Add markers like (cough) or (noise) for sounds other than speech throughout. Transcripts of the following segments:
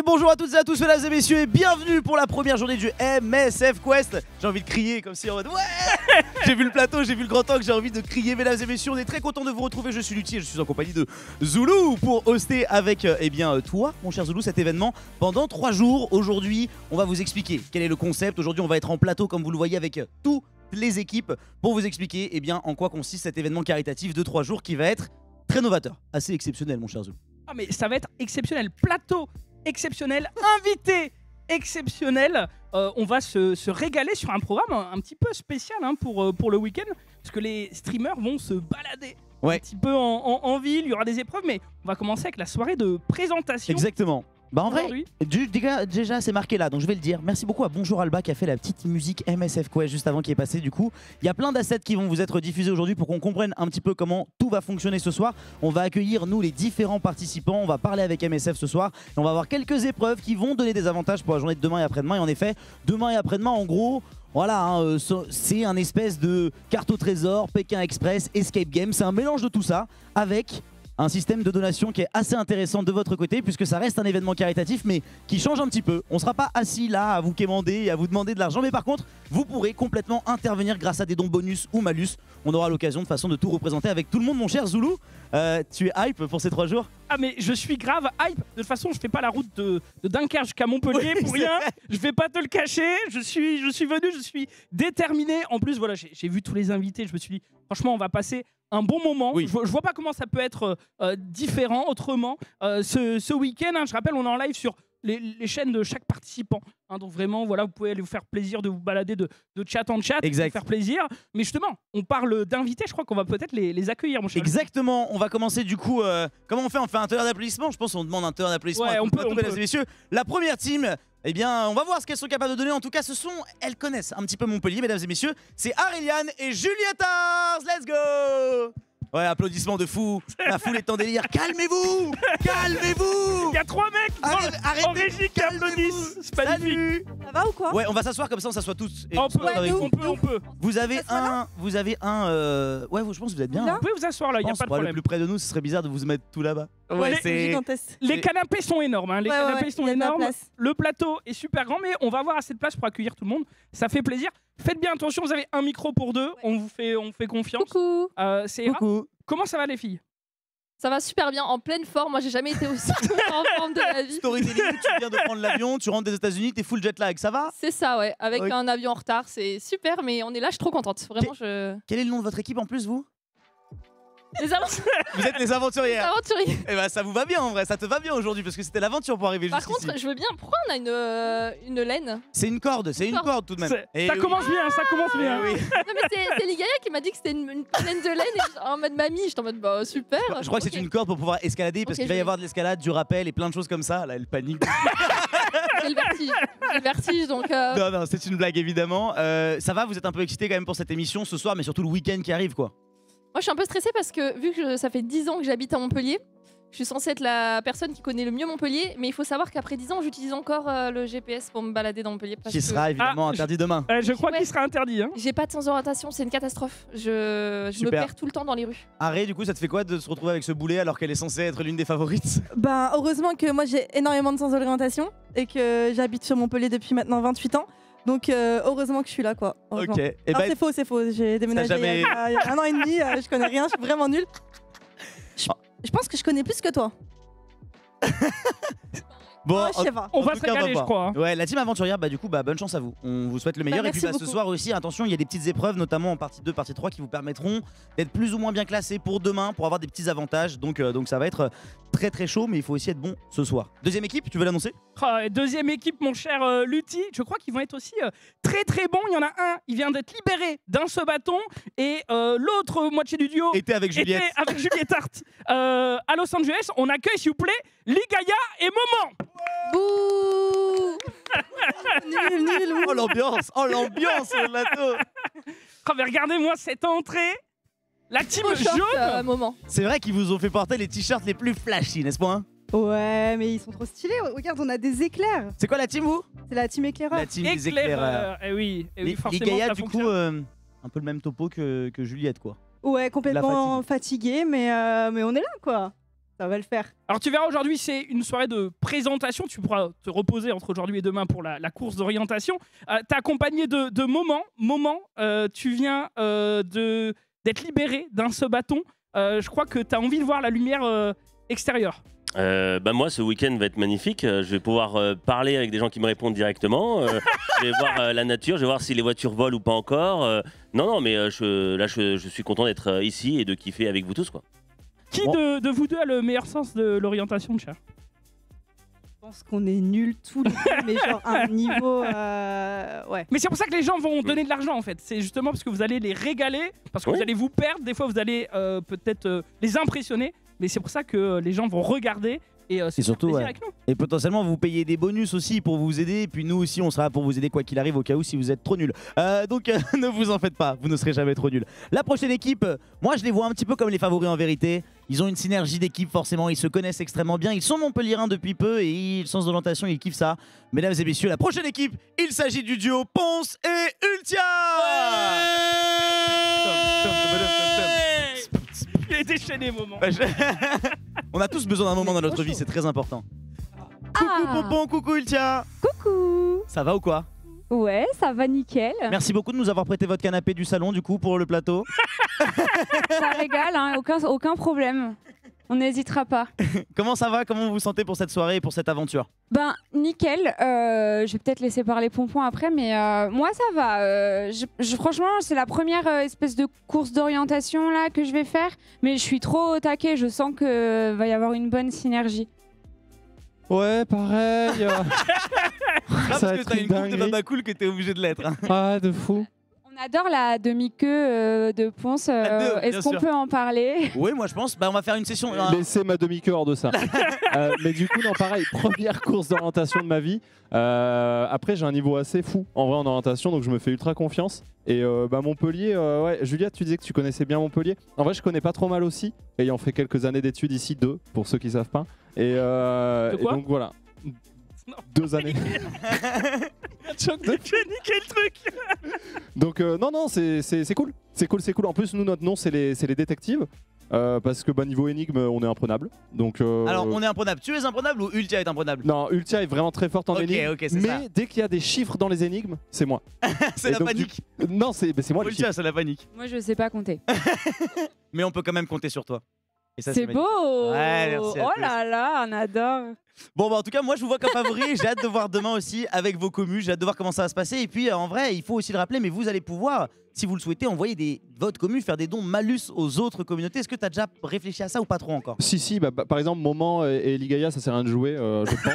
Et bonjour à toutes et à tous, mesdames et messieurs, et bienvenue pour la première journée du MSF Quest. J'ai envie de crier comme si en mode ouais (laughs) J'ai vu le plateau, j'ai vu le grand talk, j'ai envie de crier, mesdames et messieurs. On est très content de vous retrouver. Je suis Lutti et je suis en compagnie de Zulu pour hoster avec euh, eh bien euh, toi, mon cher Zulu, cet événement pendant trois jours. Aujourd'hui, on va vous expliquer quel est le concept. Aujourd'hui, on va être en plateau comme vous le voyez avec toutes les équipes pour vous expliquer eh bien en quoi consiste cet événement caritatif de trois jours qui va être très novateur, assez exceptionnel, mon cher Zulu. Ah mais ça va être exceptionnel. Plateau exceptionnel, invité exceptionnel. Euh, on va se, se régaler sur un programme un, un petit peu spécial hein, pour, euh, pour le week-end, parce que les streamers vont se balader Ouais. un petit peu en, en- en ville, il y aura des épreuves, mais on va commencer avec la soirée de présentation. Exactement. Bah en vrai. Du- déjà, déjà, c'est marqué là, donc je vais le dire. Merci beaucoup à Bonjour Alba qui a fait la petite musique MSF Quest juste avant qui est passé. Du coup, il y a plein d'assets qui vont vous être diffusés aujourd'hui pour qu'on comprenne un petit peu comment tout va fonctionner ce soir. On va accueillir nous les différents participants, on va parler avec MSF ce soir et on va avoir quelques épreuves qui vont donner des avantages pour la journée de demain et après-demain. Et en effet, demain et après-demain, en gros. Voilà, hein, euh, c'est un espèce de carte au trésor, Pékin Express, Escape Game. C'est un mélange de tout ça avec un système de donation qui est assez intéressant de votre côté puisque ça reste un événement caritatif mais qui change un petit peu. On sera pas assis là à vous quémander et à vous demander de l'argent mais par contre vous pourrez complètement intervenir grâce à des dons bonus ou malus. On aura l'occasion de façon de tout représenter avec tout le monde mon cher Zulu. Euh, tu es hype pour ces trois jours? Ah mais je suis grave hype. De toute façon, je fais pas la route de, de Dunkerque jusqu'à Montpellier Oui, pour rien. vrai. Je vais pas te le cacher. Je suis, je suis venu, je suis déterminé. En plus, voilà, j'ai vu tous les invités. Je me suis dit, franchement, on va passer un bon moment. Oui. Je, je vois pas comment ça peut être euh, différent, autrement. Euh, ce ce week-end, hein, je rappelle, on est en live sur les, les chaînes de chaque participant. hein. donc vraiment, voilà, vous pouvez aller vous faire plaisir de vous balader de, de chat en chat, Exact. vous faire plaisir. Mais justement, on parle d'invités. Je crois qu'on va peut-être les, les accueillir, mon cher. Exactement, on va commencer du coup. euh, comment on fait? On fait un tonnerre d'applaudissements? Je pense qu'on demande un tonnerre d'applaudissements. Ouais, à on peut, on mesdames peut. et messieurs. La première team, eh bien, on va voir ce qu'elles sont capables de donner. En tout cas, ce sont, elles connaissent un petit peu Montpellier, mesdames et messieurs. C'est Aureliane et Juliette Ars. Let's go Ouais, applaudissements de fou. La foule est en délire. Calmez-vous Calmez-vous Il y a trois mecs Arrête- arrêtez, en régie qui calmez-vous. applaudissent. C'est magnifique. Ça va ou quoi Ouais, on va s'asseoir comme ça, on s'assoit tous. Et On peut, parle avec nous. vous. on peut, on peut. Vous avez un, vous avez un, euh, ouais, vous- je pense que vous êtes bien. Là hein. Vous pouvez vous asseoir là, il n'y a pas de ouais, le problème. plus près de nous, ce serait bizarre de vous mettre tout là-bas. Ouais, c'est. Gigantesque. Les c'est- canapés sont énormes, hein, les Ouais, ouais, canapés ouais, sont y énormes. Le plateau est super grand, mais on va avoir assez de place pour accueillir tout le monde. Ça fait plaisir. Faites bien attention, vous avez un micro pour deux. On vous fait, on fait confiance. Coucou, Euh, c'est. Comment ça va les filles? Ça va super bien, en pleine forme. Moi, j'ai jamais été aussi (laughs) (laughs) en forme de la vie. Storytelling, tu viens de prendre l'avion, tu rentres des États-Unis, t'es full jet lag, ça va? C'est ça, ouais. Avec un avion en retard, c'est super, mais on est là, je suis trop contente. Vraiment, je. Quel est le nom de votre équipe en plus, vous? Les Vous êtes les les aventurières. aventuriers. Eh ben ça vous va bien en vrai, ça te va bien aujourd'hui parce que c'était l'aventure pour arriver Par jusqu'ici. contre, je veux bien. Pourquoi on a une, euh, une laine C'est une corde, c'est une Corde. corde tout de même. Eh Ça oui. commence bien, ça commence Eh bien. oui. (laughs) Non, mais c'est c'est Ligaya qui m'a dit que c'était une, une laine de laine et je- en mode mamie. J'étais en mode bah super. Je crois que c'est Ok. une corde pour pouvoir escalader parce Ok, qu'il va y avoir de l'escalade, du rappel et plein de choses comme ça. Là, elle panique. (laughs) J'ai le vertige. J'ai le vertige, donc. euh, non, non, c'est une blague évidemment. Euh, ça va, vous êtes un peu excité quand même pour cette émission ce soir, mais surtout le week-end qui arrive quoi. Moi, je suis un peu stressée parce que vu que je- ça fait 10 ans que j'habite à Montpellier, je suis censée être la personne qui connaît le mieux Montpellier, mais il faut savoir qu'après 10 ans, j'utilise encore euh, le GPS pour me balader dans Montpellier. Parce Qui que sera évidemment Ah, interdit demain. Euh, je crois Ouais. qu'il sera interdit. Hein. J'ai pas de sens d'orientation, c'est une catastrophe. Je, je me perds tout le temps dans les rues. Arrête, du coup, ça te fait quoi de se retrouver avec ce boulet alors qu'elle est censée être l'une des favorites? Ben, heureusement que moi j'ai énormément de sens d'orientation et que j'habite sur Montpellier depuis maintenant 28 ans. Donc euh, heureusement que je suis là quoi. Ok. Et Alors, ben, c'est faux, c'est faux. J'ai déménagé jamais- il, y a, il y a un an et demi, euh, je connais rien, je suis vraiment nulle. Je, Ah. je pense que je connais plus que toi. (laughs) bon, Ouais, je sais pas. On va se régaler, je crois. hein. Ouais, la team aventurière, bah du coup, bah bonne chance à vous. On vous souhaite le meilleur. Bah, et puis merci bah, ce soir aussi, attention, il y a des petites épreuves, notamment en partie 2, partie 3, qui vous permettront d'être plus ou moins bien classés pour demain, pour avoir des petits avantages. Donc, euh, donc ça va être euh, très très chaud, mais il faut aussi être bon ce soir. Deuxième équipe, tu veux l'annoncer? Ah, deuxième équipe, mon cher euh, Lutti. Je crois qu'ils vont être aussi euh, très très bons. Il y en a un, il vient d'être libéré d'un ce bâton. Et euh, l'autre moitié du duo Était avec Juliette. était avec Juliette Hart euh, à Los Angeles. On accueille, s'il vous plaît, Ligaya et Moment. Bouh (laughs) Nul, nul. Oh l'ambiance Oh l'ambiance sur le plateau mais Regardez-moi cette entrée. La team short, jaune. euh, moment. C'est vrai qu'ils vous ont fait porter les t-shirts les plus flashy, n'est-ce pas hein? Ouais, mais ils sont trop stylés. Regarde, on a des éclairs. C'est quoi la team, vous? C'est la team éclaireur. La team des éclaireurs. Éclaireur. Eh oui, eh oui Les, forcément. les Gaïa, ça du coup, euh, un peu le même topo que, que Juliette, quoi. Ouais, complètement fatigué, mais, euh, mais on est là quoi. Ça va le faire. Alors tu verras aujourd'hui c'est une soirée de présentation, tu pourras te reposer entre aujourd'hui et demain pour la, la course d'orientation. Euh, T'es accompagné de, de moments, moments, euh, tu viens euh, de d'être libéré d'un ce bâton. Euh, je crois que tu as envie de voir la lumière euh, extérieure. Euh, bah moi, ce week-end va être magnifique. Euh, Je vais pouvoir euh, parler avec des gens qui me répondent directement. Euh, (laughs) je vais voir euh, la nature, je vais voir si les voitures volent ou pas encore. Euh, non, non, mais euh, je, là, je, je suis content d'être euh, ici et de kiffer avec vous tous. Quoi. Qui Bon. de, de vous deux a le meilleur sens de l'orientation, cher Je pense qu'on est nuls tous les deux, mais genre à un (laughs) niveau. euh, Ouais. Mais c'est pour ça que les gens vont donner de l'argent en fait. C'est justement parce que vous allez les régaler, parce que Oui. vous allez vous perdre. Des fois, vous allez euh, peut-être euh, les impressionner. Mais c'est pour ça que les gens vont regarder et, euh, se Et faire surtout, plaisir ouais. avec nous. Et potentiellement, vous payez des bonus aussi pour vous aider. Et puis nous aussi, on sera là pour vous aider quoi qu'il arrive au cas où si vous êtes trop nul. donc euh, (laughs) ne vous en faites pas, vous ne serez jamais trop nul. La prochaine équipe, euh, moi je les vois un petit peu comme les favoris en vérité. Ils ont une synergie d'équipe forcément, ils se connaissent extrêmement bien. Ils sont Montpelliérains depuis peu et le sens d'orientation, ils kiffent ça. Mesdames et messieurs, la prochaine équipe, il s'agit du duo Ponce et Ultia Il est déchaîné, moment. (laughs) On a tous besoin d'un moment dans notre vie, c'est très important. Coucou Ah. Pompon, coucou Ultia Coucou Ça va ou quoi? Ouais, ça va nickel. Merci beaucoup de nous avoir prêté votre canapé du salon du coup pour le plateau. (laughs) Ça régale, hein, aucun, aucun problème. On n'hésitera pas. (laughs) Comment ça va? Comment vous vous sentez pour cette soirée et pour cette aventure? Ben, nickel. euh, je vais peut-être laisser parler Pompon après, mais euh, moi, ça va. euh, je, je- franchement, c'est la première euh, espèce de course d'orientation là que je vais faire, mais je suis trop au taquet. Je sens que va y avoir une bonne synergie. Ouais, pareil. (laughs) euh. parce Ça va que t'as une une coupe de baba cool que t'es obligé de l'être. hein. Ah, de fou. On adore la demi-queue euh, de Ponce. euh, bien Est-ce qu'on sûr. peut en parler? Oui, moi je pense. Bah, on va faire une session. un- Laissez ma demi-queue hors de ça. (laughs) Euh, mais du coup, non, pareil, première course d'orientation de ma vie. Euh, après, j'ai un niveau assez fou en vrai en orientation, donc je me fais ultra confiance. Et euh, bah, Montpellier, euh, ouais, Julia, tu disais que tu connaissais bien Montpellier. En vrai, je connais pas trop mal aussi, ayant fait quelques années d'études ici, deux, pour ceux qui savent pas. Et, euh, De quoi? et donc voilà. Non. Deux années. (laughs) Choc de J'ai niqué le truc. Donc euh, non, non, c'est c'est- c'est cool. C'est cool, c'est cool. En plus, nous, notre nom, c'est les, c'est les détectives. euh, parce que bah, niveau énigme, on est imprenable. Donc, euh, Alors, on est imprenable. Tu es imprenable ou Ultia est imprenable? Non, Ultia est vraiment très forte en Ok, énigme. mais ça. dès qu'il y a des chiffres dans les énigmes, c'est moi. (laughs) C'est Et la donc, panique. Non, c'est bah, c'est moi. Ultia, c'est la panique. Moi, je sais pas compter. (laughs) Mais on peut quand même compter sur toi. Et ça, C'est beau Ouais, merci à Oh tous. là là, on adore Bon, bah, en tout cas, moi, je vous vois comme favori. J'ai hâte de voir demain aussi avec vos communes. J'ai hâte de voir comment ça va se passer. Et puis, euh, en vrai, il faut aussi le rappeler, mais vous allez pouvoir, si vous le souhaitez, envoyer des votes communes, faire des dons malus aux autres communautés. Est-ce que tu as déjà réfléchi à ça ou pas trop encore? Si, si, bah, bah, par exemple, Moment et, et Ligaya, ça sert à rien de jouer, euh, je pense.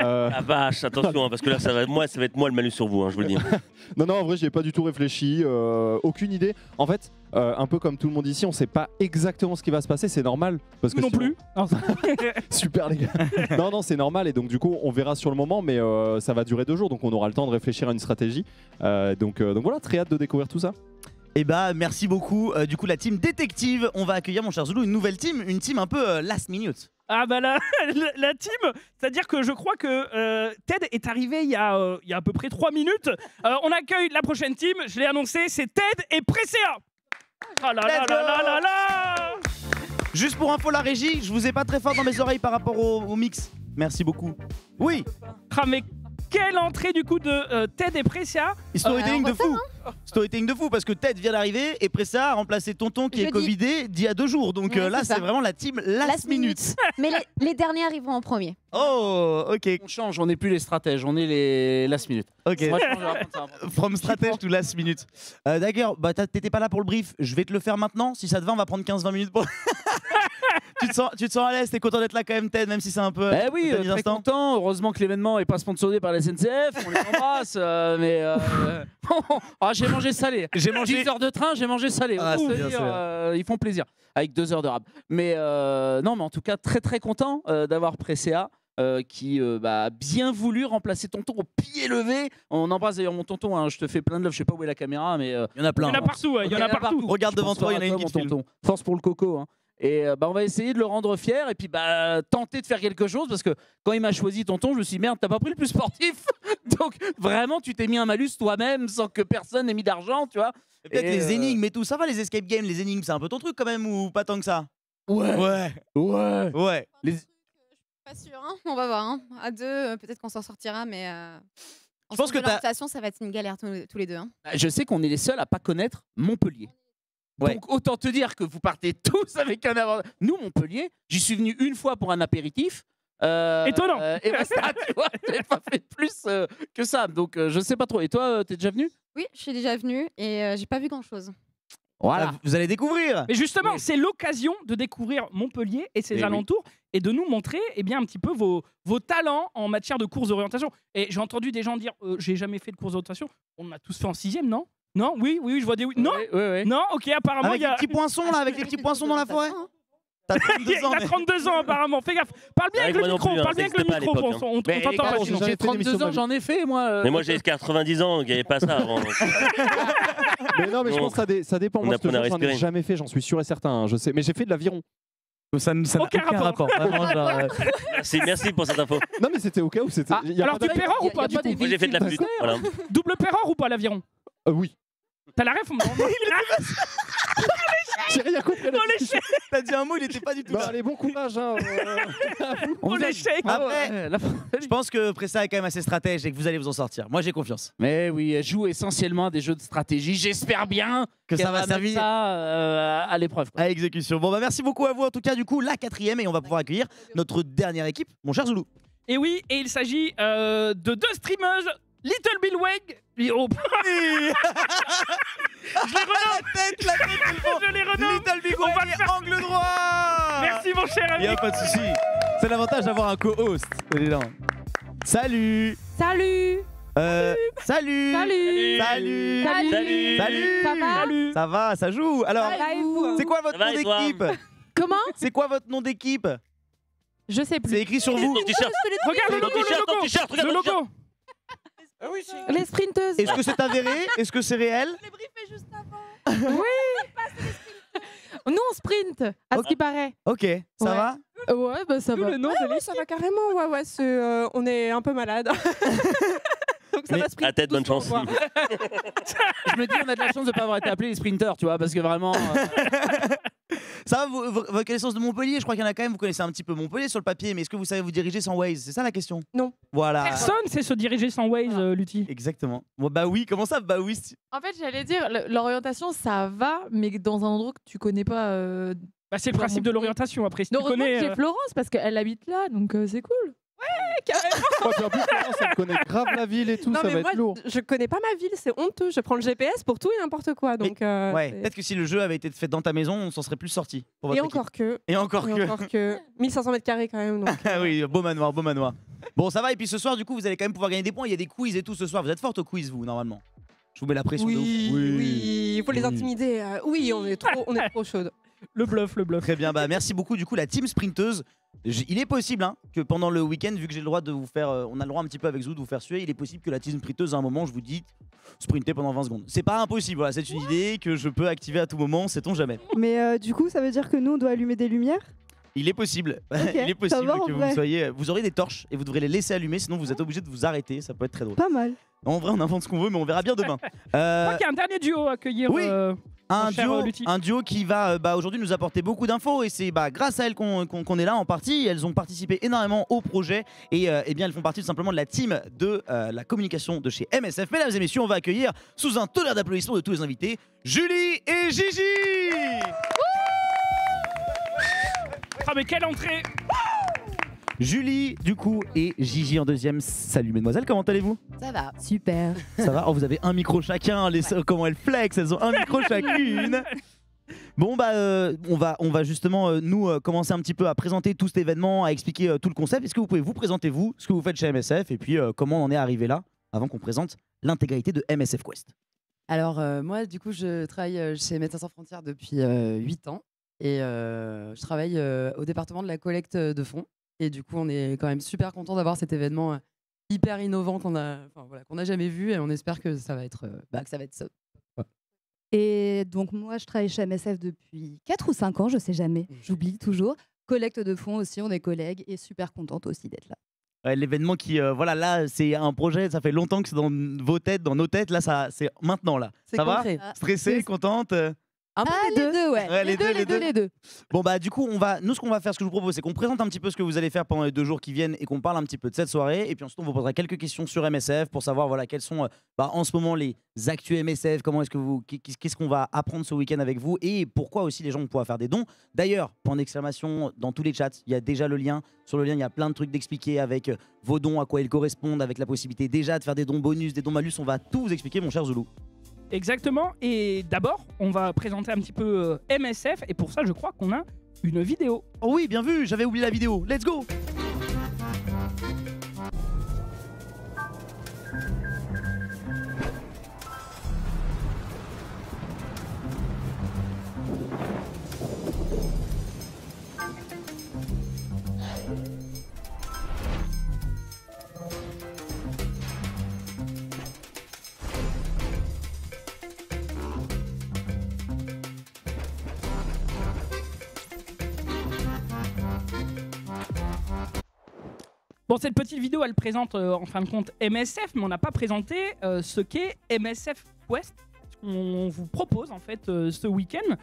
Euh, (laughs) Ah vache, attention, hein, parce que là, ça va, moi, ça va être moi le malus sur vous, hein, je vous le dis. (laughs) Non, non, en vrai, j'y ai pas du tout réfléchi. euh, aucune idée. En fait, euh, un peu comme tout le monde ici, on sait pas exactement ce qui va se passer. C'est normal. Parce que non sinon- plus. (laughs) Super, les gars. (laughs) non, non, c'est normal. Et donc, du coup, on verra sur le moment, mais euh, ça va durer deux jours. Donc, on aura le temps de réfléchir à une stratégie. Euh, donc, euh, donc voilà, très hâte de découvrir tout ça. Eh bah, merci beaucoup. Euh, du coup, la team détective, on va accueillir, mon cher Zoulou, une nouvelle team, une team un peu euh, last minute. Ah bah (laughs) la, la team, c'est-à-dire que je crois que euh, Ted est arrivé il y, a, euh, il y a à peu près 3 minutes. Euh, on accueille la prochaine team, je l'ai annoncé, c'est Ted et Presea. Ah là là là là là là Juste pour info, la régie, je vous ai pas très fort dans mes oreilles par rapport au, mix. Merci beaucoup. Oui, Ah quelle entrée du coup de euh, Ted et Presea storytelling Euh, de fou. Storytelling de fou parce que Ted vient d'arriver et Pressa a remplacé Tonton qui est Jeudi. Covidé d'il y a deux jours. Donc Ouais, euh, là, c'est ça. c'est vraiment la team last, Last minute. (laughs) Mais les, les derniers arriveront en premier. Oh, ok, On change, on n'est plus les stratèges, on est les last minute. ok. Moi, je je ça. (laughs) From stratège to last minute. Euh, D'ailleurs, bah, t'as- t'étais pas là pour le brief. Je vais te le faire maintenant. Si ça te va, on va prendre 15-20 minutes pour. (laughs) tu, te sens, tu te sens à l'aise, t'es content d'être là quand même, Ted, même si c'est un peu. Eh oui, euh, très content. Heureusement que l'événement est pas sponsorisé par la SNCF. On les embrasse. euh, mais euh, (laughs) ah, j'ai mangé salé. J'ai mangé. 10 heures de train, j'ai mangé salé. Ah, bien, dire, euh, ils font plaisir. Avec deux heures de rap. Mais euh, non, mais en tout cas, très très content euh, d'avoir Presea. euh, qui euh, bah, a bien voulu remplacer tonton au pied levé. On embrasse d'ailleurs mon tonton, hein, je te fais plein de love, je sais pas où est la caméra, mais euh, Il y en a Il plein. y en a partout, il y en a partout. Regarde je devant toi, il y en a une qui te. Force pour le coco. hein. Et euh, bah, on va essayer de le rendre fier et puis bah, tenter de faire quelque chose parce que quand il m'a choisi tonton, je me suis dit merde, t'as pas pris le plus sportif. (laughs) Donc vraiment, tu t'es mis un malus toi-même sans que personne n'ait mis d'argent, tu vois. Et Peut-être les euh, énigmes et tout. Ça va, les escape games, les énigmes, c'est un peu ton truc quand même ou pas tant que ça? Ouais. Ouais. Ouais. Ouais. Les- Pas sûr, hein on va voir. hein. À deux, euh, peut-être qu'on s'en sortira, mais euh, en Je pense que de ça va être une galère tous, tous les deux. hein. Bah, Je sais qu'on est les seuls à pas connaître Montpellier. Ouais. Donc autant te dire que vous partez (laughs) tous avec un avantage. Nous, Montpellier, j'y suis venu une fois pour un apéritif. euh, Étonnant. euh, et basta, (laughs) tu vois, j'ai pas fait plus euh, que ça. Donc euh, je sais pas trop. Et toi, euh, t'es déjà venu? Oui, je suis déjà venue et euh, j'ai pas vu grand-chose. Voilà. Ah, Vous allez découvrir. Mais justement, Oui. c'est l'occasion de découvrir Montpellier et ses Eh oui. alentours et de nous montrer eh bien, un petit peu vos, vos talents en matière de courses d'orientation. Et j'ai entendu des gens dire euh, J'ai jamais fait de course d'orientation. On a tous fait en sixième, non? Non Oui, oui, je vois des oui. Non. Non Ok, apparemment, Avec il y a. les petits poinçons là, avec les petits poinçons dans la forêt. (laughs) T'as 32 ans. Il a mais- 32 ans apparemment, fais gaffe. Parle bien Ouais, avec le micro, plus, hein, parle bien avec le micro, on, t'entend pas j'ai sinon. jamais j'ai fait d'émission 32 de ans, j'en ai fait moi. euh, Mais moi j'ai 90 ans, donc il n'y avait pas ça avant. (laughs) Mais non, mais je pense que ça, dé- ça dépend. On Moi, j'en ai jamais fait, j'en suis sûr et certain. hein, je sais, mais j'ai fait de l'aviron. Ça n'a Aucun aucun, rapport. Vraiment, genre, euh, (laughs) Merci, merci pour cette info. Non, mais c'était au cas où c'était. Ah, alors y a- ou pas du coup j'ai fait de la flûte. Voilà. Double péror ou pas l'aviron? Euh, oui. T'as la ref on (laughs) me J'ai rien compris. à la Dans les discussion. T'as dit un mot, il était pas du tout Bah, là. allez, bon courage. hein, euh, (laughs) à vous. On l'échec Ah Après, ouais, la- Je pense que Pressa est quand même assez stratège et que vous allez vous en sortir. Moi, j'ai confiance Mais oui, elle joue essentiellement à des jeux de stratégie. J'espère bien que ça va mettre servir ça euh, à l'épreuve. quoi. à exécution. Bon, bah merci beaucoup à vous. En tout cas, du coup, la quatrième et on va pouvoir accueillir notre dernière équipe, mon cher Zoulou. Et oui, et il s'agit euh, de deux streameuses, Little Bill Weg. Oh, (laughs) je les renomme, La tête, la tête, je les renomme. Little Big On va le faire. angle droit. Merci mon cher Il ami. y a pas de souci. C'est l'avantage d'avoir un co-host. Salut. Salut Euh, salut. Salut Salut. Salut. Salut. Ça va Salut. Ça va, ça joue. Alors, c'est quoi votre nom d'équipe Comment C'est quoi votre nom d'équipe Je sais plus. C'est écrit sur vous. Regarde le logo, le logo. Logo. Les sprinteuses. Est-ce que c'est avéré? Est-ce que c'est réel? (laughs) Nous on sprint, à ce qui paraît. Ok, ça Ouais. va? Ouais, bah ça va. le nom de ça va carrément, ouais, ouais, c'est, euh, on est un peu malade. (laughs) Donc ça Mais va À tête, bonne chance. quoi. (laughs) Je me dis, on a de la chance de pas avoir été appelés les sprinters, tu vois, parce que vraiment. euh, (laughs) Ça va, vous- vo- votre connaissance de Montpellier Je crois qu'il y en a quand même, vous connaissez un petit peu Montpellier sur le papier, mais est-ce que vous savez vous diriger sans Waze? C'est ça la question? Non. Voilà. Personne sait se diriger sans Waze, euh, Lutti. Exactement. Bon, bah oui, comment ça? Bah oui. si- En fait, j'allais dire, le- l'orientation, ça va, mais dans un endroit que tu connais pas. euh... Bah, c'est le principe de l'orientation après. Si tu Heureusement connais. j'ai euh, Florence parce qu'elle habite là, donc euh, c'est cool. Ouais, puis (laughs) en plus, elle connaît grave la ville et tout, Non, ça mais va moi, être lourd. je connais pas ma ville, c'est honteux. Je prends le GPS pour tout et n'importe quoi. Donc, euh, Ouais, c'est- peut-être que si le jeu avait été fait dans ta maison, on s'en serait plus sorti. pour Et votre encore que. Et encore et que. encore que. 1500 mètres carrés quand même. Donc. Ah oui, beau manoir, beau manoir. Bon, ça va, et puis ce soir, du coup, vous allez quand même pouvoir gagner des points. Il y a des quiz et tout ce soir. Vous êtes forte au quiz, vous, normalement. Je vous mets la pression de ouf. Oui, oui, il faut les Oui. intimider. euh, oui, on est trop, on est trop chaude. Le bluff, le bluff. Très bien, bah merci beaucoup. Du coup, la team sprinteuse, j- il est possible hein, que pendant le week-end, vu que j'ai le droit de vous faire, euh, on a le droit un petit peu avec Zou de vous faire suer, il est possible que la team sprinteuse, à un moment, je vous dis, sprinter pendant 20 secondes. C'est pas impossible, voilà, c'est une idée que je peux activer à tout moment, sait-on jamais. Mais euh, du coup, ça veut dire que nous, on doit allumer des lumières? Il est possible, (laughs) il est ça possible va, en que vous vrai. soyez, vous aurez des torches et vous devrez les laisser allumer, sinon vous êtes obligé de vous arrêter, ça peut être très drôle. Pas mal. En vrai, on invente ce qu'on veut, mais on verra bien demain. (laughs) Je Euh, crois qu'il y a un dernier duo à accueillir. Oui. euh, un Mon cher, duo, euh, Lutti. un duo qui va euh, bah, aujourd'hui nous apporter beaucoup d'infos et c'est bah, grâce à elles qu'on qu'on- qu'on est là en partie. Elles ont participé énormément au projet et euh, eh bien elles font partie tout simplement de la team de euh, la communication de chez MSF. Mesdames et messieurs, on va accueillir sous un tonnerre d'applaudissements de tous les invités Julie et Gigi. Ah, mais quelle entrée Julie du coup et Gigi en deuxième. Salut mesdemoiselles, comment allez-vous? Ça va. Super. Ça va? Oh, Vous avez un micro chacun, les comment elles flex, elles ont un micro (laughs) chacune. Bon bah euh, on va on va justement euh, nous euh, commencer un petit peu à présenter tout cet événement, à expliquer euh, tout le concept. Est-ce que vous pouvez vous présenter vous, ce que vous faites chez MSF et puis euh, comment on en est arrivé là avant qu'on présente l'intégralité de MSF Quest? Alors, euh, moi, du coup, je travaille chez Médecins Sans Frontières depuis euh, 8 ans. Et euh, je travaille euh, au département de la collecte de fonds. Et du coup, on est quand même super content d'avoir cet événement euh, hyper innovant qu'on a, enfin, voilà, qu'on n'a jamais vu. Et on espère que ça va être, euh, bah, que ça va être ça. Et donc moi, je travaille chez MSF depuis 4 ou 5 ans, je sais jamais, j'oublie toujours. Collecte de fonds aussi, on est collègues et super contente aussi d'être là. Ouais, L'événement qui euh, voilà là c'est un projet, ça fait longtemps que c'est dans vos têtes, dans nos têtes. Là ça c'est maintenant là. C'est Ça va concret. Stressée, contente euh? Ah, les les deux. deux, ouais. Ouais, les, deux, les deux, les deux. Bon bah du coup on va nous ce qu'on va faire ce que je vous propose c'est qu'on présente un petit peu ce que vous allez faire pendant les deux jours qui viennent et qu'on parle un petit peu de cette soirée et puis ensuite on vous posera quelques questions sur MSF pour savoir voilà quels sont euh, bah, en ce moment les actus MSF comment est-ce que vous qu'est- qu'est-ce qu'on va apprendre ce week-end avec vous et pourquoi aussi les gens vont pouvoir faire des dons d'ailleurs point d'exclamation dans tous les chats il y a déjà le lien sur le lien il y a plein de trucs d'expliquer avec euh, vos dons à quoi ils correspondent avec la possibilité déjà de faire des dons bonus des dons malus on va tout vous expliquer mon cher Zoulou Exactement. Et d'abord, on va présenter un petit peu euh, MSF. Et pour ça, je crois qu'on a une vidéo. oh oui bien vu j'avais oublié la vidéo let's go Bon, cette petite vidéo, elle présente euh, en fin de compte MSF, mais on n'a pas présenté euh, ce qu'est MSF Quest. Qu'on vous propose en fait euh, ce week-end.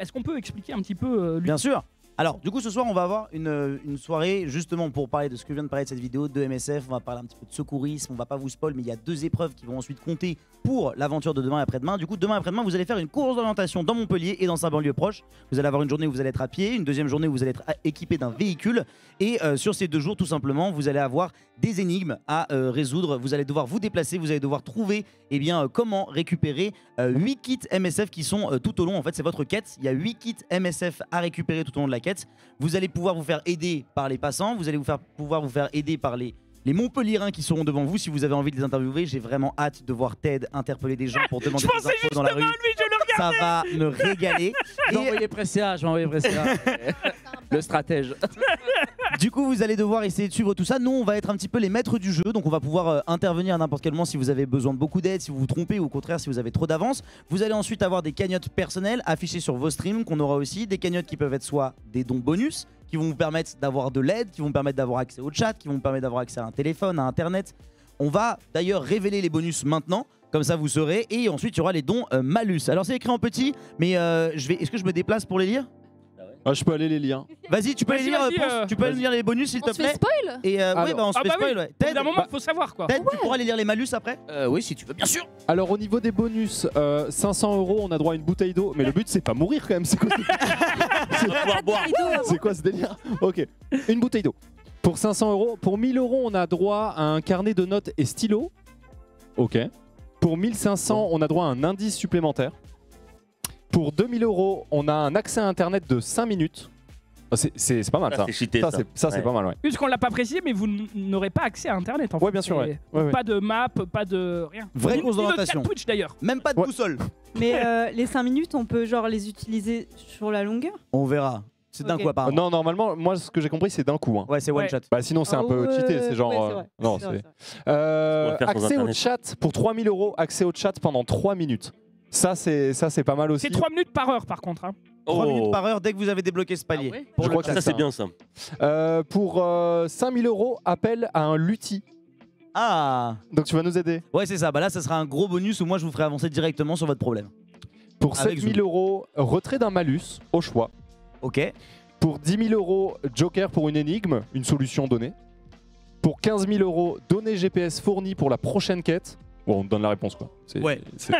Est-ce qu'on peut expliquer un petit peu Bien sûr. Alors, du coup, ce soir, on va avoir une, euh, une soirée justement pour parler de ce que vient de parler de cette vidéo de MSF. On va parler un petit peu de secourisme. On va pas vous spoil, mais il y a deux épreuves qui vont ensuite compter pour l'aventure de demain et après-demain. Du coup, demain et après-demain, vous allez faire une course d'orientation dans Montpellier et dans sa banlieue proche. Vous allez avoir une journée où vous allez être à pied, une deuxième journée où vous allez être équipé d'un véhicule. Et euh, sur ces deux jours, tout simplement, vous allez avoir des énigmes à euh, résoudre. Vous allez devoir vous déplacer, vous allez devoir trouver eh bien, comment récupérer 8 kits MSF qui sont tout au long. En fait, c'est votre quête. Il y a 8 kits MSF à récupérer tout au long de la quête. Vous allez pouvoir vous faire aider par les passants. Vous allez vous faire, pouvoir vous faire aider par les, les Montpelliérains qui seront devant vous si vous avez envie de les interviewer. J'ai vraiment hâte de voir Ted interpeller des gens pour demander Je des pensais infos dans la rue. justement à lui, je le Ça va me régaler. Je vais envoyer Pressia, je vais envoyer Pressia. (laughs) le stratège. (laughs) Du coup, vous allez devoir essayer de suivre tout ça. Nous, on va être un petit peu les maîtres du jeu, donc on va pouvoir euh, intervenir à n'importe quel moment si vous avez besoin de beaucoup d'aide, si vous vous trompez ou au contraire si vous avez trop d'avance. Vous allez ensuite avoir des cagnottes personnelles affichées sur vos streams qu'on aura aussi, des cagnottes qui peuvent être soit des dons bonus, qui vont vous permettre d'avoir de l'aide, qui vont vous permettre d'avoir accès au chat, qui vont vous permettre d'avoir accès à un téléphone, à internet. On va d'ailleurs révéler les bonus maintenant. Comme ça, vous saurez. Et ensuite, il y aura les dons euh, malus. Alors, c'est écrit en petit, mais euh, je vais. Est-ce que je me déplace pour les lire? Ah, je peux aller les lire. Vas-y, tu peux Vas-y, les lire. vas-y, euh, tu peux aller lire les bonus, s'il On te se fait plaît. spoil? Et euh, Alors- oui, bah, on se Ah fait bah oui. spoil. Ouais. Au bout Ted, d'un moment, bah, il faut savoir quoi. Ted, tu pourras aller lire les malus après Euh, oui, si tu veux, bien sûr. Alors au niveau des bonus, euh, 500 euros, on a droit à une bouteille d'eau. Mais le but c'est pas mourir quand même. C'est quoi, (laughs) On va pouvoir boire. c'est quoi ce délire? Ok, une bouteille d'eau. Pour 500 euros, pour 1000 euros, on a droit à un carnet de notes et stylo. Ok. Pour 1500, on a droit à un indice supplémentaire. Pour 2000 euros, on a un accès à internet de 5 minutes. Ah, c'est- pas mal Ça, ça. c'est cheaté, Ça, ça. c'est- ça, c'est Ouais. pas mal, ouais. Puisqu'on l'a pas précisé, mais vous n'aurez pas accès à Internet en fait. Ouais, bien sûr, ouais. C'est- Ouais, ouais. Pas de map, pas de rien. Vraie d'orientation. chat Twitch d'ailleurs. Même pas de Ouais. boussole. (laughs) Mais euh, les 5 minutes, on peut genre les utiliser sur la longueur? On verra. C'est d'un Ok. coup apparemment. Non, normalement, moi ce que j'ai compris, c'est d'un coup. hein. Ouais, c'est one Ouais. shot. Bah sinon c'est un peu cheaté, c'est genre... euh, vrai, non, c'est. Euh, accès au chat pour 3000 euros, accès au chat pendant 3 minutes. Ça c'est ça c'est pas mal aussi. C'est 3 minutes par heure par contre. hein. 3 Oh. minutes par heure dès que vous avez débloqué ce palier. Ah ouais Pour Je le crois que chat. Ça, c'est bien ça. Euh, pour euh, 5000 euros, appel à un lutti. Ah Donc tu vas nous aider. Ouais, c'est ça. Bah là, ça sera un gros bonus où moi je vous ferai avancer directement sur votre problème. Pour Avec 7000 Zoom. euros, retrait d'un malus au choix. Ok Pour 10 000 euros, joker pour une énigme, une solution donnée. Pour 15 000 euros, données GPS fournies pour la prochaine quête. Bon, on te donne la réponse quoi. C'est- Ouais. c'est-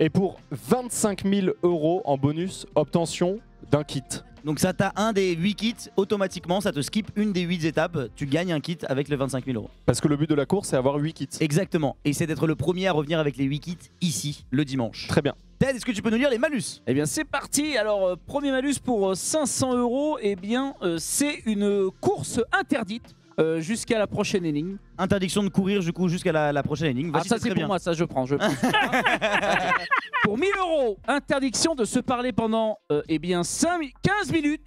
Et pour 25 000 euros en bonus, obtention d'un kit. Donc ça t'a un des 8 kits, automatiquement ça te skip une des 8 étapes, tu gagnes un kit avec les 25 000 euros. Parce que le but de la course, c'est avoir 8 kits. Exactement, et c'est d'être le premier à revenir avec les 8 kits ici, le dimanche. Très bien. Ted, est-ce que tu peux nous lire les malus? Eh bien, c'est parti. Alors, euh, premier malus pour euh, 500 euros. Eh bien, euh, c'est une course interdite euh, jusqu'à la prochaine énigme. Interdiction de courir du coup jusqu'à la, la prochaine énigme. Ah, ça, c'est pour bien. moi. Ça, je prends. Je prends. (laughs) pour 1000 euros, interdiction de se parler pendant euh, eh bien 5 mi- 15 minutes.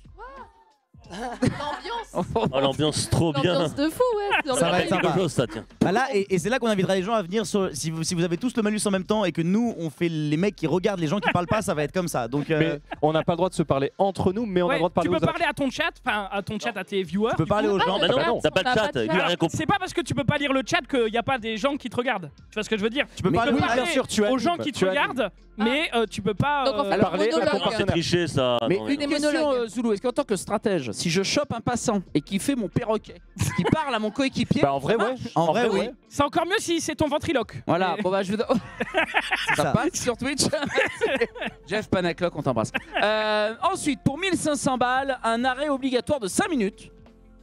L'ambiance. Oh, l'ambiance trop bien. L'ambiance de fou, ouais. dans Ça le va être film. sympa. Quelque chose, ça, tiens. Bah là, et, et c'est là qu'on invitera les gens à venir sur. Si vous, si vous avez tous le malus en même temps et que nous on fait les mecs qui regardent les gens qui parlent pas, ça va être comme ça. Donc euh, Mais on n'a pas le droit de se parler entre nous, mais on a Ouais, le droit de parler tu peux aux parler à ton chat, enfin à ton chat, à tes viewers. tu peux parler aux gens. Bah non, bah non. t'as pas de chat, pas de lui a chat. rien compris. C'est pas parce que tu peux pas lire le chat qu'il n'y a pas des gens qui te regardent. Tu vois ce que je veux dire? Tu peux Mais parler aux oui, gens. bien sûr, tu aux animes, gens qui te tu animes. regardent mais euh, tu peux pas. Donc, en euh, fait, parler monologue. à ton Ah, c'est triché ça. Mais Non, une question, euh, Zoulou, est-ce qu'en tant que stratège, si je chope un passant et qui fait mon perroquet, qui parle à mon coéquipier, Bah en vrai, ouais. En vrai, oui. C'est encore mieux si c'est ton ventriloque. voilà, Mais- bon bah je vais... (laughs) ça, ça. passe sur Twitch (laughs) Jeff Panaclock, on t'embrasse. Euh, ensuite, pour 1500 balles, un arrêt obligatoire de 5 minutes.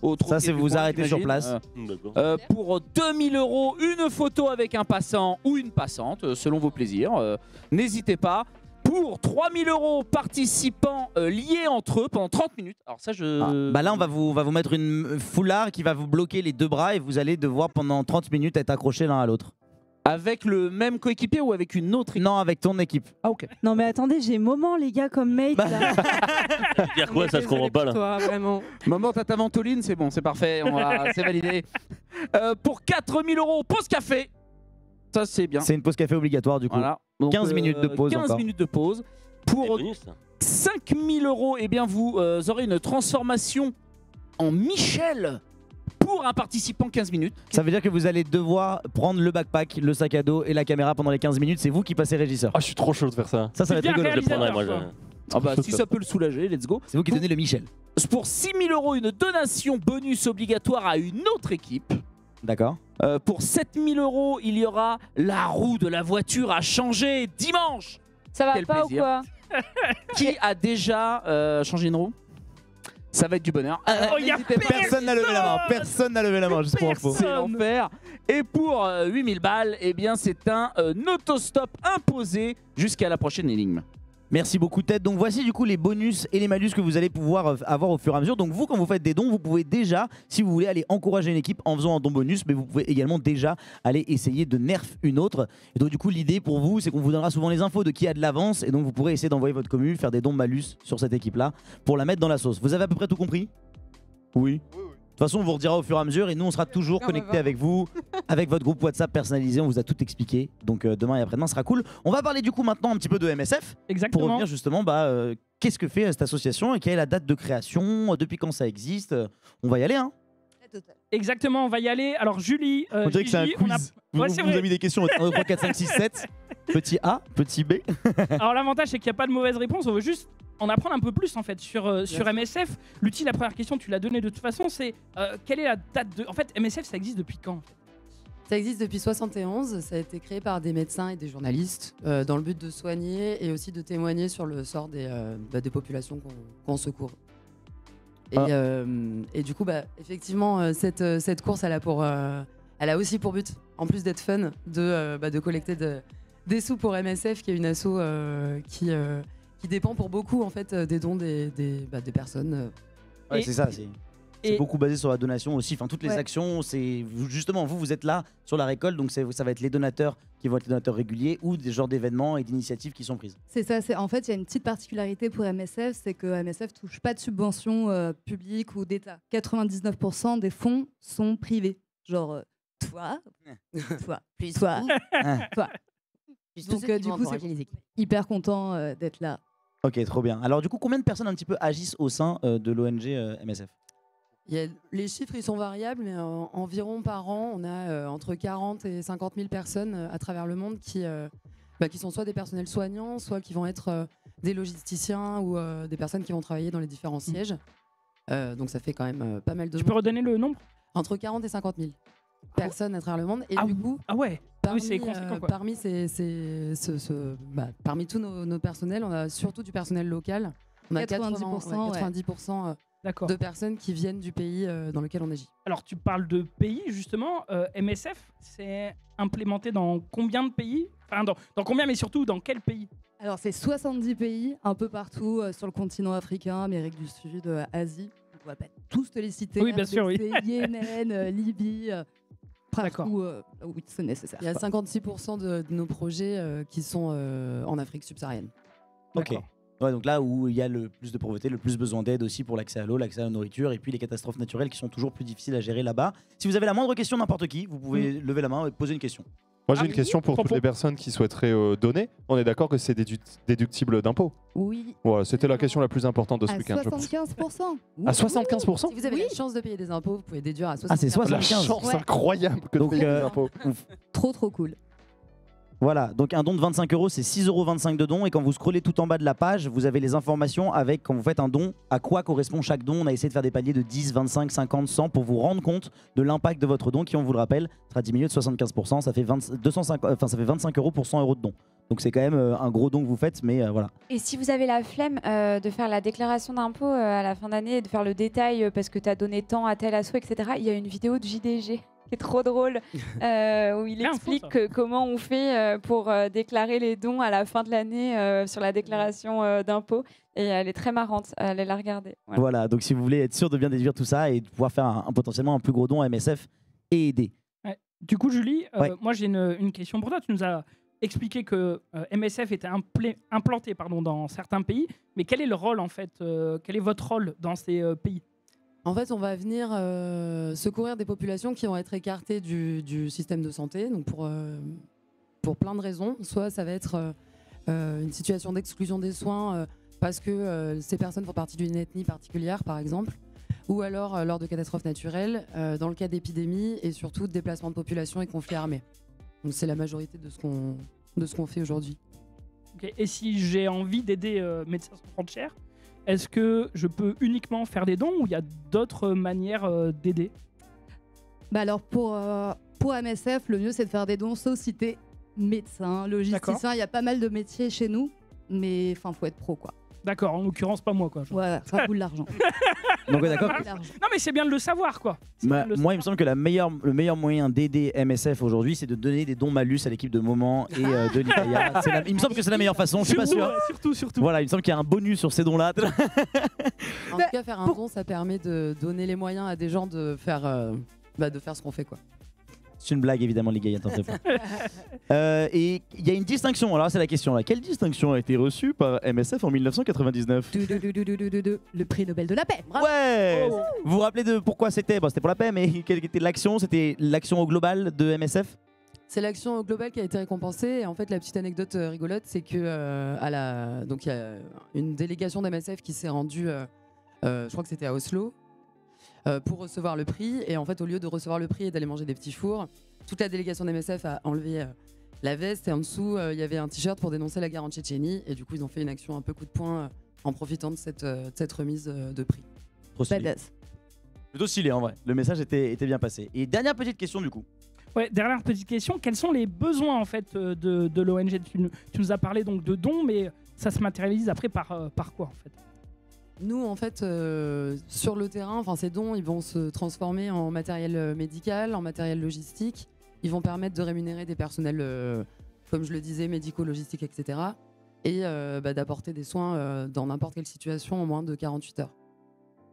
Au Ça, c'est vous court, arrêtez sur place. Euh. Euh, pour 2000 euros, une photo avec un passant ou une passante, selon vos plaisirs. Euh, N'hésitez pas. Pour 3000 euros, participants euh, liés entre eux pendant 30 minutes. Alors ça, je... Ah, bah là, on va, vous, on va vous mettre une foulard qui va vous bloquer les deux bras et vous allez devoir pendant 30 minutes être accrochés l'un à l'autre. Avec le même coéquipier ou avec une autre équipe? Non, avec ton équipe. Ah ok. Non mais attendez, j'ai moment les gars comme mate Bah, là. (laughs) Dire quoi, ça se comprend pas là? Toi, vraiment. Maman, t'as ta ventoline, c'est bon, c'est parfait, on va- c'est validé. Euh, pour 4000 euros, pause café. Ça, c'est bien. C'est une pause café obligatoire du coup. Voilà. Donc, 15 minutes de pause 15 encore. minutes de pause. Pour bonus, ça. 5000 euros, eh bien, vous euh, aurez une transformation en Michel pour un participant 15 minutes. Ça veut dire que vous allez devoir prendre le backpack, le sac à dos et la caméra pendant les 15 minutes. C'est vous qui passez régisseur. Ah, je suis trop chaud de faire ça. Ça, ça va être rigolo. Je le prendrai, moi. Ah bah, si ça peut le soulager, let's go. C'est vous qui donnez le Michel. Pour 6000 euros, une donation bonus obligatoire à une autre équipe. D'accord Euh, pour 7000 euros, il y aura la roue de la voiture à changer dimanche. Ça va Quel pas plaisir. ou quoi (laughs) Qui a déjà euh, changé une roue? Ça va être du bonheur. Euh, Oh, y a n'hésitez pas. Personne n'a levé la main. Personne n'a levé la main, juste pour info. C'est l'enfer. Et pour euh, 8000 balles, eh bien c'est un euh, autostop imposé jusqu'à la prochaine énigme. Merci beaucoup Ted. Donc voici du coup les bonus et les malus que vous allez pouvoir euh, avoir au fur et à mesure. Donc vous quand vous faites des dons, vous pouvez déjà, si vous voulez aller encourager une équipe en faisant un don bonus, mais vous pouvez également déjà aller essayer de nerf une autre. Et donc du coup l'idée pour vous c'est qu'on vous donnera souvent les infos de qui a de l'avance et donc vous pourrez essayer d'envoyer votre commu, faire des dons malus sur cette équipe là pour la mettre dans la sauce. Vous avez à peu près tout compris? Oui. Toute façon, on vous redira au fur et à mesure et nous, on sera toujours connectés avec vous, (laughs) avec votre groupe WhatsApp personnalisé. On vous a tout expliqué. Donc euh, demain et après-demain sera cool. On va parler du coup maintenant un petit peu de MSF pour Exactement. revenir justement, bah, euh, qu'est-ce que fait euh, cette association et quelle est la date de création, depuis quand ça existe. On va y aller, hein Exactement, on va y aller. Alors Julie, euh, On dirait que c'est un Gigi, on a- quiz. Vous, Ouais, vous vous avez mis des questions 1, 2, 3, 4, 5, 6, 7. Petit A, petit B. Alors l'avantage c'est qu'il n'y a pas de mauvaise réponse, on veut juste en apprendre un peu plus en fait sur, euh, sur MSF. L'outil, la première question, tu l'as donné de toute façon, c'est euh, quelle est la date de... En fait, MSF ça existe depuis quand en fait? Ça existe depuis 71. Ça a été créé par des médecins et des journalistes euh, dans le but de soigner et aussi de témoigner sur le sort des, bah, des populations qu'on secourt. Et, Ah. et du coup, bah, effectivement, cette, cette course, elle a, pour, elle a aussi pour but, en plus d'être fun, de, bah, de collecter de- des sous pour MSF, qui est une asso qui, qui dépend pour beaucoup en fait, euh, des dons des, des, bah, des personnes. euh. Ouais, Et- c'est ça. C'est c'est et- beaucoup basé sur la donation aussi. Enfin, toutes les Ouais. actions, c'est justement vous, vous êtes là sur la récolte, donc c'est- ça va être les donateurs qui vont être les donateurs réguliers ou des genres d'événements et d'initiatives qui sont prises. C'est ça, c'est en fait, il y a une petite particularité pour MSF, c'est que MSF touche pas de subventions euh, publiques ou d'État. 99% des fonds sont privés. Genre euh, toi, (laughs) toi, Plus toi, Ah. toi. Plus Donc, euh, du coup, c'est-. Hyper content euh, d'être là. Ok, trop bien. Alors du coup, combien de personnes un petit peu agissent au sein euh, de l'ONG euh, MSF Il y a- les chiffres ils sont variables, mais euh, environ par an, on a euh, entre 40 et 50 000 personnes euh, à travers le monde qui, euh, bah, qui sont soit des personnels soignants, soit qui vont être euh, des logisticiens ou euh, des personnes qui vont travailler dans les différents sièges. Euh, donc ça fait quand même euh, pas mal de Tu peux redonner le nombre? Entre 40 et 50 000 personnes à travers le monde. Et Ah du coup, Ah ouais parmi, c'est conséquent, euh, quoi. parmi, ces- ces- ce- ce- bah, parmi tous nos, nos personnels, on a surtout du personnel local. On a 90%, 80, ouais, ouais. 90% euh, D'accord. de personnes qui viennent du pays euh, dans lequel on agit. Alors tu parles de pays justement, euh, MSF c'est implémenté dans combien de pays? Enfin dans, dans combien mais surtout dans quel pays? Alors, c'est 70 pays, un peu partout euh, sur le continent africain, Amérique du Sud, euh, Asie. On va pas tous te les citer. Oui, bien sûr, oui. Yémen, euh, Libye, euh. Partout euh, où c'est nécessaire. Il y a quoi. 56% de, de nos projets euh, qui sont euh, en Afrique subsaharienne. Ok. Ouais, donc là où il y a le plus de pauvreté, le plus besoin d'aide aussi pour l'accès à l'eau, l'accès à la nourriture et puis les catastrophes naturelles qui sont toujours plus difficiles à gérer là-bas. Si vous avez la moindre question n'importe qui, vous pouvez lever la main et poser une question. Moi, j'ai Ah une question pour toutes les personnes qui souhaiteraient euh, donner. On est d'accord que c'est dédu- déductible d'impôts Oui, Voilà, c'était la question la plus importante de ce à week-end, je pense. 75%. À 75% Si vous avez la chance de payer des impôts, vous pouvez déduire à 75%. Ah, c'est La 75. chance Ouais. incroyable que de Donc, payer des euh, impôts. (laughs) Trop, trop cool. Voilà, donc un don de 25 euros, c'est 6,25 euros de don. Et quand vous scrollez tout en bas de la page, vous avez les informations avec, quand vous faites un don, à quoi correspond chaque don. On a essayé de faire des paliers de 10, 25, 50, 100 pour vous rendre compte de l'impact de votre don qui, on vous le rappelle, sera diminué de 75%. Ça fait, 20 250, enfin, ça fait 25 euros pour 100 euros de don. Donc c'est quand même euh, un gros don que vous faites, mais euh, voilà. Et si vous avez la flemme euh, de faire la déclaration d'impôt euh, à la fin d'année, de faire le détail euh, parce que tu as donné tant à tel assaut, etc., il y a une vidéo de JDG qui est trop drôle (laughs) euh, où il explique que- comment on fait euh, pour euh, déclarer les dons à la fin de l'année euh, sur la déclaration euh, d'impôt. Et elle est très marrante, allez la regarder. Voilà. Voilà. donc si vous voulez être sûr de bien déduire tout ça et de pouvoir faire un, un- potentiellement un plus gros don à MSF et aider. Ouais. Du coup, Julie, euh, Ouais. moi j'ai une, une question pour toi. Tu nous as expliqué que euh, MSF était implé- implanté pardon, dans certains pays, mais quel est le rôle en fait euh, Quel est votre rôle dans ces euh, pays? En fait, on va venir euh, secourir des populations qui vont être écartées du, système de santé, donc pour, euh, pour plein de raisons. Soit ça va être euh, une situation d'exclusion des soins parce que ces personnes font partie d'une ethnie particulière, par exemple, ou alors lors de catastrophes naturelles, dans le cas d'épidémies et surtout de déplacements de population et conflits armés. C'est la majorité de ce qu'on fait aujourd'hui. Et si j'ai envie d'aider Médecins sans frontières, est-ce que je peux uniquement faire des dons ou il y a d'autres manières euh, d'aider? Bah alors pour, euh, pour MSF, le mieux c'est de faire des dons, sauf si t'es médecin, logisticien. Il y a pas mal de métiers chez nous, mais enfin faut être pro quoi. D'accord, en l'occurrence pas moi quoi. Ouais, ça coûte de l'argent. (laughs) Donc ouais, d'accord. Non mais c'est bien de le savoir quoi. C'est Ma- bien de le moi, il me semble que la meilleure, le meilleur moyen d'aider MSF aujourd'hui, c'est de donner des dons malus à l'équipe de Moment et euh, de. (laughs) C'est la- Il me semble que c'est la meilleure façon, je suis pas Surtout, sûr. ouais, surtout, surtout. Voilà, il me semble qu'il y a un bonus sur ces dons-là. En tout cas, faire un don, ça permet de donner les moyens à des gens de faire, euh, bah, de faire ce qu'on fait. quoi. C'est une blague évidemment les gars, attention. (laughs) Euh, et il y a une distinction, alors c'est la question là. Quelle distinction a été reçue par MSF en 1999 Le prix Nobel de la paix. bravo. Ouais Vous vous rappelez de pourquoi c'était? Bon, c'était pour la paix, mais quelle était l'action? C'était l'action au global de MSF C'est l'action globale qui a été récompensée. Et en fait, la petite anecdote euh, rigolote, c'est que euh, à la, donc il y a une délégation d'MSF qui s'est rendue, euh, euh, je crois que c'était à Oslo, pour recevoir le prix. Et en fait, au lieu de recevoir le prix et d'aller manger des petits fours, toute la délégation d'MSF a enlevé euh, la veste et en dessous, euh, il y avait un t-shirt pour dénoncer la guerre en Tchétchénie. Et du coup, ils ont fait une action un peu coup de poing euh, en profitant de cette, euh, de cette remise euh, de prix. Trop stylé. Plutôt stylé en vrai. Le message était, était bien passé. Et dernière petite question du coup. Ouais, dernière petite question, quels sont les besoins en fait euh, de, de l'ONG tu, nous- tu nous as parlé donc de dons, mais ça se matérialise après par, euh, par quoi en fait? Nous, en fait, euh, sur le terrain, enfin, ces dons, ils vont se transformer en matériel euh, médical, en matériel logistique. Ils vont permettre de rémunérer des personnels, euh, comme je le disais, médicaux, logistiques, etc. Et euh, bah, d'apporter des soins dans n'importe quelle situation en moins de 48 heures.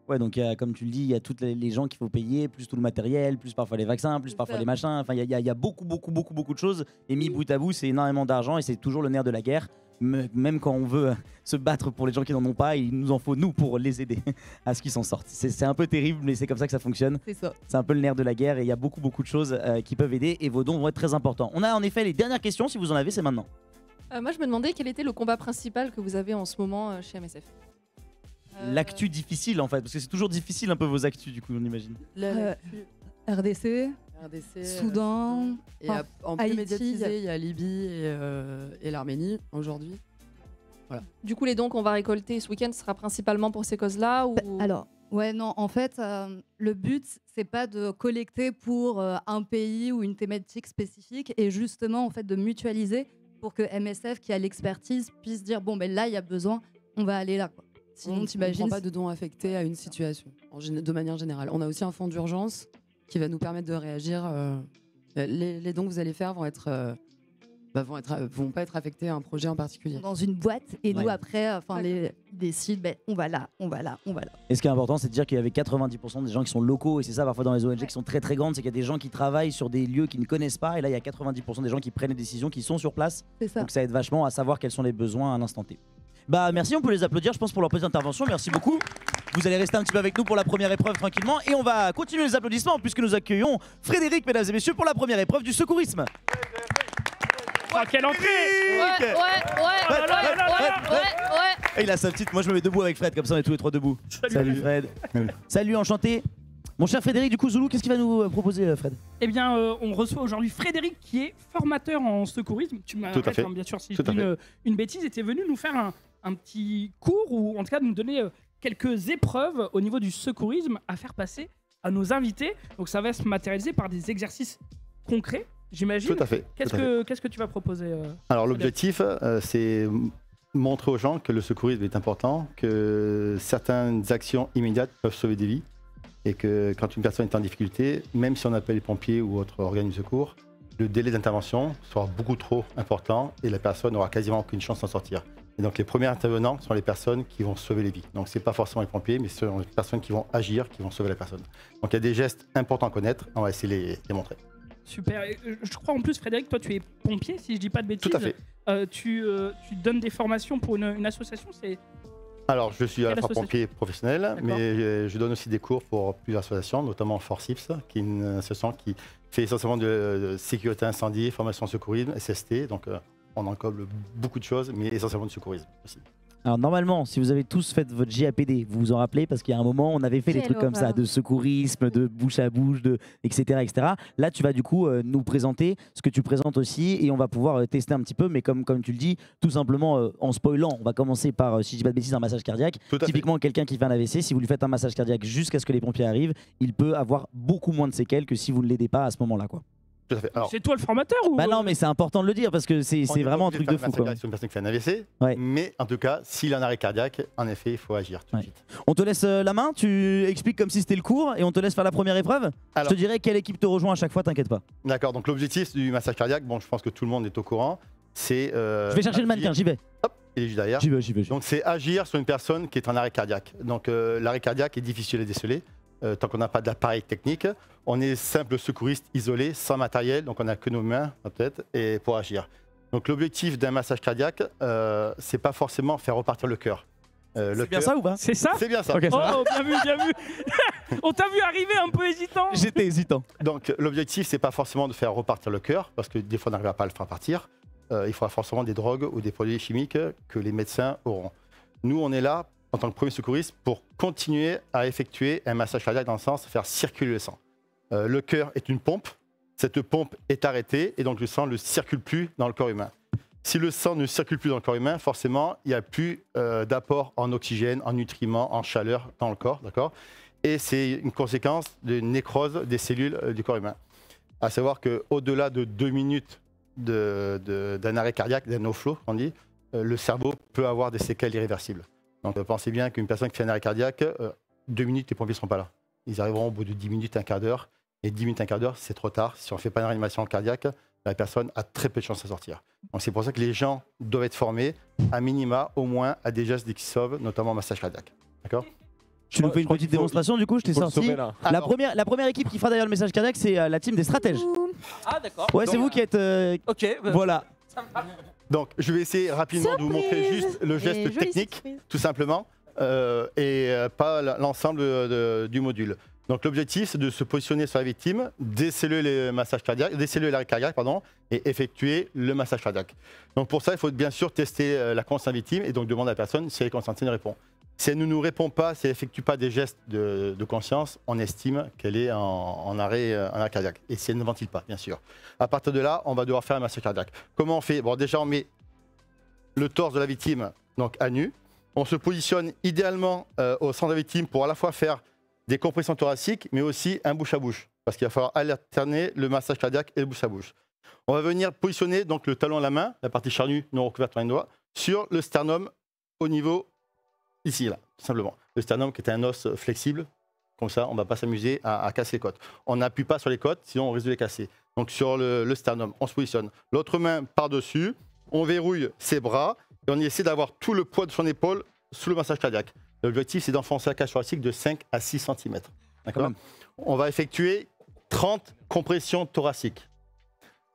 Ouais, donc il y a, comme tu le dis, il y a toutes les, gens qu'il faut payer, plus tout le matériel, plus parfois les vaccins, plus parfois les machins. Enfin, il y, y a beaucoup, beaucoup, beaucoup, beaucoup de choses. Et mis bout à bout, c'est énormément d'argent et c'est toujours le nerf de la guerre. Me- Même quand on veut se battre pour les gens qui n'en ont pas, il nous en faut nous pour les aider (laughs) à ce qu'ils s'en sortent. C'est un peu terrible, mais c'est comme ça que ça fonctionne. C'est ça. C'est un peu le nerf de la guerre et il y a beaucoup, beaucoup de choses euh, qui peuvent aider et vos dons vont être très importants. On a en effet les dernières questions, si vous en avez, c'est maintenant. Euh, moi, je me demandais quel était le combat principal que vous avez en ce moment euh, chez MSF. L'actu difficile en fait, parce que c'est toujours difficile un peu vos actus du coup, on imagine. Euh, RDC, RDC, euh, Soudan, Et enfin, à- en plus Haïti, médiatisé, il y a Libye et, euh, et l'Arménie aujourd'hui. Voilà. Du coup, les dons qu'on va récolter ce week-end sera principalement pour ces causes-là ou... Bah, Alors, ouais, non, en fait, euh, le but, c'est pas de collecter pour euh, un pays ou une thématique spécifique, et justement, en fait, de mutualiser pour que MSF, qui a l'expertise, puisse dire bon, ben là, il y a besoin, on va aller là. Quoi. Sinon, on ne prend pas de dons affectés à une situation, en de manière générale. On a aussi un fonds d'urgence qui va nous permettre de réagir. euh, les, les dons que vous allez faire vont être, euh, bah, vont être, vont pas être affectés à un projet en particulier. dans une boîte, et nous, Ouais. après, enfin, les décident ben, on va là, on va là, on va là. Et ce qui est important, c'est de dire qu'il y avait 90% des gens qui sont locaux, et c'est ça parfois dans les ONG qui sont très très grandes, c'est qu'il y a des gens qui travaillent sur des lieux qu'ils ne connaissent pas, et là il y a 90% des gens qui prennent les décisions, qui sont sur place. C'est ça. Donc ça aide vachement à savoir quels sont les besoins à l'instant T. Bah merci, on peut les applaudir, je pense, pour leur petite intervention. Merci beaucoup. Vous allez rester un petit peu avec nous pour la première épreuve tranquillement, et on va continuer les applaudissements puisque nous accueillons Frédéric, mesdames et messieurs, pour la première épreuve du secourisme. Ah, quelle entrée Ouais, ouais, ouais, ouais, ouais, ouais, ouais. Et il a sa petite, moi je me mets debout avec Fred, comme ça on est tous les trois debout. Salut, Fred. Salut, enchanté. Mon cher Frédéric, du coup, Zoulou, qu'est-ce qu'il va nous euh, proposer, euh, Fred? Eh bien, euh, on reçoit aujourd'hui Frédéric qui est formateur en secourisme. Tu Tout à m'arrêtes, fait. hein, bien sûr, si je dis une, une bêtise. Et tu es venu nous faire un, un petit cours ou en tout cas nous donner euh, quelques épreuves au niveau du secourisme à faire passer à nos invités. Donc ça va se matérialiser par des exercices concrets, j'imagine. Tout à fait, Qu'est-ce que tu vas proposer euh, Alors l'objectif, euh, c'est montrer aux gens que le secourisme est important, que certaines actions immédiates peuvent sauver des vies, et que quand une personne est en difficulté, même si on appelle les pompiers ou autre organisme de secours, le délai d'intervention sera beaucoup trop important et la personne n'aura quasiment aucune chance d'en sortir. Et donc les premiers intervenants sont les personnes qui vont sauver les vies. Donc c'est pas forcément les pompiers, mais ce sont les personnes qui vont agir, qui vont sauver la personne. Donc il y a des gestes importants à connaître, on va essayer de les, les montrer. Super. Et, euh, je crois en plus, Frédéric, toi tu es pompier, si je dis pas de bêtises. Tout à fait. Euh, tu, euh, tu donnes des formations pour une, une association, c'est Alors, je suis à la fois pompier professionnel, mais je, donne aussi des cours pour plusieurs associations, notamment Forcips, qui est une association qui fait essentiellement de, sécurité incendie, formation secourisme, SST. Donc, on englobe beaucoup de choses, mais essentiellement du secourisme aussi. Alors normalement, si vous avez tous fait votre JAPD, vous vous en rappelez parce qu'il y a un moment, on avait fait des trucs comme ça, de secourisme, de bouche à bouche, de etc. etc. Là, tu vas du coup euh, nous présenter ce que tu présentes aussi et on va pouvoir euh, tester un petit peu. Mais comme, comme tu le dis, tout simplement euh, en spoilant, on va commencer par, euh, si je dis pas de bêtises, un massage cardiaque. Typiquement, quelqu'un qui fait un AVC, si vous lui faites un massage cardiaque jusqu'à ce que les pompiers arrivent, il peut avoir beaucoup moins de séquelles que si vous ne l'aidez pas à ce moment-là. quoi. Tout à fait. Alors, c'est toi le formateur ou Bah non, mais c'est important de le dire parce que c'est on vraiment un obligé truc de faire fou. un quoi. sur une personne qui fait un AVC, Ouais. mais en tout cas, s'il a un arrêt cardiaque, en effet, il faut agir tout de suite. On te laisse euh, la main, tu expliques comme si c'était le cours et on te laisse faire la première épreuve. Alors- Je te dirai quelle équipe te rejoint à chaque fois, t'inquiète pas. D'accord, donc l'objectif du massage cardiaque, bon, je pense que tout le monde est au courant, c'est... euh, Je vais chercher le mannequin, j'y vais. Hop, il est juste derrière. J'y vais, j'y vais. j'y vais. Donc c'est agir sur une personne qui est en arrêt cardiaque. Donc euh, l'arrêt cardiaque est difficile à déceler euh, tant qu'on n'a pas d'appareil technique. On est simple secouriste isolé, sans matériel, donc on n'a que nos mains, notre tête, et pour agir. Donc l'objectif d'un massage cardiaque, euh, c'est pas forcément faire repartir le cœur. Euh, C'est bien ça ou pas C'est ça C'est bien ça. Ok, ça. Oh, bien vu, bien vu. (laughs) On t'a vu arriver un peu hésitant. J'étais hésitant. Donc l'objectif, c'est pas forcément de faire repartir le cœur, parce que des fois on n'arrivera pas à le faire partir. Euh, il faudra forcément des drogues ou des produits chimiques que les médecins auront. Nous, on est là en tant que premier secouriste pour continuer à effectuer un massage cardiaque dans le sens de faire circuler le sang. Euh, le cœur est une pompe. Cette pompe est arrêtée et donc le sang ne circule plus dans le corps humain. Si le sang ne circule plus dans le corps humain, forcément, il n'y a plus euh, d'apport en oxygène, en nutriments, en chaleur dans le corps, d'accord? Et c'est une conséquence de nécrose des cellules euh, du corps humain. À savoir qu'au-delà de deux minutes d'un arrêt cardiaque, d'un no-flow, on dit, le cerveau peut avoir des séquelles irréversibles. Donc euh, pensez bien qu'une personne qui fait un arrêt cardiaque, euh, deux minutes, les pompiers ne seront pas là. Ils arriveront au bout de 10 minutes, un quart d'heure. Et 10 minutes, un quart d'heure, c'est trop tard. Si on ne fait pas une réanimation cardiaque, la personne a très peu de chances de sortir. Donc c'est pour ça que les gens doivent être formés, à minima, au moins, à des gestes qui sauvent, notamment au massage cardiaque. D'accord? Tu nous fais une petite démonstration du coup, je t'ai sorti. La Alors- première, la première équipe qui fera d'ailleurs le message cardiaque, c'est euh, la team des stratèges. Ah, d'accord. Ouais, c'est vous qui êtes. euh, Ok. bah, Voilà. Donc, je vais essayer rapidement de vous montrer juste le geste Et technique, surprise. tout simplement, euh, et euh, pas l'ensemble du module. Donc, l'objectif, c'est de se positionner sur la victime, déceler les massages cardiaques, déceler l'arrêt cardiaque, pardon, et effectuer le massage cardiaque. Donc, pour ça, il faut bien sûr tester euh, la conscience de la victime et donc demander à la personne si elle est consentie, elle répond. Si elle ne nous répond pas, si elle n'effectue pas des gestes de, conscience, on estime qu'elle est en, arrêt, euh, en arrêt cardiaque. Et si elle ne ventile pas, bien sûr. À partir de là, on va devoir faire un massage cardiaque. Comment on fait? Bon, déjà, on met le torse de la victime donc à nu. On se positionne idéalement euh, au centre de la victime pour à la fois faire des compressions thoraciques, mais aussi un bouche à bouche, parce qu'il va falloir alterner le massage cardiaque et le bouche à bouche. On va venir positionner donc le talon à la main, la partie charnue non recouverte par une doigt, sur le sternum au niveau ici là, tout simplement. Le sternum qui est un os flexible, comme ça, on ne va pas s'amuser à, à casser les côtes. On n'appuie pas sur les côtes, sinon on risque de les casser. Donc sur le, le sternum, on se positionne. L'autre main par-dessus, on verrouille ses bras et on essaie d'avoir tout le poids de son épaule sous le massage cardiaque. L'objectif, c'est d'enfoncer la cage thoracique de 5 à 6 cm. D'accord On va effectuer 30 compressions thoraciques.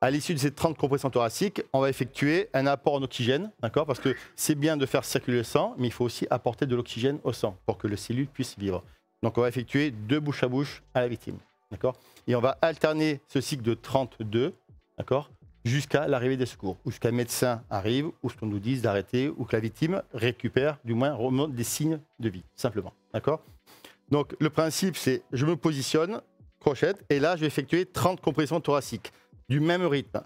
À l'issue de ces 30 compressions thoraciques, on va effectuer un apport en oxygène, d'accord Parce que c'est bien de faire circuler le sang, mais il faut aussi apporter de l'oxygène au sang pour que le cellule puisse vivre. Donc on va effectuer deux bouche à bouche à la victime, d'accord Et on va alterner ce cycle de 32, d'accord Jusqu'à l'arrivée des secours, ou jusqu'à médecin arrive, ou ce qu'on nous dise d'arrêter, ou que la victime récupère, du moins remonte des signes de vie, simplement, d'accord Donc le principe, c'est je me positionne, crochette, et là, je vais effectuer 30 compressions thoraciques du même rythme.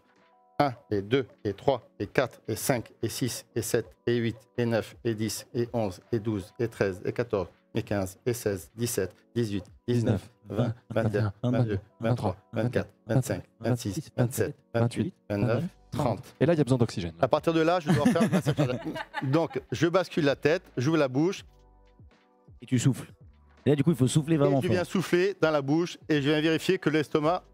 1 et 2 et 3 et 4 et 5 et 6 et 7 et 8 et 9 et 10 et 11 et 12 et 13 et 14 et 15 et 16, 17, 18, 19, 20, 21, 22, 23, 24, 25, 26, 27, 28, 29, 30. Et là, il y a besoin d'oxygène. À partir de là, je dois faire un massage cardiaque. Donc, je bascule la tête, j'ouvre la bouche. Et tu souffles. Et là, du coup, il faut souffler Et vraiment je fort. viens souffler dans la bouche et je viens vérifier que l'estomac,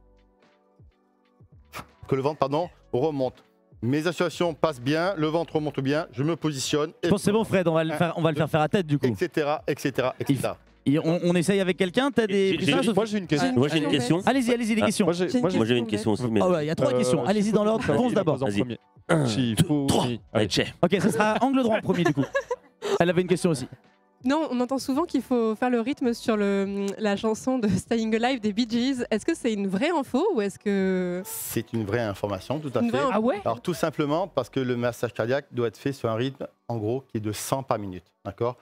que le ventre, pardon, remonte. Mes associations passent bien, le ventre remonte bien, je me positionne. Je pense que c'est bon, Fred, on va le Un, faire, on va le faire faire à tête, du coup. Etc., etc., etc. Et on, on essaye avec quelqu'un T'as des J'ai- j'ai- moi, j'ai une question. Moi, j'ai une question. Allez-y, allez-y, les Ah, questions. moi, j'ai- moi, j'ai- moi, j'ai une question aussi, mais- Ah ouais, il y a trois Euh, questions. Allez-y dans l'ordre. Pense d'abord. Vas-y. Un, Si, deux, faut- trois. oui. Allez. Ok, ça sera angle droit en premier, du coup. Elle avait une question aussi. Non, on entend souvent qu'il faut faire le rythme sur le, la chanson de Staying Alive des Bee Gees. Est-ce que c'est une vraie info ou est-ce que. C'est une vraie information, tout à Une fait. vraie- Ah ouais Alors, tout simplement parce que le massage cardiaque doit être fait sur un rythme, en gros, qui est de 100 par minute. D'accord?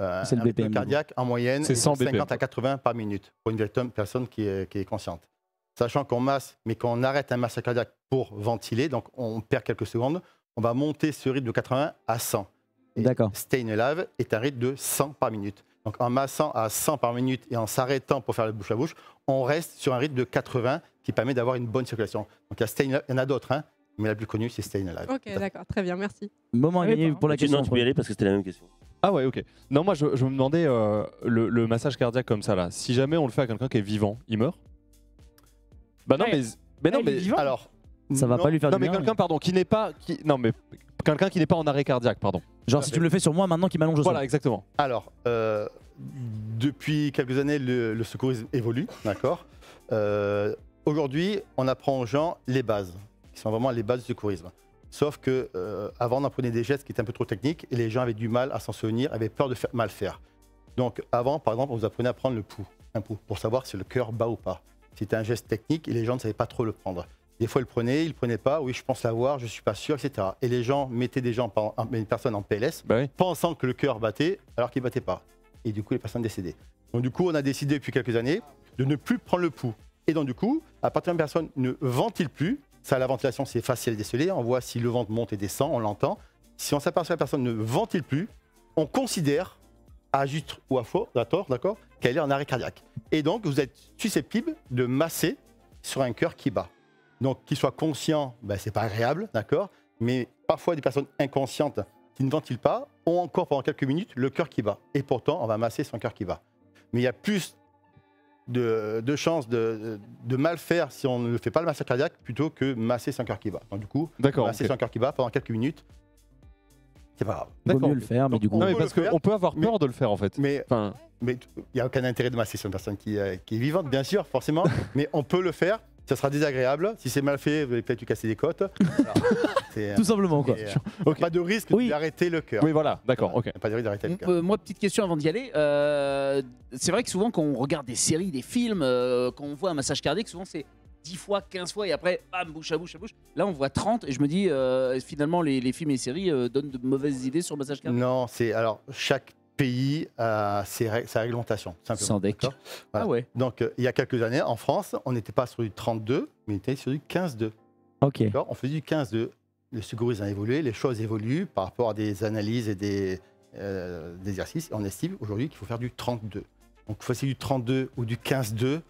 Euh, C'est le rythme BPM, cardiaque, en moyenne, C'est est de 100 BPM. 50 à 80 par minute pour une personne qui est, qui est consciente. Sachant qu'on masse, mais qu'on arrête un massage cardiaque pour ventiler, donc on perd quelques secondes, on va monter ce rythme de 80 à 100. D'accord. Staying Alive est un rythme de 100 par minute. Donc en massant à 100 par minute et en s'arrêtant pour faire le bouche à bouche, on reste sur un rythme de 80 qui permet d'avoir une bonne circulation. Donc il y, a Staying Alive- il y en a d'autres, hein, mais la plus connue c'est Staying Alive. Ok, d'accord, très bien, merci. Moment à gagner pour la Tu- question. Non, tu peux y aller parce que c'était la même question. Ah ouais, ok. Non, moi, je, je me demandais, euh, le, le massage cardiaque comme ça, là, si jamais on le fait à quelqu'un qui est vivant, il meurt? Bah non, Ouais. mais... mais non, Ouais, mais... Alors, Ça va non, pas lui faire Non, du mais quelqu'un, pardon, qui n'est pas... Qui... Non, mais quelqu'un qui n'est pas en arrêt cardiaque, pardon. Genre, si tu me le fais sur moi maintenant qui m'allonge au sol. Voilà, exactement. Alors, euh, depuis quelques années, le, le secourisme évolue, d'accord Euh, Aujourd'hui, on apprend aux gens les bases, qui sont vraiment les bases du secourisme. Sauf que euh, avant, on apprenait des gestes qui étaient un peu trop techniques et les gens avaient du mal à s'en souvenir, avaient peur de faire, mal faire. Donc, avant, par exemple, on vous apprenait à prendre le pouls, un pouls, pour savoir si le cœur bat ou pas. C'était un geste technique et les gens ne savaient pas trop le prendre. Des fois, ils le prenaient, ils le prenaient pas. Oui, je pense l'avoir, je suis pas sûr, etc. Et les gens mettaient des gens, une personne en PLS, Bah oui. pensant que le cœur battait, alors qu'il battait pas. Et du coup, les personnes décédaient. Donc du coup, on a décidé depuis quelques années de ne plus prendre le pouls. Et donc du coup, à partir d'une personne ne ventile plus, ça, la ventilation, c'est facile à déceler. On voit si le ventre monte et descend, on l'entend. Si on s'aperçoit que la personne ne ventile plus, on considère, à juste ou à faux, à tort, d'accord, qu'elle est en arrêt cardiaque. Et donc, vous êtes susceptible de masser sur un cœur qui bat. Donc, qu'il soit conscient, ben, c'est pas agréable, d'accord Mais parfois, des personnes inconscientes qui ne ventilent pas ont encore pendant quelques minutes le cœur qui bat. Et pourtant, on va masser son cœur qui bat. Mais il y a plus de, de chances de, de mal faire si on ne fait pas le massage cardiaque plutôt que masser son cœur qui bat. Donc, du coup, masser son cœur qui bat pendant quelques minutes, c'est pas grave. Vaut D'accord. mieux le faire, mais du coup. Non, mais peut parce le faire, qu'on peut avoir mais- peur de le faire, en fait. Mais Enfin, mais il n'y a aucun intérêt de masser sur une personne qui, euh, qui est vivante, bien sûr, forcément. (laughs) mais on peut le faire. Ça sera désagréable. Si c'est mal fait, vous allez peut-être lui casser des côtes. (laughs) Voilà. C'est, euh, Tout simplement, quoi. et, euh, Pas de risque Oui. d'arrêter le cœur. oui, voilà, d'accord, ok. Pas de risque d'arrêter le cœur. Euh, moi, petite question avant d'y aller. Euh, c'est vrai que souvent, quand on regarde des séries, des films, euh, quand on voit un massage cardiaque, souvent c'est 10 fois, 15 fois, et après, bam, bouche à bouche à bouche. Là, on voit 30, et je me dis, euh, finalement, les, les films et séries euh, donnent de mauvaises idées sur le massage cardiaque. Non, c'est alors chaque pays ses règles- sa réglementation. Simplement, Sans deck. Voilà. Ah ouais. Donc, euh, il y a quelques années, en France, on n'était pas sur du 32, mais on était sur du 15-2. Ok. D'accord? On faisait du 15-2. Le secourisme a évolué, les choses évoluent par rapport à des analyses et des, euh, des exercices. On estime aujourd'hui qu'il faut faire du 32. Donc, faut essayer du 32 ou du 15-2.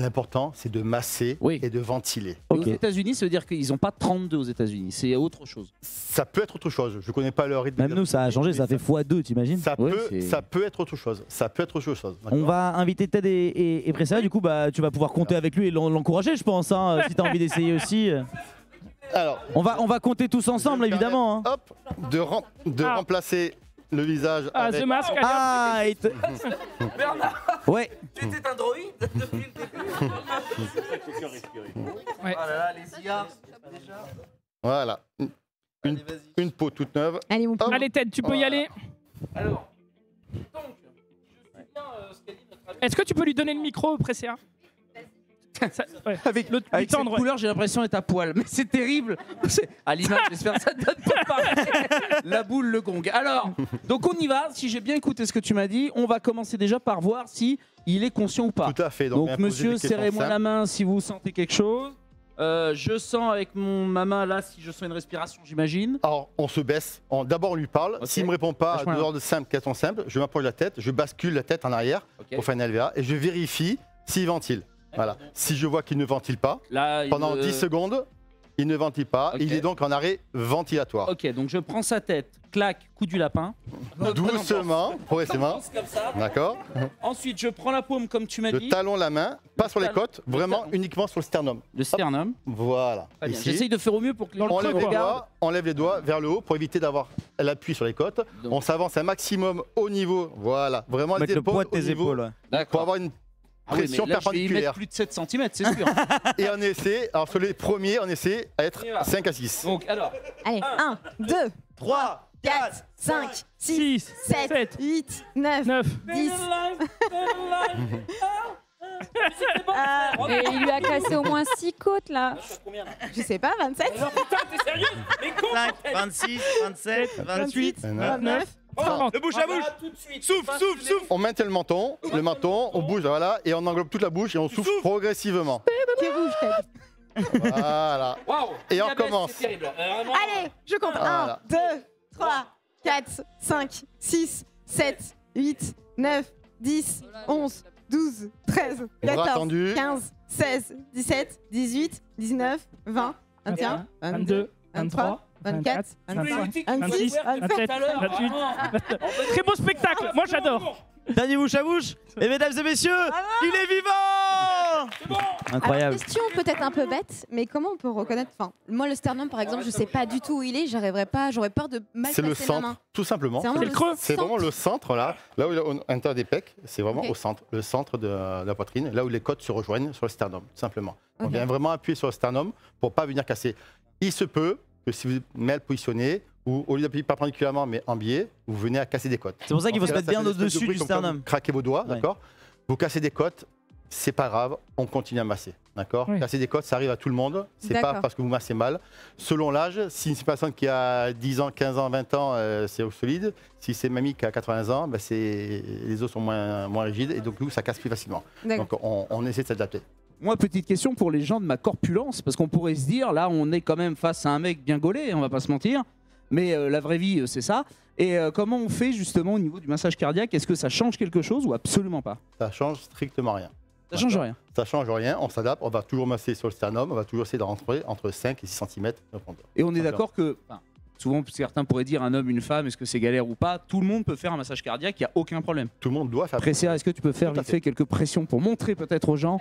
L'important, c'est de masser Oui. et de ventiler. Et Aux États-Unis, ça veut dire qu'ils n'ont pas 32 aux États-Unis, c'est autre chose. Ça peut être autre chose. Je ne connais pas leur rythme. Même nous, ça a changé, ça fait x2, t'imagines Ça, Ouais, peut, c'est- ça peut être autre chose. Ça peut être autre chose. On va inviter Ted et, et, et Pressa, du coup, bah, tu vas pouvoir compter avec lui et l'en- l'encourager, je pense, hein, si tu as envie d'essayer aussi. Alors, On va, on va compter tous ensemble, évidemment. hein. Hop, de, rem- de Ah. remplacer le visage Ah, avec. The Mask, Ah, et te- (laughs) Ouais, Tu étais un droïde depuis Ouais. Oh là là, les IA, déjà. Voilà. Une, une- une peau toute neuve. Allez, mon Hop. Allez, Ted, tu peux y Voilà. aller. Alors, donc, je suis bien euh, ce qu'a dit notre ami. Est-ce que tu peux lui donner le micro, Presséa? (laughs) Ça- ouais. Avec, Le- avec du tendre, cette ouais. couleur, j'ai l'impression d'être à poil. Mais c'est terrible. (laughs) C'est- À l'image, j'espère que ça te donne pas pareil. (laughs) La boule, le gong. Alors, donc on y va. Si j'ai bien écouté ce que tu m'as dit, on va commencer déjà par voir si il est conscient ou pas. Tout à fait. Donc, poser monsieur, des questions serrez-moi la main si vous sentez quelque chose. Euh, je sens avec mon, ma main là, si je sens une respiration, j'imagine. Alors, on se baisse. On- D'abord, on lui parle. Ok. S'il ne me répond pas à Lâche-moi deux la- ordres simples, questions simples, je m'approche de la tête, je bascule la tête en arrière Ok. pour faire une LVA et je vérifie s'il ventile. Voilà. Si je vois qu'il ne ventile pas, Là, il pendant me- 10 secondes, il ne ventile pas. Ok. Il est donc en arrêt ventilatoire. Ok, donc je prends sa tête, clac, coup du lapin. (laughs) Doucement, progressivement. Comme ça. D'accord Ensuite, je prends la paume comme tu m'as Je dit. talon la main, pas sur les talon- côtes, vraiment uniquement sur le sternum. Le sternum. Voilà. Très bien. Ici. J'essaye de faire au mieux pour que les gens On lève, les regardent. doigts, on lève les doigts vers le haut pour éviter d'avoir l'appui sur les côtes. on s'avance un maximum au niveau. Voilà. Vraiment les Mettre le épaules poids de au tes niveau épaules, ouais. Pour avoir une Ah oui, pression mais là, je vais y mettre perpendiculaire. plus de 7 cm, c'est sûr. (laughs) Et on essaie, alors sur les premiers, on essaie à être 5 à 6. Donc, alors. Allez, 1, 2, 3, 4, 5, 6, 7, 7, 8, 9, 9, 10. Et il lui a cassé au moins 6 côtes là. Je sais pas, 27 5, 26, 27, 28, 29, 30. Le bouche à bouche Souffle, souffle, souffle On maintient le menton, le menton, on bouge, voilà, et on englobe toute la bouche et on souffle progressivement. Rouge. Voilà. Et on recommence. Euh. Allez, je compte. 1, Voilà. 2, 3, 4, 5, 6, 7, 8, 9, 10, 11, 12, 13, Bras 14, tendus. 15, 16, 17, 18, 19, 20, 21, 22, 23, 24, 25, 26, 27, 28. Très beau spectacle, moi j'adore. Dernier bouche à bouche Et mesdames et messieurs, il est vivant. Incroyable. Question peut-être un peu bête, mais comment on peut reconnaître Enfin, moi le sternum par exemple, je sais pas du tout où il est, j'arriverai pas, j'aurais peur de mal C'est le centre, main. tout simplement. C'est vraiment C'est le creux. C'est vraiment le centre, là, là où il est au- à l'intérieur des pecs, c'est vraiment au centre, le centre de, la poitrine, là où les côtes se rejoignent sur le sternum, tout simplement. On vient vraiment appuyer sur le sternum pour pas venir casser. Il se peut que si vous êtes mal positionné, ou au lieu d'appuyer perpendiculairement mais en biais, vous venez à casser des côtes. C'est pour ça qu'il faut se mettre bien au-dessus du sternum. Craquez vos doigts, Ouais. d'accord? Vous cassez des côtes, c'est pas grave, on continue à masser. D'accord? Oui. Casser des côtes, ça arrive à tout le monde. C'est pas parce que vous massez mal. Selon l'âge, si c'est une personne qui a 10 ans, 15 ans, 20 ans, euh, c'est au solide. Si c'est mamie qui a 80 ans, bah, c'est- les os sont moins, moins rigides et donc du coup, ça casse plus facilement. Donc on, on essaie de s'adapter. Moi, petite question pour les gens de ma corpulence, parce qu'on pourrait se dire, là, on est quand même face à un mec bien gaulé, on va pas se mentir, mais euh, la vraie vie, euh, c'est ça. Et euh, comment on fait justement au niveau du massage cardiaque? Est-ce que ça change quelque chose ou absolument pas? Ça change strictement rien. Ça change rien. Ça change rien, on s'adapte, on va toujours masser sur le sternum, on va toujours essayer de rentrer entre 5 et 6 cm de profondeur. Et on est d'accord que, enfin, souvent certains pourraient dire un homme, une femme, est-ce que c'est galère ou pas? Tout le monde peut faire un massage cardiaque, il n'y a aucun problème. Tout le monde doit faire. Pressia, est-ce que tu peux faire vite fait quelques pressions pour montrer peut-être aux gens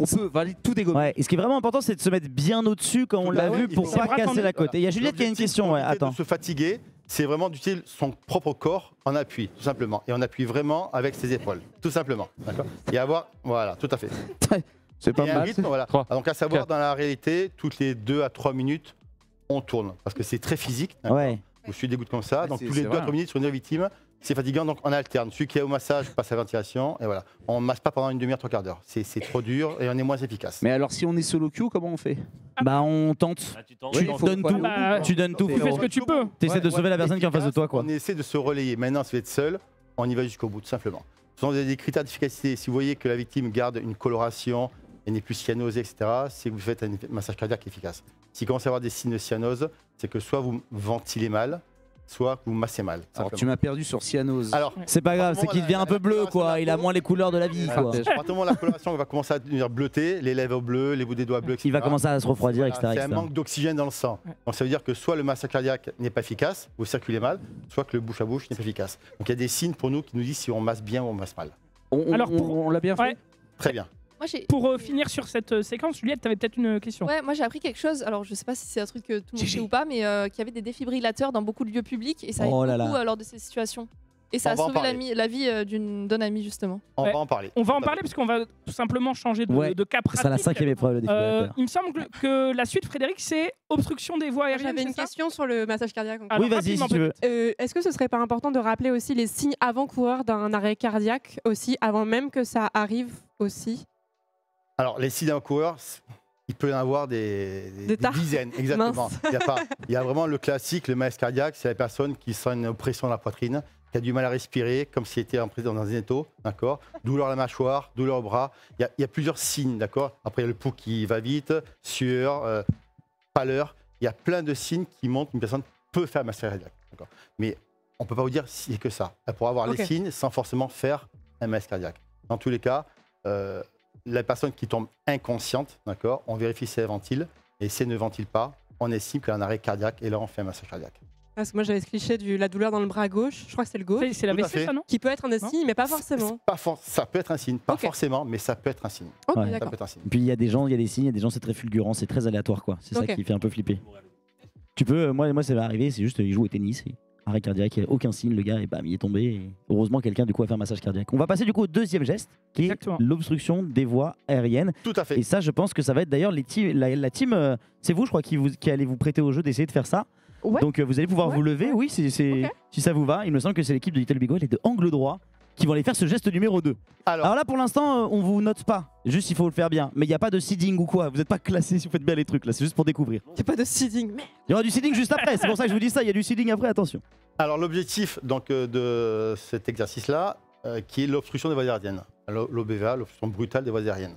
qu'on peut valider tout dégommer Ouais, et ce qui est vraiment important, c'est de se mettre bien au-dessus quand on Bah l'a ouais, vu pour pas casser la côte. Et il y a Juliette qui a une question, pour ouais, éviter attends. de se fatiguer, c'est vraiment d'utiliser son propre corps en appui, tout simplement. Et on appuie vraiment avec ses épaules, tout simplement. D'accord Et avoir, voilà, tout à fait. (laughs) C'est pas Et un mal. rythme, voilà. Trois, Donc à savoir, dans la réalité, toutes les 2 à 3 minutes, on tourne. Parce que c'est très physique. Ouais. Je suis dégoûté comme ça. Donc tous les 2 à vrai. 3 minutes sur une victime, c'est fatigant, donc on alterne. Celui qui est au massage passe à la ventilation, et voilà. On ne masse pas pendant une demi-heure, trois quarts d'heure. C'est c'est trop dur et on est moins efficace. Mais alors si on est solo queue, comment on fait? Bah on tente. Ah, tu t'en Tu vas, donnes faut- tout. Bah, Tu donnes tout. Tu fais ce que tu peux. T'essaies de sauver la personne qui est en face de toi, quoi. On essaie de se relayer. Maintenant, si vous êtes seul, on y va jusqu'au bout, tout simplement. Ce sont des critères d'efficacité. Si vous voyez que la victime garde une coloration, elle n'est plus cyanosée, etc., c'est que vous faites un massage cardiaque efficace. S'il commence à avoir des signes de cyanose, c'est que soit vous ventilez mal, soit que vous massez mal. Alors tu m'as perdu sur cyanose. Alors, C'est pas grave, c'est qu'il devient un peu bleu, quoi. Il a moins les couleurs de la vie, quoi. à partir du moment où la coloration va commencer à devenir bleutée, les lèvres bleues, les bouts des doigts bleus, etc. Il va commencer à se refroidir, etc. C'est un manque d'oxygène dans le sang. Donc ça veut dire que soit le massage cardiaque n'est pas efficace, vous circulez mal, soit que le bouche à bouche n'est pas efficace. Donc il y a des signes pour nous qui nous disent si on masse bien ou on masse mal. On, on- Alors, pour- on- on l'a bien fait Ouais. Très bien. Moi. Pour euh, finir sur cette euh, séquence, Juliette, t'avais peut-être une question. Ouais, moi j'ai appris quelque chose. Alors je sais pas si c'est un truc que tout le monde sait ou pas, mais euh, qu'il y avait des défibrillateurs dans beaucoup de lieux publics et ça aide Oh là beaucoup là. euh, lors de ces situations. Et ça On a va en sauvé la, parler. mi- la vie euh, d'une d'un ami justement. On Ouais. va en parler. On va en parler parce qu'on va tout simplement changer de, Ouais, de cas Ce sera la cinquième épreuve, le Euh, défibrillateur. il me semble que- que la suite, Frédéric, c'est obstruction des voies aériennes. J'avais une c'est ça question sur le massage cardiaque. encore. Alors, Oui, vas-y, si tu veux. Euh, Est-ce que ce serait pas important de rappeler aussi les signes avant-coureurs d'un arrêt cardiaque aussi, avant même que ça arrive aussi? Alors, les signes coureurs, il peut y en avoir des, des- Des des tas. dizaines, exactement. Il y, a pas- il y a vraiment le classique, le malaise cardiaque, c'est la personne qui sent une oppression dans la poitrine, qui a du mal à respirer, comme s'il était en prise dans un étau, d'accord? Douleur à la mâchoire, douleur au bras. Il y a, il y a plusieurs signes, d'accord? Après, il y a le pouls qui va vite, sueur, euh, pâleur. Il y a plein de signes qui montrent qu'une personne peut faire un massage cardiaque, d'accord? Mais on ne peut pas vous dire si c'est que ça. Elle pourra avoir les signes sans forcément faire un malaise cardiaque. Dans tous les cas, euh, la personne qui tombe inconsciente, d'accord, on vérifie si elle ventile, et si elle ne ventile pas, on estime qu'elle a un arrêt cardiaque, et là on fait un massage cardiaque. Parce que moi j'avais ce cliché de la douleur dans le bras gauche, je crois que c'est le gauche. C'est- la fait. ça, non Qui peut être un signe, mais pas forcément. Pas for- ça peut être un signe, pas forcément, mais ça peut être un signe. Ok, Ouais. Ça d'accord. peut être un signe. Et puis il y a des gens, il y a des signes, il y a des gens c'est très fulgurant, c'est très aléatoire quoi. C'est ça qui fait un peu flipper. Tu peux, euh, moi, moi ça m'est arrivé, c'est juste il joue au tennis, et arrêt cardiaque, il y a aucun signe, le gars et bam il est tombé. et heureusement quelqu'un du coup a fait un massage cardiaque. On va passer du coup au deuxième geste qui Exactement. est l'obstruction des voies aériennes. Tout à fait. Et ça je pense que ça va être d'ailleurs la, la team, euh, c'est vous je crois qui, vous, qui allez vous prêter au jeu d'essayer de faire ça. Ouais. Donc euh, vous allez pouvoir Ouais, vous lever, oui, c'est, c'est- Ok. si ça vous va. Il me semble que c'est l'équipe de Little Big Whale et de Angle Droit qui vont aller faire ce geste numéro 2. Alors, Alors là pour l'instant euh, on vous note pas, juste il faut le faire bien. Mais il n'y a pas de seeding ou quoi, vous n'êtes pas classé si vous faites bien les trucs là, c'est juste pour découvrir. Il n'y a pas de seeding. Merde. Il y aura du seeding juste après, c'est pour ça que je vous dis ça, il y a du seeding après, attention. alors l'objectif donc euh, de cet exercice-là, euh, qui est l'obstruction des voies aériennes, l'OBVA, l'obstruction brutale des voies aériennes.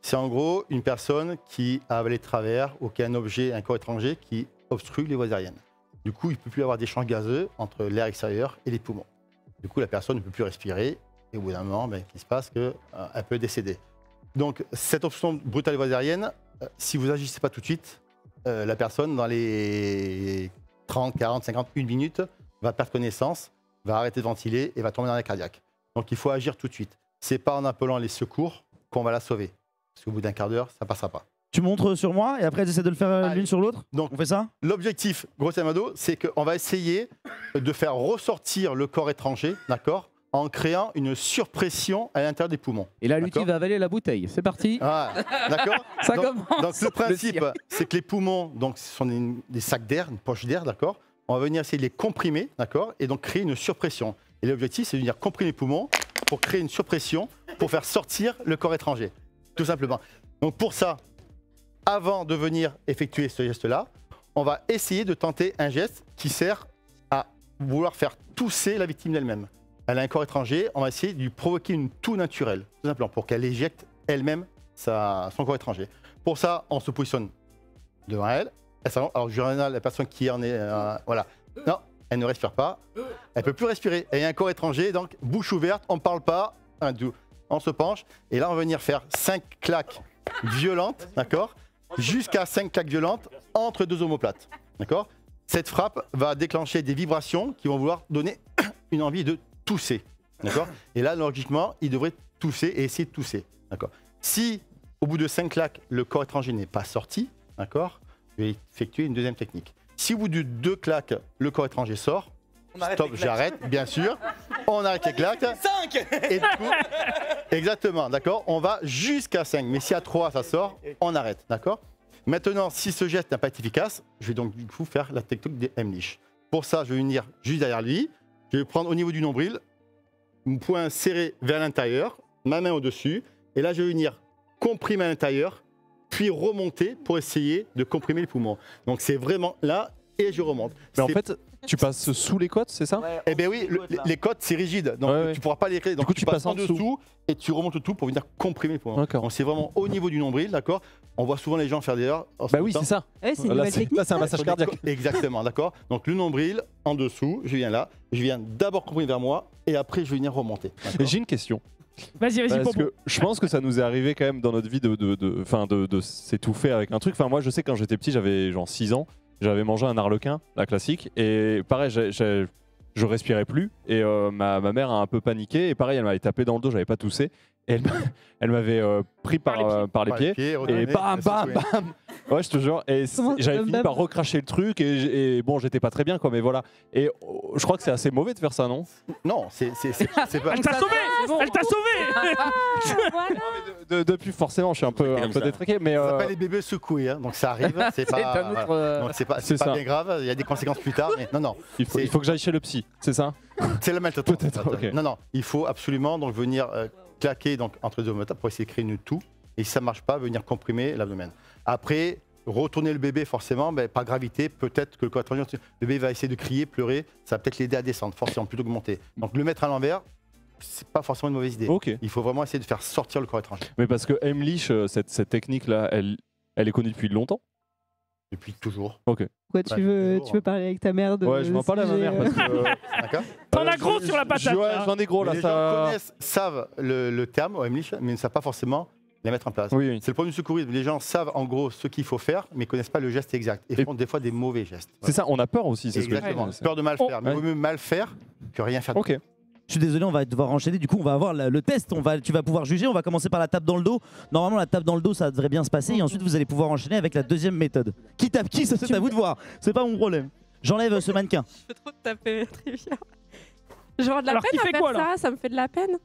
C'est en gros une personne qui a avalé de travers ou qui a un objet, un corps étranger qui obstrue les voies aériennes. Du coup, il ne peut plus y avoir d'échange gazeux entre l'air extérieur et les poumons. Du coup, la personne ne peut plus respirer et au bout d'un moment, ben, il se passe qu'elle peut décéder. Donc, cette obstruction brutale aériennes, euh, si vous n'agissez pas tout de suite, euh, la personne, dans les 30, 40, 50, 1 minute, va perdre connaissance, va arrêter de ventiler et va tomber dans la cardiaque. Donc, il faut agir tout de suite. C'est pas en appelant les secours qu'on va la sauver. Parce qu'au bout d'un quart d'heure, ça passera pas. Tu montres sur moi et après j'essaie de le faire euh, l'une sur l'autre Donc, On fait ça? L'objectif, grosso modo, c'est qu'on va essayer de faire ressortir le corps étranger, d'accord? En créant une surpression à l'intérieur des poumons. Et là, D'accord? va avaler la bouteille. C'est parti? Ah, d'accord? (laughs) Ça donc, commence. donc, le (laughs) principe, c'est que les poumons, donc, ce sont des, des sacs d'air, une poche d'air, d'accord? On va venir essayer de les comprimer, d'accord? Et donc créer une surpression. Et l'objectif, c'est de venir comprimer les poumons pour créer une surpression, pour faire sortir le corps étranger, tout simplement. Donc pour ça, avant de venir effectuer ce geste-là, on va essayer de tenter un geste qui sert à vouloir faire tousser la victime d'elle-même. Elle a un corps étranger, on va essayer de lui provoquer une toux naturelle, tout simplement, pour qu'elle éjecte elle-même son corps étranger. Pour ça, on se positionne devant elle. Alors, regarde la personne qui en est. euh, voilà. Non, elle ne respire pas. Elle peut plus respirer. Elle a un corps étranger, donc bouche ouverte, on ne parle pas. On se penche. Et là, on va venir faire cinq claques violentes, d'accord? Jusqu'à cinq claques violentes entre deux omoplates, d'accord? Cette frappe va déclencher des vibrations qui vont vouloir donner (coughs) une envie de tousser, d'accord? Et là, logiquement, il devrait tousser et essayer de tousser, d'accord? Si, au bout de cinq claques, le corps étranger n'est pas sorti, d'accord? Je vais effectuer une deuxième technique. Si au bout de deux claques, le corps étranger sort, On stop, j'arrête, bien sûr. (laughs) On arrête les claques. 5 Et du coup, exactement, d'accord On va jusqu'à 5. Mais si à 3 ça sort, on arrête, d'accord Maintenant, si ce geste n'a pas été efficace, je vais donc du coup faire la technique des M-Leash. Pour ça, je vais venir juste derrière lui. Je vais prendre au niveau du nombril, mon poing serré vers l'intérieur, ma main au-dessus. Et là, je vais venir comprimer à l'intérieur, puis remonter pour essayer de comprimer les poumons. Donc c'est vraiment là et je remonte. Mais en fait, tu passes sous les côtes, c'est ça eh bien oui, le- les, les côtes c'est rigide, donc Ouais, ouais. tu pourras pas les créer. Donc coup, tu, tu passes passes en en dessous, et tu remontes tout pour venir comprimer. D'accord. Donc c'est vraiment au niveau du nombril, d'accord? On voit souvent les gens faire des erreurs. en Bah ce oui, c'est ça. Ouais, c'est une Là, nouvelle c'est un massage cardiaque. (laughs) Exactement, d'accord? Donc le nombril en dessous, je viens là, je viens d'abord comprimer vers moi et après je vais venir remonter. J'ai une question. Vas-y, vas-y, Parce que je pense que ça nous est arrivé quand même dans notre vie de, de, de, de, de s'étouffer avec un truc. Enfin, moi, je sais quand j'étais petit, j'avais genre 6 ans, j'avais mangé un arlequin, la classique, et pareil, j'ai- j'ai- je respirais plus, et euh, ma, ma mère a un peu paniqué, et pareil, elle m'avait tapé dans le dos, j'avais pas toussé, et elle, m'a- (laughs) elle m'avait euh, pris par, euh, par les Par les pieds, pieds, et bam, bam, bam Ouais, je te jure, et j'avais fini par recracher le truc, et, bon, j'étais pas très bien, quoi, mais voilà. Et oh, je crois que c'est assez mauvais de faire ça, non? Non, c'est pas. Elle t'a sauvé Elle t'a sauvé (laughs) De- Depuis, forcément, je suis un peu, un peu ça. détraqué, mais. Ça euh, s'appelle les bébés secoués, hein, donc ça arrive. (laughs) C'est pas, un autre, euh, donc c'est pas, c'est pas ça. bien grave. Il y a des conséquences plus tard, mais non, non. il, faut, c'est- il faut que j'aille chez le psy, c'est ça? (laughs) C'est la maltraitance. Peut-être, en fait. ok. Non, non, il faut absolument donc venir euh, claquer donc, entre deux motos pour essayer de créer une toux. Et si ça marche pas, venir comprimer l'abdomen. Après, retourner le bébé, forcément, ben, par gravité, peut-être que le corps étranger, le bébé va essayer de crier, pleurer, ça va peut-être l'aider à descendre, forcément, plutôt que monter. Donc le mettre à l'envers, c'est pas forcément une mauvaise idée. Ok. Il faut vraiment essayer de faire sortir le corps étranger. Mais parce que Emlich, euh, cette, cette technique-là, elle, elle est connue depuis longtemps? Depuis toujours. Ok. Quoi, tu veux, tu veux parler avec ta mère de Ouais, je vais en parler à ma mère parce que. euh, (laughs) D'accord T'en as gros sur la patate. Ouais, j'en ai gros là. les gens Ça... connaissent, savent le, le terme OMLIH, mais ne savent pas forcément les mettre en place. Oui, oui. C'est le problème du secourisme. Les gens savent en gros ce qu'il faut faire, mais ne connaissent pas le geste exact et, Et- font des fois des mauvais gestes. C'est ça, on a peur aussi, c'est ce que. Peur de mal Oh. faire. Mais il vaut mieux mal faire que rien faire. Ok. Je suis désolé, on va devoir enchaîner. Du coup, on va avoir le test. On va, tu vas pouvoir juger. On va commencer par la tape dans le dos. Normalement, la tape dans le dos, ça devrait bien se passer. Et ensuite, vous allez pouvoir enchaîner avec la deuxième méthode. Qui tape qui, ça c'est à vous de voir. C'est pas mon problème. J'enlève ce mannequin. (laughs) Je veux trop te taper, Trivia. Genre de la Alors, peine à fait faire quoi, ça, là ça me fait de la peine.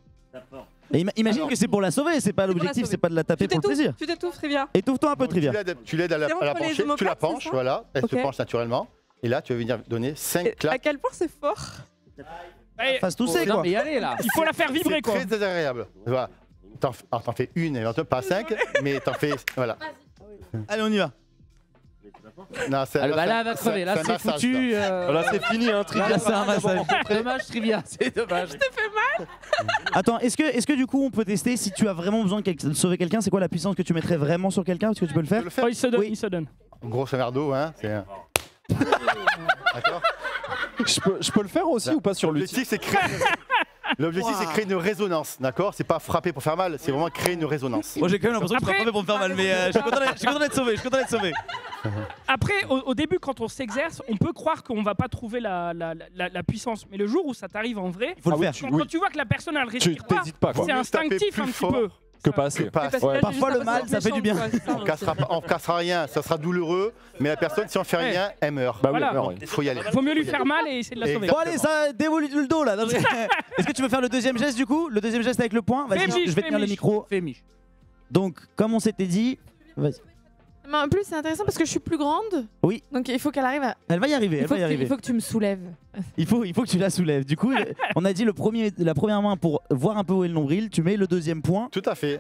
Et ima- imagine que c'est pour la sauver. C'est pas l'objectif, c'est pas de la taper pour le plaisir. tu t'étouffes, Trivia. Étouffe-toi un peu, Trivia. l'aides- Tu l'aides à la, C'est à pencher, tu la c'est penches, voilà, elle se penche naturellement. Et là, tu vas venir donner 5 Et À claques. quel point c'est fort Allez, Fasse tousser, quoi. mais y aller là. (laughs) il faut la faire vibrer C'est quoi. très désagréable. Voilà. T'en f- alors, t'en fais une, éventuellement, pas 5, mais t'en fais. Voilà. Allez, on y va. Non, c'est- Ah, bah, là, elle va c'est- crever. Là, c'est foutu. euh, Là, c'est fini, hein, Trivia. Là, c'est un massage. Dommage, Trivia, (laughs) c'est dommage. Attends, est-ce que, est que du coup, on peut tester si tu as vraiment besoin de, quel- de sauver quelqu'un C'est quoi la puissance que tu mettrais vraiment sur quelqu'un Est-ce que tu peux le faire? Oh, il se donne, Oui. il se donne. Gros verre d'eau, hein. c'est- D'accord (laughs) Je peux, je peux le faire aussi ou pas sur l'outil? L'objectif, c'est créer. (laughs) L'objectif, c'est créer une résonance, d'accord? C'est pas frapper pour faire mal, c'est vraiment créer une résonance. Moi, j'ai quand même l'impression que je Après- suis frappé pour me faire mal, mais euh, je suis content d'être- je suis content d'être sauvé. Je suis content d'être sauvé. (laughs) Après, au, au début, quand on s'exerce, on peut croire qu'on va pas trouver la, la, la- la puissance. Mais le jour où ça t'arrive en vrai, faut le faire. quand, quand tu vois que la personne elle Tu respire pas, t'hésites pas, quoi. c'est mieux instinctif un petit fort peu. Que pas assez. Que pas assez. Parfois, le mal, ça fait du bien. On cassera, pas- on cassera rien, ça sera douloureux, mais la personne, si on fait Ouais. rien, elle meurt. Bah oui, Voilà. Il faut y aller. Vaut mieux lui faire mal et essayer de la sauver. Bon, allez, ça dévolue le dos là. Non, (laughs) Est-ce que tu veux faire le deuxième geste du coup? Le deuxième geste avec le poing Vas-y, Fais je miche, je vais fais tenir le miche. micro. Fais miche. Donc, comme on s'était dit, vas-y. Mais en plus, c'est intéressant parce que je suis plus grande. Oui. Donc il faut qu'elle arrive à. Elle va y arriver, Il elle faut, va y que tu, arriver. il faut que tu me soulèves. (laughs) Il faut, il faut que tu la soulèves. Du coup, (laughs) on a dit le premier, la première main pour voir un peu où est le nombril. Tu mets le deuxième point. Tout à fait.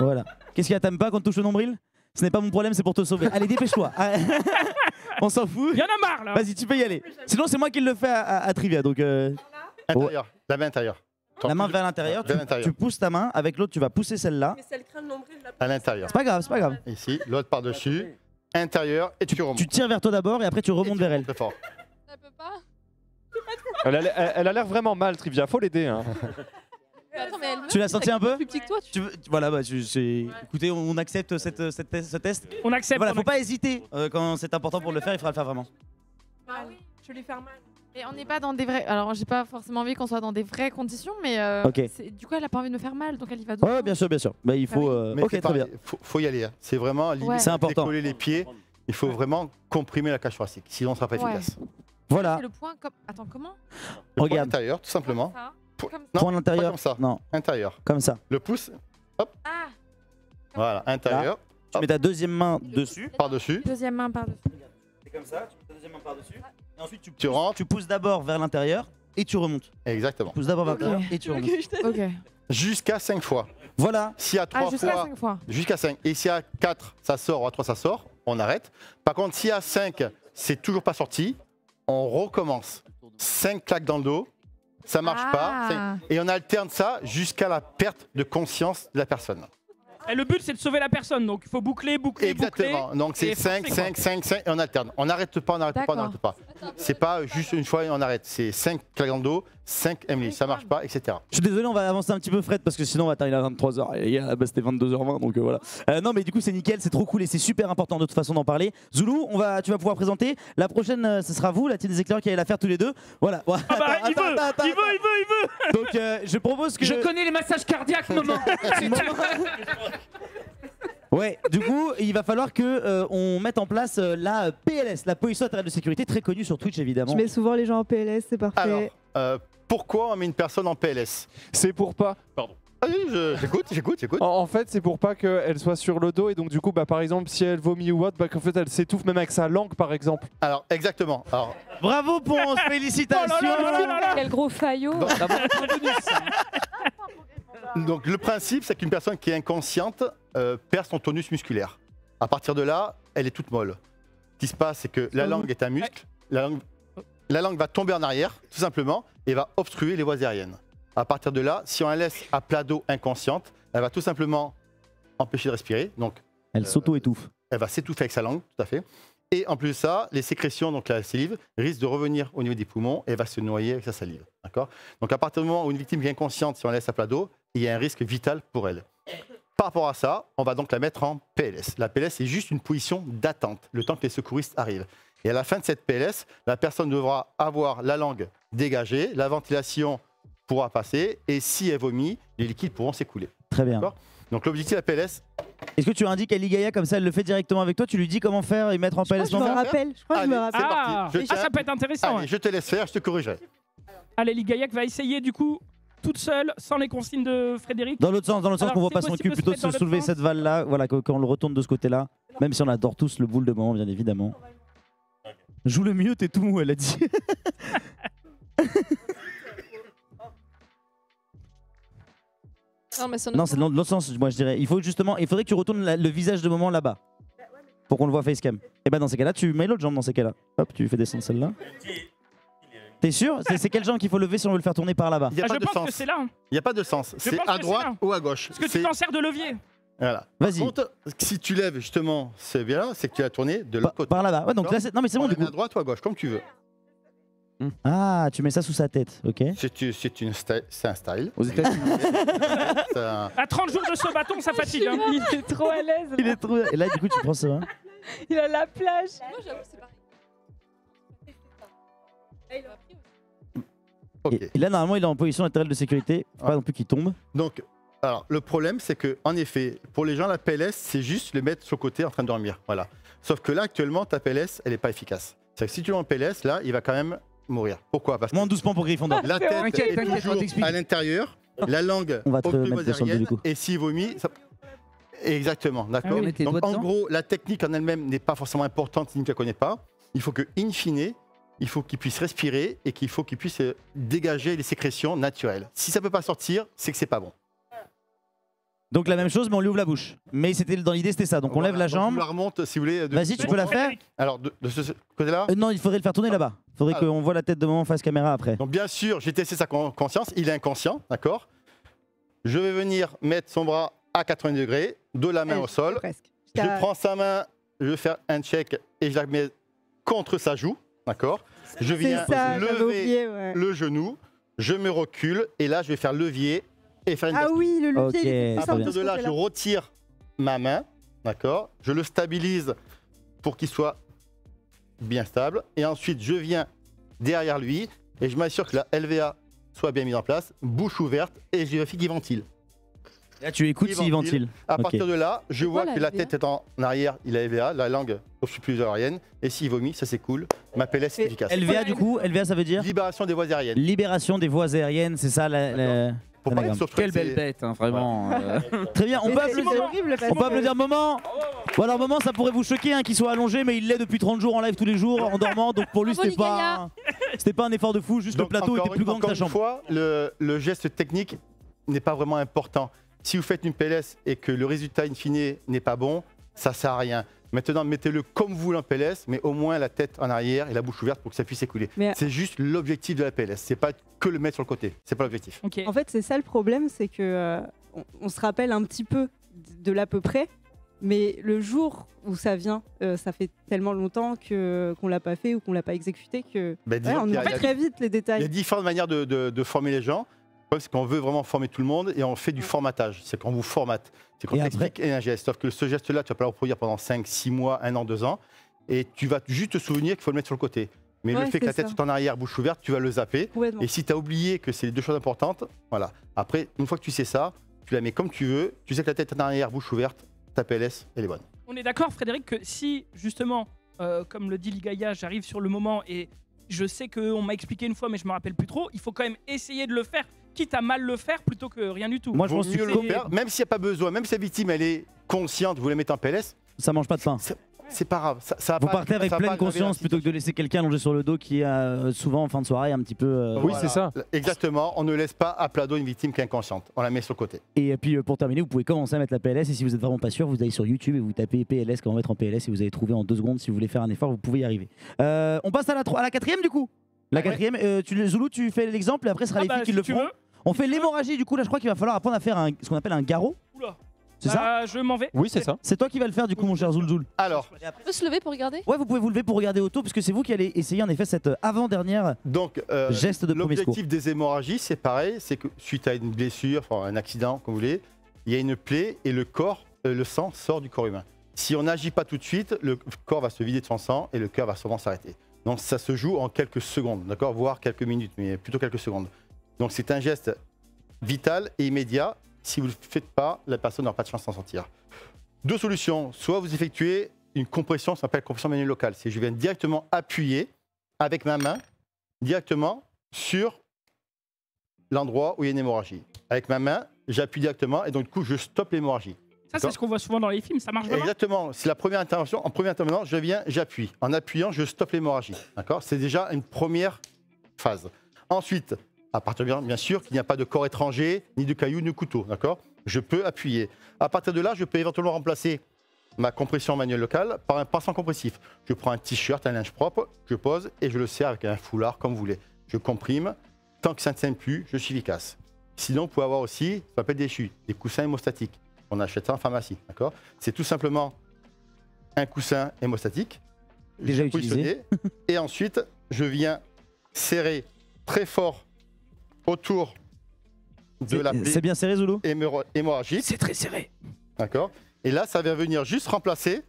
Voilà. Qu'est-ce qu'il y a T'aimes pas quand on touche le nombril? Ce n'est pas mon problème, c'est pour te sauver. Allez, dépêche-toi. Ah, (laughs) on s'en fout. Il y en a marre là. Vas-y, tu peux y aller. Sinon, c'est moi qui le fais à, à- à Trivia. Donc, euh, Intérieur, la main intérieure. La main vers l'intérieur. Tu, Vers l'intérieur. tu pousses ta main. Avec l'autre, tu vas pousser celle-là. Mais c'est le crâne nombril la À l'intérieur. C'est pas grave, c'est pas grave. Ici, l'autre par-dessus. Intérieur, et tu remontes. Tu tires vers toi d'abord et après tu remontes vers elle. Très fort. Ça peut pas Elle a, elle- elle a l'air vraiment mal, Trivia. Faut l'aider. Hein. (laughs) Attends, mais elle Tu l'as senti un peu plus petit que toi. Tu... Tu veux- voilà, bah, tu- c'est- écoutez, on accepte cette, ce test. On accepte. Voilà, on faut pas hésiter. euh, quand c'est important pour le faire, il faudra le faire vraiment. Bah oui, je vais lui faire mal. Et on n'est pas dans des vrais. Alors j'ai pas forcément envie qu'on soit dans des vraies conditions, mais euh, Ok. du coup elle a pas envie de me faire mal, donc elle y va. Ouais, bien sûr, bien sûr. Bah, il faut. euh, Mais ok, c'est très bien. Faut, faut y aller. hein. C'est vraiment limite Ouais. C'est important. décoller les pieds. Il faut vraiment comprimer la cage thoracique. Sinon, on ne sera pas Ouais. efficace. Voilà. C'est le point comme. Attends, comment Le point Regarde. intérieur, tout simplement. ça Comme Non, Point à pas l'intérieur. comme ça. Non, Intérieur. comme ça. Le pouce, hop, Ah voilà, intérieur, Tu mets ta deuxième main dessus. par-dessus. Deuxième main par-dessus. C'est comme ça. Tu mets ta deuxième main par-dessus. Et ensuite, tu, Tu rentres. tu pousses d'abord vers l'intérieur et tu remontes. Exactement. Tu pousses d'abord vers l'intérieur et tu remontes. (laughs) Ok. Jusqu'à 5 fois. Voilà. S'il y a Ah, 3 jusqu'à fois, 5 fois. jusqu'à 5. Et s'il y a 4, ça sort, ou à 3, ça sort, on arrête. Par contre, s'il y a 5, c'est toujours pas sorti, on recommence. 5 claques dans le dos, ça marche Ah. pas. cinq- Et on alterne ça jusqu'à la perte de conscience de la personne. Et le but c'est de sauver la personne, donc il faut boucler, boucler, Exactement. boucler. Donc c'est et 5, forcer, 5, 5, 5 et on alterne. On n'arrête pas, on n'arrête pas, on n'arrête pas. C'est pas juste une fois et on arrête. C'est 5 claques dans le dos, 5 Emily. Ça marche pas, etc. Je suis désolé, on va avancer un petit peu, Fred, parce que sinon on va terminer à 23h. Et les gars, bah, c'était 22h20, donc euh, voilà. Euh, non, mais du coup, c'est nickel, c'est trop cool et c'est super important de toute façon d'en parler. Zoulou, on va, tu vas pouvoir présenter. La prochaine, euh, ce sera vous, la team des éclaireurs, qui allez la faire tous les deux. Voilà. Ah bah, il Attends, veut, attends, attends, il veut, il veut, il veut. Donc, euh, je propose que. Je connais les massages cardiaques, maman. (laughs) (laughs) Ouais, du coup, il va falloir que euh, on mette en place euh, la PLS, la police de sécurité, très connue sur Twitch évidemment. Je mets souvent les gens en PLS, c'est parfait. Alors, euh, pourquoi on met une personne en PLS C'est pour pas. Pardon. Ah oui, je- j'écoute, j'écoute, j'écoute. En, en fait, c'est pour pas qu'elle soit sur le dos et donc du coup, bah, par exemple, si elle vomit ou autre, bah, qu'en fait, elle s'étouffe même avec sa langue, par exemple. Alors, exactement. Alors, Bravo Ponce, (laughs) félicitations. Oh là là là là là. Quel gros faillot. (laughs) donc le principe, c'est qu'une personne qui est inconsciente euh, perd son tonus musculaire. À partir de là, elle est toute molle. Ce qui se passe, c'est que la langue est un muscle. La langue, la langue va tomber en arrière, tout simplement, et va obstruer les voies aériennes. À partir de là, si on la laisse à plat d'eau inconsciente, elle va tout simplement empêcher de respirer. Donc, Elle s'auto-étouffe. elle va s'étouffer avec sa langue, tout à fait. Et en plus de ça, les sécrétions, donc la salive, risquent de revenir au niveau des poumons et va se noyer avec sa salive. D'accord? Donc à partir du moment où une victime est inconsciente, si on la laisse à plat d'eau, il y a un risque vital pour elle. Par rapport à ça, on va donc la mettre en PLS. La PLS est juste une position d'attente, le temps que les secouristes arrivent. Et à la fin de cette PLS, la personne devra avoir la langue dégagée, la ventilation pourra passer, et si elle vomit, les liquides pourront s'écouler. Très bien. Donc l'objectif de la PLS, Est-ce que tu indiques à Ligaya comme ça, elle le fait directement avec toi? Tu lui dis comment faire et mettre en PLS Je me rappelle, je crois que je me rappelle. c'est Ah, parti. Je ah, ça peut être intéressant. Allez, ouais. je te laisse faire, je te corrigerai. Allez, Ligayak va essayer du coup toute seule, sans les consignes de Frédéric. Dans l'autre sens, dans l'autre sens, qu'on voit pas son cul, plutôt de se soulever cette balle-là, voilà, quand on le retourne de ce côté-là. Même si on adore tous le boule de moment, bien évidemment. Joue le mieux, t'es tout mou, elle a dit. (laughs) Non, mais ça ne- non, c'est dans l'autre sens, moi je dirais. Il faut justement, il faudrait que tu retournes la- le visage de moment là-bas. Pour qu'on le voit facecam. Et bah dans ces cas-là, tu mets l'autre jambe dans ces cas-là. Hop, tu fais descendre celle-là. T'es sûr C'est quelle jambe qu'il faut lever si on veut le faire tourner par là-bas Il n'y a Ah, pas je de pense sens. que c'est là. hein. Il n'y a pas de sens. C'est à droite là. ou à gauche. Parce que tu t'en sers de levier. Voilà. Vas-y. Si tu lèves justement, c'est bien, c'est que tu as tourné de l'autre côté. Par là-bas. Ouais, donc là, non mais c'est bon du coup. À droite ou à gauche, comme tu veux. Ah, tu mets ça sous sa tête, ok. C'est une- c'est un style. Aux États-Unis. (laughs) Un- À 30 jours de ce bâton, ça fatigue. hein. Il est trop à l'aise. Il est trop. Et là, du coup, tu prends ça. hein. Il a la plage. Moi, j'avoue, c'est pareil. Et, là, normalement, il est en position latérale de sécurité. Faut pas non plus qu'il tombe. Donc, alors, le problème, c'est que, en effet, pour les gens, la PLS, c'est juste le mettre sur le côté en train de dormir. Voilà. Sauf que là, actuellement, ta PLS, elle n'est pas efficace. C'est que si tu l'as en PLS, là, il va quand même mourir. Pourquoi? Parce que Moins doucement pour Gryffondor. la tête T'inquiète, est toujours à l'intérieur, la langue On va te les et s'il vomit, ça- Exactement, d'accord. Ah oui. Les Donc en dedans. gros, la technique en elle-même n'est pas forcément importante si tu ne la connais pas. Il faut que, in fine, il faut qu'il puisse respirer et qu'il faut qu'il puisse euh, dégager les sécrétions naturelles. Si ça peut pas sortir, c'est que c'est pas bon. Donc la même chose, mais on lui ouvre la bouche. Mais c'était dans l'idée, c'était ça. Donc on Voilà, lève la jambe. la remonte si vous voulez. de- Vas-y, tu peux la faire Alors de, de ce côté-là. Euh, Non, il faudrait le faire tourner là-bas. Il faudrait Ah. qu'on voit la tête de moment face caméra après. Donc bien sûr, j'ai testé sa con- conscience, il est inconscient, d'accord? Je vais venir mettre son bras à 80 degrés, de la main Eh, au sol. Presque. Je prends sa main, je vais faire un check et je la mets contre sa joue, d'accord Je viens ça, lever oublié, ouais. le genou, je me recule et là je vais faire levier et faire une Ah oui, le levier, il est À partir de là, je retire ma main, d'accord Je le stabilise pour qu'il soit bien stable. Et ensuite, je viens derrière lui et je m'assure que la LVA soit bien mise en place, bouche ouverte, et je vérifie qu'il ventile. Là, tu écoutes s'il ventile. À partir de là, je vois la que la tête est en arrière, il a LVA, la langue plus aérienne, et s'il vomit, ça c'est cool. Ma PLS est Et- efficace. LVA, du coup, LVA, ça veut dire Libération des voies aériennes. Libération des voies aériennes, c'est ça la. la- Pour l'anagramme. sauvetage, Quelle belle c'est- bête, hein, vraiment. euh. (laughs) Très bien, on peut c'est- applaudir. c'est On peut applaudir moment Bon alors moment ça pourrait vous choquer hein, qu'il soit allongé mais il l'est depuis 30 jours en live tous les jours en dormant donc pour lui c'était pas c'était pas un effort de fou juste le plateau était plus grand que une chambre. fois, le, le geste technique n'est pas vraiment important. Si vous faites une PLS et que le résultat in fine n'est pas bon, ça sert à rien. Maintenant, mettez-le comme vous voulez en PLS, mais au moins la tête en arrière et la bouche ouverte pour que ça puisse écouler. Mais- C'est juste l'objectif de la PLS. C'est pas que le mettre sur le côté. C'est pas l'objectif. En fait, c'est ça le problème, c'est que euh, on, on se rappelle un petit peu de l'à peu près, mais le jour où ça vient, euh, ça fait tellement longtemps que qu'on l'a pas fait ou qu'on l'a pas exécuté que Ben, ouais, disons on oublie très vite les Il y a détails. différentes manières de, de- de former les gens. Le problème, c'est qu'on veut vraiment former tout le monde et on fait du formatage. C'est qu'on vous formate. C'est qu'on t'explique un geste. Sauf que ce geste-là, tu vas pas le reproduire pendant 5, 6 mois, 1 an, 2 ans. Et tu vas juste te souvenir qu'il faut le mettre sur le côté. Mais Ouais, le fait que la tête ça. soit en arrière, bouche ouverte, tu vas le zapper. Et si tu as oublié que c'est les deux choses importantes, voilà. Après, une fois que tu sais ça, tu la mets comme tu veux. Tu sais que la tête est en arrière, bouche ouverte, ta PLS, elle est bonne. On est d'accord, Frédéric, que si justement, euh, comme le dit Ligaya, j'arrive sur le moment et je sais qu'on m'a expliqué une fois, mais je me rappelle plus trop, il faut quand même essayer de le faire, quitte à mal le faire plutôt que rien du tout. Moi je Vaut pense que mieux tu- le faire, même s'il n'y a pas besoin, même si la victime elle est consciente, vous la mettez en PLS, ça mange pas de pain. c'est pas grave. Ça, ça va Vous pas- partez avec ça va pleine pas aggraver la conscience plutôt que de laisser quelqu'un allongé sur le dos qui est euh, souvent en fin de soirée un petit peu. euh, Voilà. Exactement. On ne laisse pas à plat dos une victime qui est inconsciente. On la met sur le côté. Et puis euh, pour terminer, vous pouvez commencer à mettre la PLS et si vous êtes vraiment pas sûr, vous allez sur YouTube et vous tapez PLS, comment mettre en PLS et vous allez trouver en deux secondes si vous voulez faire un effort, vous pouvez y arriver. Euh, on passe à la, tro- à la quatrième du coup? La quatrième, euh, tu, Zoulou, tu fais l'exemple et après ce sera Ah les bah, filles qui si le tu feront. veux. On fait l'hémorragie du coup, là je crois qu'il va falloir apprendre à faire un- ce qu'on appelle un garrot. Oula. C'est ça Bah, Je m'en vais. Oui, c'est ça. C'est toi qui vas le faire du coup, mon cher Zoulzoul. Alors, On peut se lever pour regarder? Ouais, vous pouvez vous lever pour regarder auto parce que c'est vous qui allez essayer en effet cette euh, avant-dernière Donc, euh, geste de premier secours. L'objectif des hémorragies, c'est pareil, c'est que suite à une blessure, enfin un accident, comme vous voulez, il y a une plaie et le corps, euh, le sang sort du corps humain. Si on n'agit pas tout de suite, le corps va se vider de son sang et le cœur va sûrement s'arrêter. Donc ça se joue en quelques secondes, d'accord, voire quelques minutes, mais plutôt quelques secondes. Donc c'est un geste vital et immédiat. Si vous ne le faites pas, la personne n'aura pas de chance d'en sortir. Deux solutions. Soit vous effectuez une compression, ça s'appelle compression manuelle locale. C'est je viens directement appuyer avec ma main directement sur l'endroit où il y a une hémorragie. Avec ma main, j'appuie directement et donc du coup je stoppe l'hémorragie. Ça, c'est ce qu'on voit souvent dans les films. Ça marche vraiment. Exactement, c'est la première intervention. En première intervention, je viens, j'appuie. En appuyant, je stoppe l'hémorragie. D'accord? C'est déjà une première phase. Ensuite, à partir bien, bien sûr qu'il n'y a pas de corps étranger, ni de cailloux, ni de couteau. D'accord? Je peux appuyer. À partir de là, je peux éventuellement remplacer ma compression manuelle locale par un passant compressif. Je prends un t-shirt, un linge propre, je pose et je le serre avec un foulard comme vous voulez. Je comprime. Tant que ça ne saigne plus, je suis efficace. Sinon, vous pouvez avoir aussi, ça s'appelle des CHU, des coussins hémostatiques. On achète ça en pharmacie, d'accord? C'est tout simplement un coussin hémostatique. Déjà utilisé. Et ensuite, je viens serrer très fort autour de la plaie C'est bien serré, Zoulou héméro- hémorragique. C'est très serré. D'accord Et là, ça va venir juste remplacer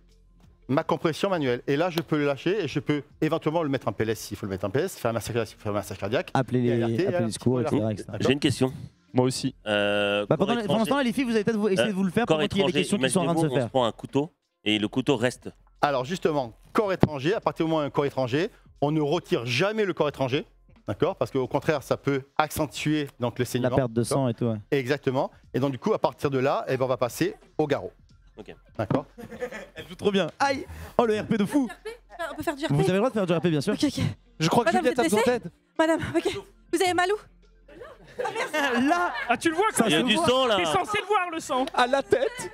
ma compression manuelle. Et là, je peux le lâcher et je peux éventuellement le mettre en PLS s'il faut le mettre en PLS, faire un massage, cardiaque, faire un massage cardiaque. Appeler les, alerter, et appeler un les secours, etc. J'ai une question. Moi aussi. Euh, Bah, pendant, pendant ce temps, les filles, vous allez peut-être essayer Euh, de vous le faire corps pendant qu'il y a étranger, questions qui sont en train de se On faire. se prend un couteau et le couteau reste. Alors justement, corps étranger, à partir du moment où il y a un corps étranger, on ne retire jamais le corps étranger. D'accord? Parce qu'au contraire, ça peut accentuer donc, le La saignement. perte de sang et tout. ouais. Exactement. Et donc du coup, à partir de là, eh ben, on va passer au garrot. Ok. D'accord? Elle joue trop bien. Aïe Oh, le RP de fou On peut faire du RP Vous avez le droit de faire du RP, bien sûr. Ok, ok. Je crois que Madame, Juliette a besoin d'aide. Madame, ok. Vous avez mal où Là Ah, tu le vois quand Il y a du sang là. T'es censé le voir, le sang. À la tête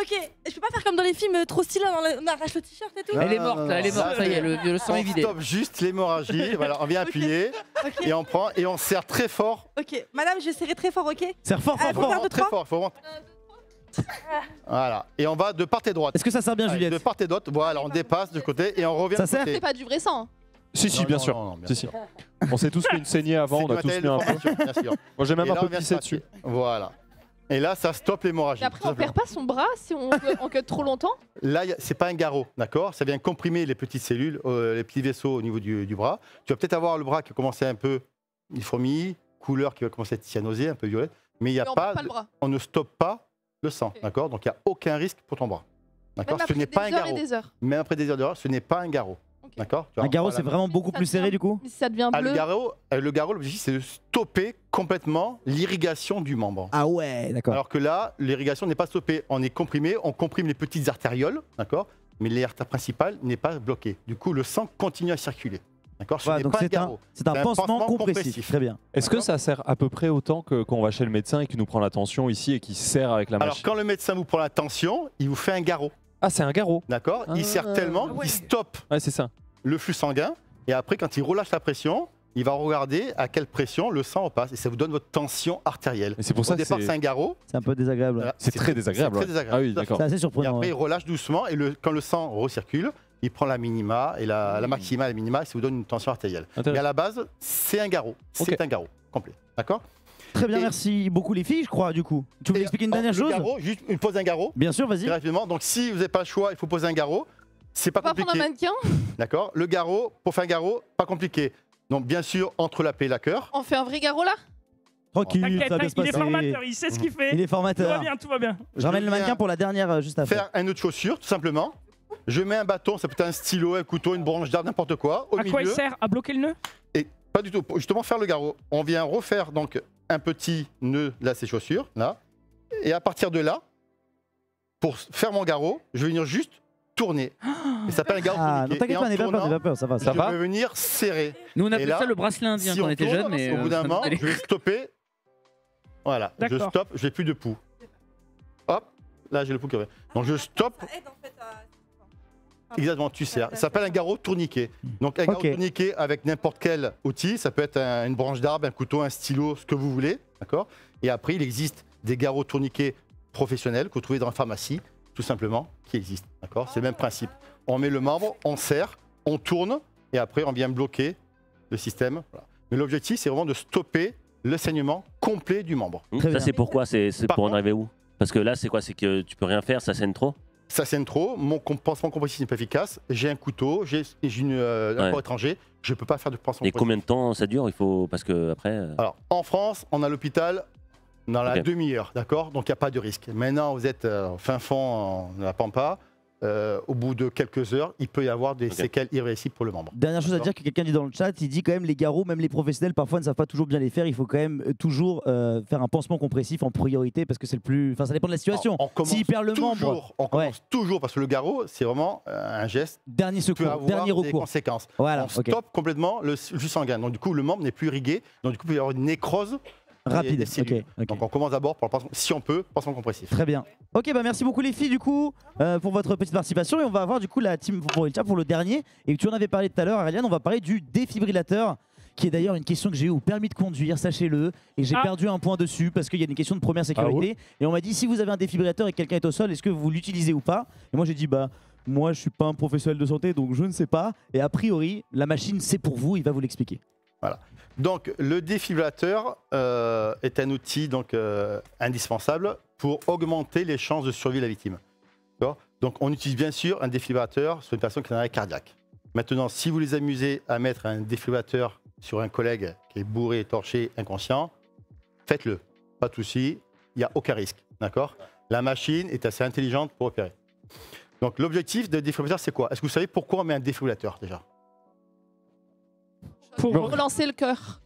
Ok, je peux pas faire comme dans les films euh, trop stylés, on, on arrache le t-shirt et tout Elle est morte, là, elle est morte, ça y est, le, le sang est On vidé. stoppe juste l'hémorragie. (laughs) voilà, on vient appuyer et on prend et on serre très fort. Ok, madame, je vais serrer très fort, ok Serre fort, fort, faut fort. deux, très fort. Faut vraiment- (laughs) Voilà. Et on va de part et droite. Est-ce que ça sert bien, Juliette De part et d'autre. Voilà, on dépasse de côté et on revient Ça de sert côté. C'est pas du vrai sang. Si, si, Non, bien non, sûr. non, non, bien Si, si. On s'est tous fait une saignée avant, on a tous mis un peu. formation, bien sûr. Moi j'ai même un peu on pissé dessus. Voilà. Et là, ça stoppe l'hémorragie. Et après, on perd pas son bras si on, on cut trop longtemps. Là, y a- c'est pas un garrot, d'accord? Ça vient comprimer les petites cellules, euh, les petits vaisseaux au niveau du, du bras. Tu vas peut-être avoir le bras qui a commencé un peu, il fourmille, couleur qui va commencer à être cyanosée, un peu violet, mais il y a Mais on pas, perd pas le de- bras. on ne stoppe pas le sang, d'accord? Donc il n'y a aucun risque pour ton bras, d'accord? Même Ce après n'est des pas un heures et garrot. des heures. Même après des heures d'heure, ce n'est pas un garrot, d'accord Un garrot, c'est vraiment beaucoup plus serré du coup Si ça devient Ah, bleu. le garrot, euh, le garrot, l'objectif, c'est de stopper complètement l'irrigation du membre. Ah ouais, d'accord. Alors que là, l'irrigation n'est pas stoppée. On est comprimé, on comprime les petites artérioles, d'accord Mais l'artère principale n'est pas bloquée. Du coup, le sang continue à circuler. D'accord Ce Voilà, n'est donc pas un c'est un, garrot. c'est un pansement pansement compressif. compressif. Très bien. Est-ce que ça sert à peu près autant que quand on va chez le médecin et qu'il nous prend la tension ici et qu'il serre avec la Alors, machine quand le médecin vous prend la tension, il vous fait un garrot. Ah, c'est un garrot. D'accord Il Ah. serre tellement qu'il stoppe Ouais, c'est ça. le flux sanguin. Et après, quand il relâche la pression, il va regarder à quelle pression le sang repasse. Et ça vous donne votre tension artérielle. Et c'est pour Au ça que départ, c'est- c'est un garrot. C'est un peu désagréable. Voilà. C'est très désagréable, C'est ouais. très désagréable. Ah oui, assez Et surprenant. après, ouais. il relâche doucement. Et le- quand le sang recircule, il prend la minima et la, la maxima et la minima. Et ça vous donne une tension artérielle. Mais à la base, c'est un garrot. C'est Ok. un garrot complet. D'accord? Très bien, Et- merci beaucoup les filles, je crois, du coup. Tu veux expliquer une dernière chose? garrot, juste une pose un garrot. Bien sûr, vas-y. Très rapidement. Donc, si vous n'avez pas le choix, il faut poser un garrot. C'est pas On va prendre un compliqué. mannequin, (laughs) D'accord Le garrot, pour faire un garrot, pas compliqué. Donc, bien sûr, entre la paix et la cœur. on fait un vrai garrot là? Tranquille, T'inquiète, ça va bien se il est formateur, il sait ce qu'il fait. Il est Tout va formateur. bien, tout va bien. Je ramène le mannequin pour la dernière euh, juste après. Faire un nœud de chaussure, tout simplement. Je mets un bâton, ça peut être un stylo, un couteau, une branche d'arbre, n'importe quoi. Au À quoi il sert? À bloquer le nœud? Et pas du tout. Justement faire le garrot, on vient refaire donc un petit nœud là, ces chaussures, là. Et à partir de là, pour faire mon garrot, je vais venir juste tourner. Ça s'appelle un garrot Ah, non, t'inquiète pas, en n'aie pas peur, n'aie pas peur, ça va. je Ça va vais venir serrer. Nous, on appelait là, ça le bracelet indien si quand on était tourne, jeunes, mais, Au bout euh, d'un moment, je vais stopper. Voilà, je stoppe, je n'ai plus de pouls. Hop, là j'ai le pouls qui revient. Donc je stoppe. Exactement, tu serres. Ça s'appelle un garrot tourniquet. Donc un garrot tourniquet avec n'importe quel outil, ça peut être un- une branche d'arbre, un couteau, un stylo, ce que vous voulez, d'accord? Et après, il existe des garrots tourniquets professionnels que vous trouvez dans la pharmacie, tout simplement, qui existent, d'accord? C'est le même principe. On met le membre, on serre, on tourne, et après on vient bloquer le système. Voilà. Mais l'objectif, c'est vraiment de stopper le saignement complet du membre. Ça, c'est pourquoi? C'est c'est pour en arriver où? Parce que là, c'est quoi? C'est que tu peux rien faire, ça saigne trop? Ça saigne trop, mon pansement compressif n'est pas efficace, j'ai un couteau, j'ai une, euh, un Ouais. corps étranger, je ne peux pas faire de pansement Et compressif. combien de temps ça dure? Il faut. Parce que après. euh, Alors, en France, on a l'hôpital dans la demi-heure, d'accord? Donc, il n'y a pas de risque. Maintenant, vous êtes euh, fin fond de la Pampa, euh, au bout de quelques heures, il peut y avoir des séquelles irréversibles pour le membre. Dernière chose à dire que quelqu'un dit dans le chat, il dit quand même les garrots, même les professionnels parfois ne savent pas toujours bien les faire. Il faut quand même euh, toujours euh, faire un pansement compressif en priorité parce que c'est le plus. Enfin, ça dépend de la situation. On commence S'il perd le membre, toujours, on commence toujours parce que le garrot, c'est vraiment euh, un geste dernier peut secours, avoir dernier des recours. conséquences. Voilà, on ok. stoppe complètement le jus sanguin. Donc du coup, le membre n'est plus irrigué. Donc du coup, il peut y avoir une nécrose des- Rapide. Donc on commence d'abord par le pansement, si on peut, pansement compressif. Très bien. Ok, bah merci beaucoup les filles du coup euh, pour votre petite participation et on va avoir du coup la team pour le dernier et tu en avais parlé tout à l'heure Aurélien, on va parler du défibrillateur qui est d'ailleurs une question que j'ai eu au permis de conduire, sachez-le, et j'ai Ah. perdu un point dessus parce qu'il y a une question de première sécurité et on m'a dit si vous avez un défibrillateur et que quelqu'un est au sol, est-ce que vous l'utilisez ou pas? Et moi j'ai dit bah moi je suis pas un professionnel de santé donc je ne sais pas et a priori la machine c'est pour vous, il va vous l'expliquer. Voilà. Donc le défibrillateur euh, est un outil donc, euh, indispensable pour augmenter les chances de survie de la victime. Donc on utilise bien sûr un défibrillateur sur une personne qui a un arrêt cardiaque. Maintenant, si vous les amusez à mettre un défibrillateur sur un collègue qui est bourré, torché, inconscient, faites-le. Pas de souci, il n'y a aucun risque. D'accord? La machine est assez intelligente pour opérer. Donc l'objectif de défibrillateur, c'est quoi? Est-ce que vous savez pourquoi on met un défibrillateur déjà? Pour relancer le cœur.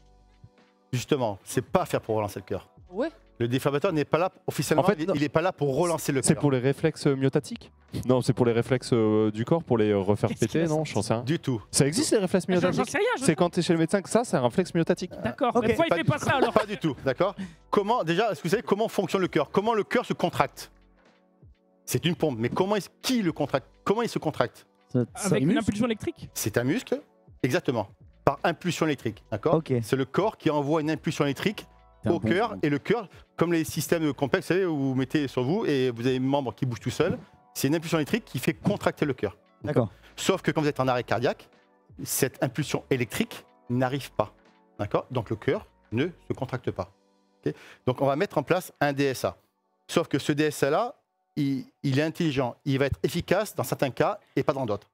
Justement, c'est pas faire pour relancer le cœur. Ouais. Le défibrillateur n'est pas là officiellement, En fait, il- il n'est pas là pour relancer le C'est cœur. pour les réflexes euh, myotatiques Non, c'est pour les réflexes euh, du corps, pour les euh, refaire Qu'est-ce qu'il péter, a non sorti Je sais rien. Du tout. Ça existe les réflexes Ah, j'en- j'en myotatiques sais rien, je- C'est quand tu es chez le médecin que ça, c'est un réflexe myotatique. D'accord. Ok. Mais pourquoi il fait pas ça alors? Pas du tout, d'accord Comment déjà, est-ce que vous savez comment fonctionne le cœur? Comment le cœur se contracte? C'est une pompe, mais comment est-ce qui le contracte? Comment il se contracte? Ça- ça Avec une impulsion électrique? C'est un muscle, exactement, par impulsion électrique, d'accord. C'est le corps qui envoie une impulsion électrique au bon cœur et le cœur, comme les systèmes complexes, vous savez, où vous mettez sur vous et vous avez un membre qui bouge tout seul, c'est une impulsion électrique qui fait contracter le cœur. D'accord. Sauf que quand vous êtes en arrêt cardiaque, cette impulsion électrique n'arrive pas. D'accord Donc le cœur ne se contracte pas. Donc on va mettre en place un DSA. Sauf que ce DSA-là, il, il est intelligent. Il va être efficace dans certains cas et pas dans d'autres.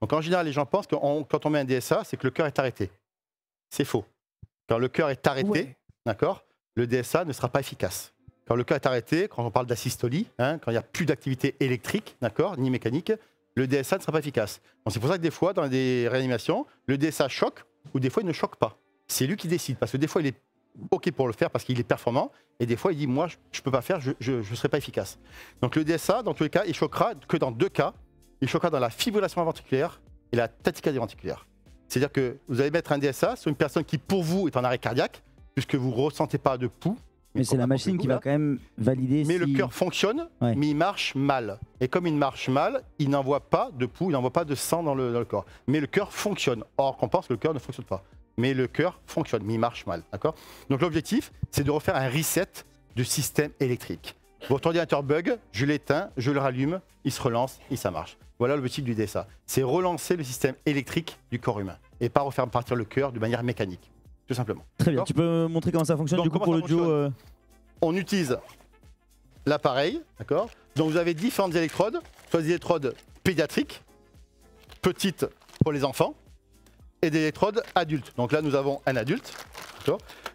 Donc en général, les gens pensent que on- quand on met un DSA, c'est que le cœur est arrêté. C'est faux. Quand le cœur est arrêté, Ouais. d'accord, le DSA ne sera pas efficace. Quand le cœur est arrêté, quand on parle d'asystolie, hein, quand il n'y a plus d'activité électrique, d'accord, ni mécanique, le DSA ne sera pas efficace. C'est pour ça que des fois, dans des réanimations, le DSA choque ou des fois il ne choque pas. C'est lui qui décide parce que des fois il est OK pour le faire parce qu'il est performant et des fois il dit moi je ne peux pas faire, je ne serai pas efficace. Donc le DSA, dans tous les cas, il choquera que dans deux cas. Il choquera dans la fibrillation ventriculaire et la tachycardie ventriculaire. C'est-à-dire que vous allez mettre un DSA sur une personne qui pour vous est en arrêt cardiaque puisque vous ne ressentez pas de pouls. Mais c'est la machine qui va quand même valider Mais si... le cœur fonctionne, Ouais. mais il marche mal. Et comme il marche mal, il n'envoie pas de pouls, il n'envoie pas de sang dans le, dans le corps. Mais le cœur fonctionne. Or qu'on pense que le cœur ne fonctionne pas. Mais le cœur fonctionne, mais il marche mal. D'accord? Donc l'objectif, c'est de refaire un reset du système électrique. Votre ordinateur bug, je l'éteins, je le rallume, il se relance et ça marche. Voilà l'objectif du DSA. C'est relancer le système électrique du corps humain et pas refaire partir le cœur de manière mécanique. Tout simplement. Très bien, tu peux montrer comment ça fonctionne Donc, du coup pour l'audio fonctionne? euh, on utilise l'appareil, d'accord? Donc vous avez différentes électrodes, soit des électrodes pédiatriques, petites pour les enfants, et des électrodes adultes. Donc là, nous avons un adulte.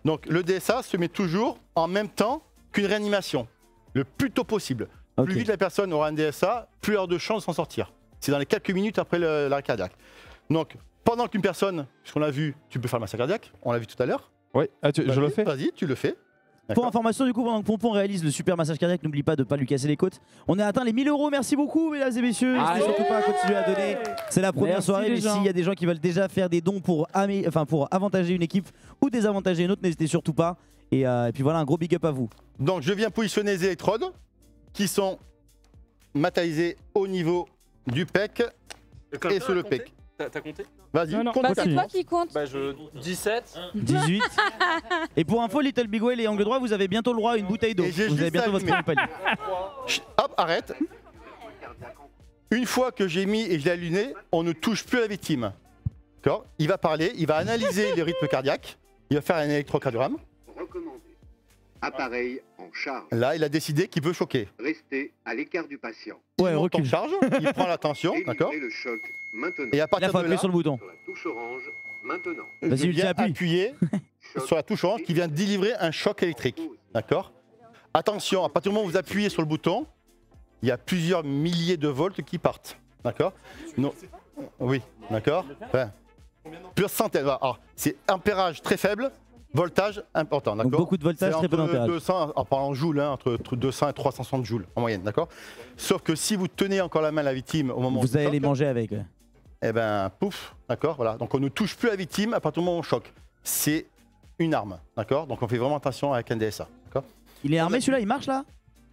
Donc le DSA se met toujours en même temps qu'une réanimation, le plus tôt possible. Plus vite la personne aura un DSA, plus elle aura de chances de s'en sortir. C'est dans les quelques minutes après l'arrêt cardiaque. Donc pendant qu'une personne, puisqu'on l'a vu, tu peux faire le massage cardiaque, on l'a vu tout à l'heure. Oui, ah, tu- je le fais Vas-y, tu le fais. Pour information, du coup, pendant que Pompon réalise le super massage cardiaque, n'oublie pas de pas lui casser les côtes. On a atteint les 1000 euros. Merci beaucoup, mesdames et messieurs. N'hésitez Allez. surtout pas à continuer à donner. C'est la première Merci, soirée, mais s'il y a des gens qui veulent déjà faire des dons pour, amé- enfin, pour avantager une équipe ou désavantager une autre, n'hésitez surtout pas. Et, euh, et puis voilà, un gros big up à vous. Donc je viens positionner les électrodes qui sont matérialisées au niveau du PEC et sous le PEC. T'as t'as compté? Vas-y, Non, non. compte Bah, c'est toi qui compte. Bah je 17. 18. et pour info, Little Big Whale et Angle Droit, vous avez bientôt le droit à une bouteille d'eau. Et j'ai Vous avez juste bientôt votre allumé. (laughs) Chut, Hop, arrête. Une fois que j'ai mis et je l'ai allumé, on ne touche plus à la victime. D'accord? Il va parler, il va analyser les rythmes cardiaques, il va faire un électrocardiogramme. Appareil en charge. Là, il a décidé qu'il veut choquer. Restez à l'écart du patient. Ouais, Il recule. charge, il (laughs) prend la tension, d'accord le choc maintenant. Et à Là, partir faut de appuyer là, sur le bouton. Sur la touche orange maintenant. Vas-y, viens appuyer (laughs) sur la touche orange qui vient délivrer un choc électrique. D'accord Attention, à partir du moment où vous appuyez sur le bouton, il y a plusieurs milliers de volts qui partent. D'accord Non. Oui, d'accord Enfin, Plusieurs centaines. Alors, c'est ampérage très faible, voltage important. Donc D'accord beaucoup de voltage, C'est très peu entre d'ampérage. 200, en parlant en joules, hein, entre entre 200 et 360 joules en moyenne, d'accord Sauf que si vous tenez encore la main à la victime au moment où Vous allez les manger avec. eh ben, pouf, d'accord, voilà. Donc on ne touche plus la victime à partir du moment où on choque. C'est une arme, d'accord Donc on fait vraiment attention avec un DSA, d'accord Il est armé celui-là, il marche là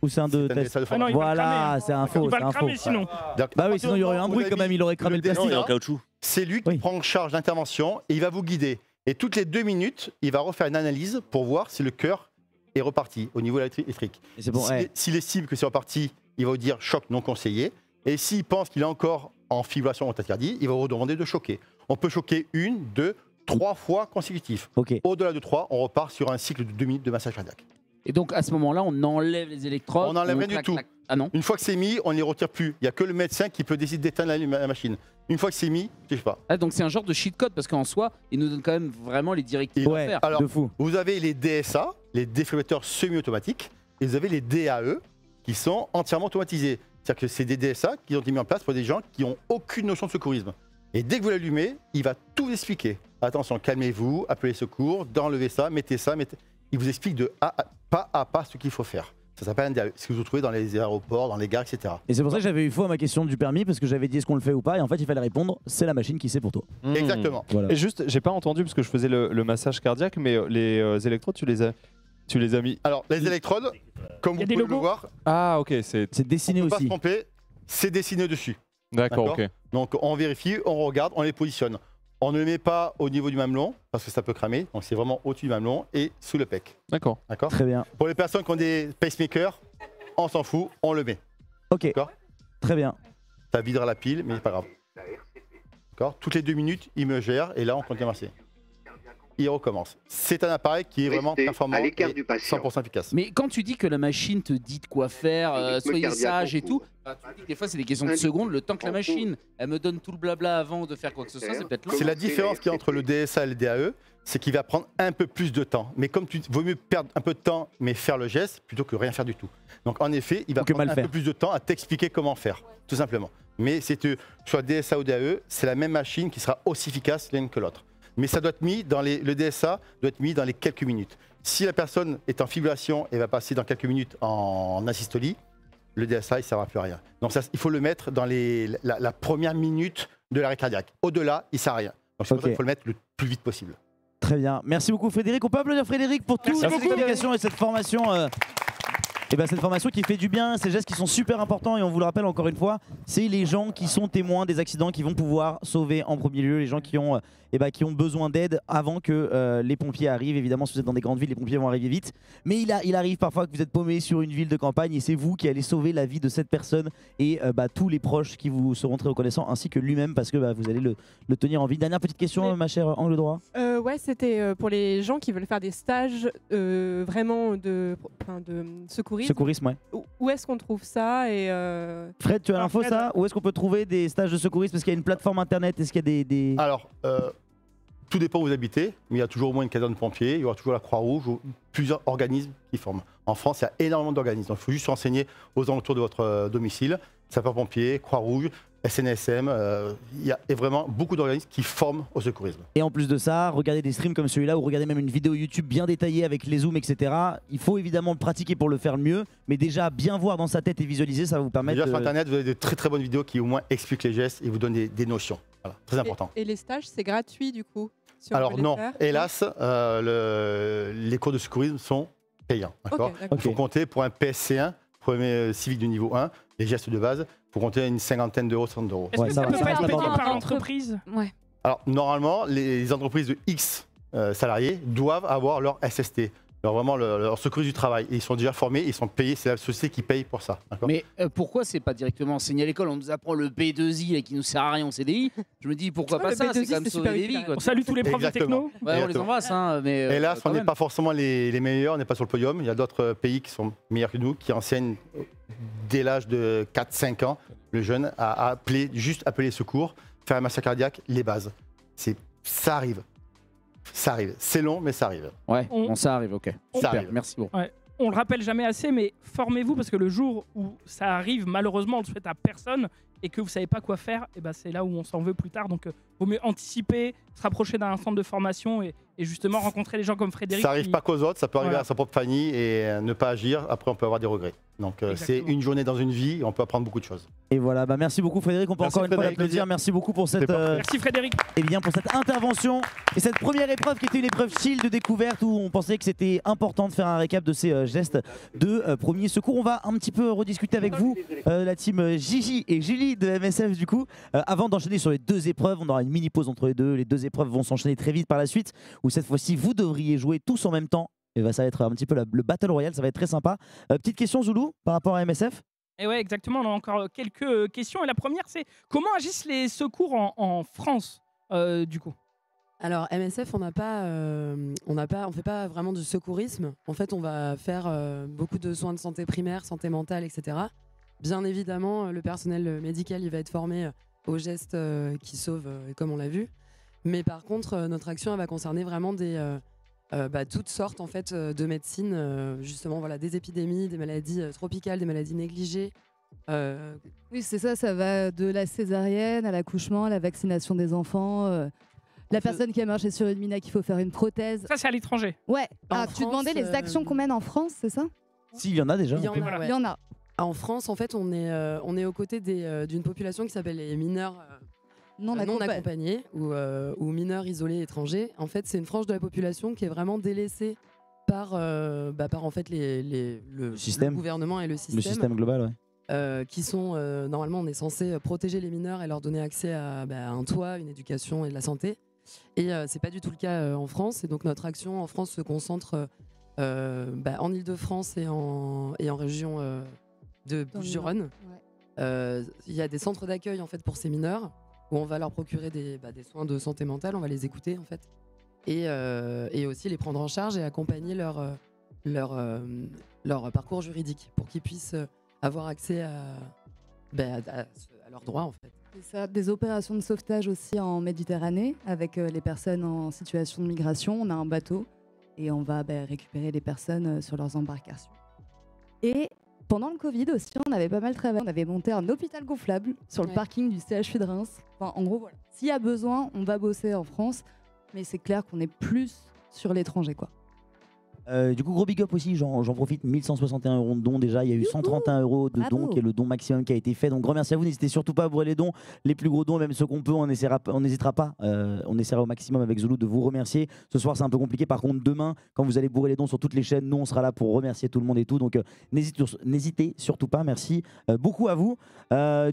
Ou c'est un de test Ah non, Voilà, c'est un faux. Il va le cramer sinon. Donc, Bah oui, sinon il y aurait un bruit vous quand même, il aurait cramé le plastique. En caoutchouc. C'est lui qui Oui. prend en charge l'intervention et il va vous guider. Et toutes les deux minutes, il va refaire une analyse pour voir si le cœur est reparti au niveau électrique. Et c'est bon, S'il ouais. s'il estime que c'est reparti, il va vous dire choc non conseillé. Et s'il pense qu'il est encore en fibrillation tachycardie, il va vous demander de choquer. On peut choquer une, deux, trois fois consécutifs. Au-delà de trois, on repart sur un cycle de deux minutes de massage cardiaque. Et donc à ce moment-là, on enlève les électrodes. On n'enlève rien du clac, tout. clac. Ah non Une fois que c'est mis, on ne les retire plus. Il n'y a que le médecin qui peut décider d'éteindre la, la machine. Une fois que c'est mis, je sais pas. Ah, donc c'est un genre de cheat code parce qu'en soi, il nous donne quand même vraiment les directives à faire. Alors, de fou. Vous avez les DSA, les défibrillateurs semi-automatiques, et vous avez les DAE qui sont entièrement automatisés. C'est-à-dire que c'est des DSA qui ont été mis en place pour des gens qui n'ont aucune notion de secourisme. Et dès que vous l'allumez, il va tout vous expliquer. Attention, calmez-vous, appelez les secours, d'enlever ça, mettez ça, mettez. Il vous explique de A à- pas à pas ce qu'il faut faire. Ça s'appelle un DAE. Ce que vous trouvez dans les aéroports, dans les gares, etc. Et c'est pour ça que j'avais eu faux à ma question du permis parce que j'avais dit est-ce qu'on le fait ou pas et en fait il fallait répondre c'est la machine qui sait pour toi. Mmh. Exactement. Voilà. Et juste, j'ai pas entendu parce que je faisais le, le massage cardiaque, mais euh, les euh, électrodes, tu les as, tu les as mis. Alors, les électrodes, comme vous pouvez le voir, Ah, ok, c'est. Dessiné on peut pas aussi. se tromper, c'est dessiné dessus. D'accord, D'accord. ok. Donc on vérifie, on regarde, on les positionne. On ne les met pas au niveau du mamelon parce que ça peut cramer. Donc c'est vraiment au-dessus du mamelon et sous le pec. D'accord. D'accord Très bien. Pour les personnes qui ont des pacemakers, on s'en fout, on le met. Ok. D'accord Très bien. Ça videra la pile, mais c'est pas grave. D'accord Toutes les deux minutes, il me gère et là on continue à masser. Il recommence. C'est un appareil qui est vraiment performant à l'écart et du patient. 100% efficace. Mais quand tu dis que la machine te dit de quoi faire, euh, soyez sage et tout, bah, tu dis que des fois c'est des questions de secondes, le temps que la machine elle me donne tout le blabla avant de faire quoi que ce soit, c'est peut-être long. C'est la différence qu'il y a entre le DSA et le DAE, c'est qu'il va prendre un peu plus de temps. Mais comme tu vaut mieux perdre un peu de temps mais faire le geste plutôt que rien faire du tout. Donc en effet, il va prendre mal un faire. peu plus de temps à t'expliquer comment faire, tout simplement. Mais c'est euh, soit DSA ou DAE, c'est la même machine qui sera aussi efficace l'une que l'autre. Mais ça doit être mis dans les, le DSA doit être mis dans les quelques minutes. Si la personne est en fibrillation et va passer dans quelques minutes en asystolie, le DSA il ne servira plus à rien. Donc ça, il faut le mettre dans les, la, la première minute de l'arrêt cardiaque. Au-delà, il ne sert à rien. Donc c'est pour ça Ok. qu'il faut le mettre le plus vite possible. Très bien. Merci beaucoup Frédéric. On peut applaudir Frédéric pour toute Merci cette beaucoup. explication et cette formation. euh, Et ben cette formation qui fait du bien, ces gestes qui sont super importants et on vous le rappelle encore une fois, c'est les gens qui sont témoins des accidents qui vont pouvoir sauver en premier lieu les gens qui ont, euh, eh ben, qui ont besoin d'aide avant que euh, les pompiers arrivent. Évidemment, si vous êtes dans des grandes villes, les pompiers vont arriver vite. Mais il, a- il arrive parfois que vous êtes paumé sur une ville de campagne et c'est vous qui allez sauver la vie de cette personne et euh, bah, tous les proches qui vous seront très reconnaissants ainsi que lui-même parce que bah, vous allez le, le tenir en vie. Dernière petite question, ma chère Angle Droit. Euh, ouais, c'était pour les gens qui veulent faire des stages vraiment de, enfin, de secourisme. Secourisme, ouais. Où, où est-ce qu'on trouve ça et euh, Fred, tu as l'info Fred. ça? Où est-ce qu'on peut trouver des stages de secourisme? Est-ce qu'il y a une plateforme internet? Est-ce qu'il y a des. des- Alors, euh, tout dépend où vous habitez, mais il y a toujours au moins une caserne de pompiers, il y aura toujours la Croix-Rouge, ou plusieurs organismes qui forment. En France, il y a énormément d'organismes. Donc, il faut juste se renseigner aux alentours de votre euh, domicile. Sapeurs-pompiers, Croix-Rouge, SNSM, euh, il y a vraiment beaucoup d'organismes qui forment au secourisme. Et en plus de ça, regardez des streams comme celui-là ou regardez même une vidéo YouTube bien détaillée avec les zooms, etc. Il faut évidemment le pratiquer pour le faire le mieux, mais déjà bien voir dans sa tête et visualiser, ça va vous permettre. Déjà sur de- Internet, vous avez de très très bonnes vidéos qui au moins expliquent les gestes et vous donnent des, des notions. Voilà, très important. Et, et les stages, c'est gratuit du coup si Alors non, faire? hélas, euh, le- les cours de secourisme sont payants. d'accord Ok, d'accord? Il faut compter pour un PSC1, premier euh, civique de niveau 1, les gestes de base, pour compter une cinquantaine d'euros, 60 euros. Est-ce que ça, peut pas être payé par l'entreprise Ouais. Alors normalement, les entreprises de X euh, salariés doivent avoir leur SST, leur, vraiment leur, leur secours du travail. Et ils sont déjà formés, ils sont payés, c'est la société qui paye pour ça. Mais euh, pourquoi c'est pas directement enseigné à l'école? On nous apprend le B2I là, qui nous sert à rien en CDI. Je me dis pourquoi Ouais, pas ça? C'est B2I, quand même c'est sauver super vies. quoi. On salue tous les profs de techno. Ouais, on les embrasse, hein, mais. euh, Hélas, quand on n'est pas forcément les, les meilleurs, on n'est pas sur le podium. Il y a d'autres euh, pays qui sont meilleurs que nous, qui enseignent euh, dès l'âge de 4-5 ans le jeune à, appeler, juste appeler les secours, faire un massage cardiaque, les bases. C'est, ça arrive. Ça arrive. C'est long, mais ça arrive. Ouais, On- bon, ça arrive, ok. Ça Super, arrive. merci beaucoup. Ouais. On le rappelle jamais assez, mais formez-vous parce que le jour où ça arrive, malheureusement, on le souhaite à personne et que vous savez pas quoi faire, et ben c'est là où on s'en veut plus tard. Donc, euh, vaut mieux anticiper, se rapprocher d'un centre de formation et, et justement rencontrer des gens comme Frédéric. Ça arrive qui- pas qu'aux autres, ça peut arriver Voilà. à sa propre famille et euh, ne pas agir. Après, on peut avoir des regrets. Donc, euh, c'est une journée dans une vie et on peut apprendre beaucoup de choses. Et voilà, bah merci beaucoup Frédéric, on peut Merci, encore une fois Frédéric. l'applaudir. Merci beaucoup pour cette, euh, Merci Frédéric. eh bien, pour cette intervention et cette première épreuve qui était une épreuve chill de découverte où on pensait que c'était important de faire un récap de ces euh, gestes de euh, premier secours. On va un petit peu rediscuter avec vous, euh, la team Gigi et Julie de MSF du coup. Euh, avant d'enchaîner sur les deux épreuves, on aura une mini pause entre les deux. Les deux épreuves vont s'enchaîner très vite par la suite où cette fois-ci vous devriez jouer tous en même temps. Et bah, ça va être un petit peu la- le Battle Royale, ça va être très sympa. Euh, petite question Zoulou par rapport à MSF Et ouais, exactement. On a encore euh, quelques euh, questions. Et la première, c'est comment agissent les secours en, en France, euh, du coup? Alors MSF, on n'a pas, euh, on n'a pas, on fait pas vraiment du secourisme. En fait, on va faire euh, beaucoup de soins de santé primaire, santé mentale, etc. Bien évidemment, le personnel médical, il va être formé aux gestes euh, qui sauvent, euh, comme on l'a vu. Mais par contre, euh, notre action, elle va concerner vraiment des, euh, euh, bah, toutes sortes en fait euh, de médecine, euh, justement, voilà, des épidémies, des maladies euh, tropicales, des maladies négligées. Euh, Oui, c'est ça, ça va de la césarienne à l'accouchement, à la vaccination des enfants. euh, la personne qui a marché sur une mine à qui il faut faire une prothèse. Ça, c'est à l'étranger. Ouais. Ah, tu France, demandais les euh, actions qu'on mène en France, c'est ça? S'il y en a déjà. Il y en ouais. Il en a. En France, en fait, on est, euh, on est aux côtés euh, d'une population qui s'appelle les mineurs euh, Non euh, non accompa- accompagnés ou, euh, ou mineurs isolés étrangers. En fait, c'est une frange de la population qui est vraiment délaissée par, euh, bah, par en fait les, les- le, système. le gouvernement et le système. Le système global, ouais. euh, qui sont euh, normalement on est censé protéger les mineurs et leur donner accès à, bah, un toit, une éducation et de la santé. Et euh, c'est pas du tout le cas euh, en France. Et donc notre action en France se concentre euh, bah, en Île-de-France et en, et en région euh, de ouais. Euh, Il y a des centres d'accueil en fait pour ces mineurs on va leur procurer des, bah, des soins de santé mentale, on va les écouter en fait, et, euh, aussi les prendre en charge et accompagner leur, euh, euh, parcours juridique pour qu'ils puissent avoir accès à, bah, leurs droits ça, des opérations de sauvetage aussi en Méditerranée avec les personnes en situation de migration. On a un bateau et on va bah, récupérer les personnes sur leurs embarcations. Pendant le Covid aussi, on avait pas mal travaillé. On avait monté un hôpital gonflable sur le Ouais. parking du CHU de Reims. Enfin, en gros, voilà. S'il y a besoin, on va bosser en France, mais c'est clair qu'on est plus sur l'étranger, quoi. Euh, du coup, gros big up aussi, j'en profite, 1161 euros de dons déjà, il y a eu 131 euros de dons qui est le don maximum qui a été fait. Donc grand merci à vous, n'hésitez surtout pas à bourrer les dons, les plus gros dons, même ceux qu'on peut, on n'hésitera pas, euh, on essaiera au maximum avec Zulu de vous remercier. Ce soir c'est un peu compliqué, par contre demain, quand vous allez bourrer les dons sur toutes les chaînes, nous on sera là pour remercier tout le monde et tout. Donc euh, n'hésitez surtout pas, merci beaucoup à vous.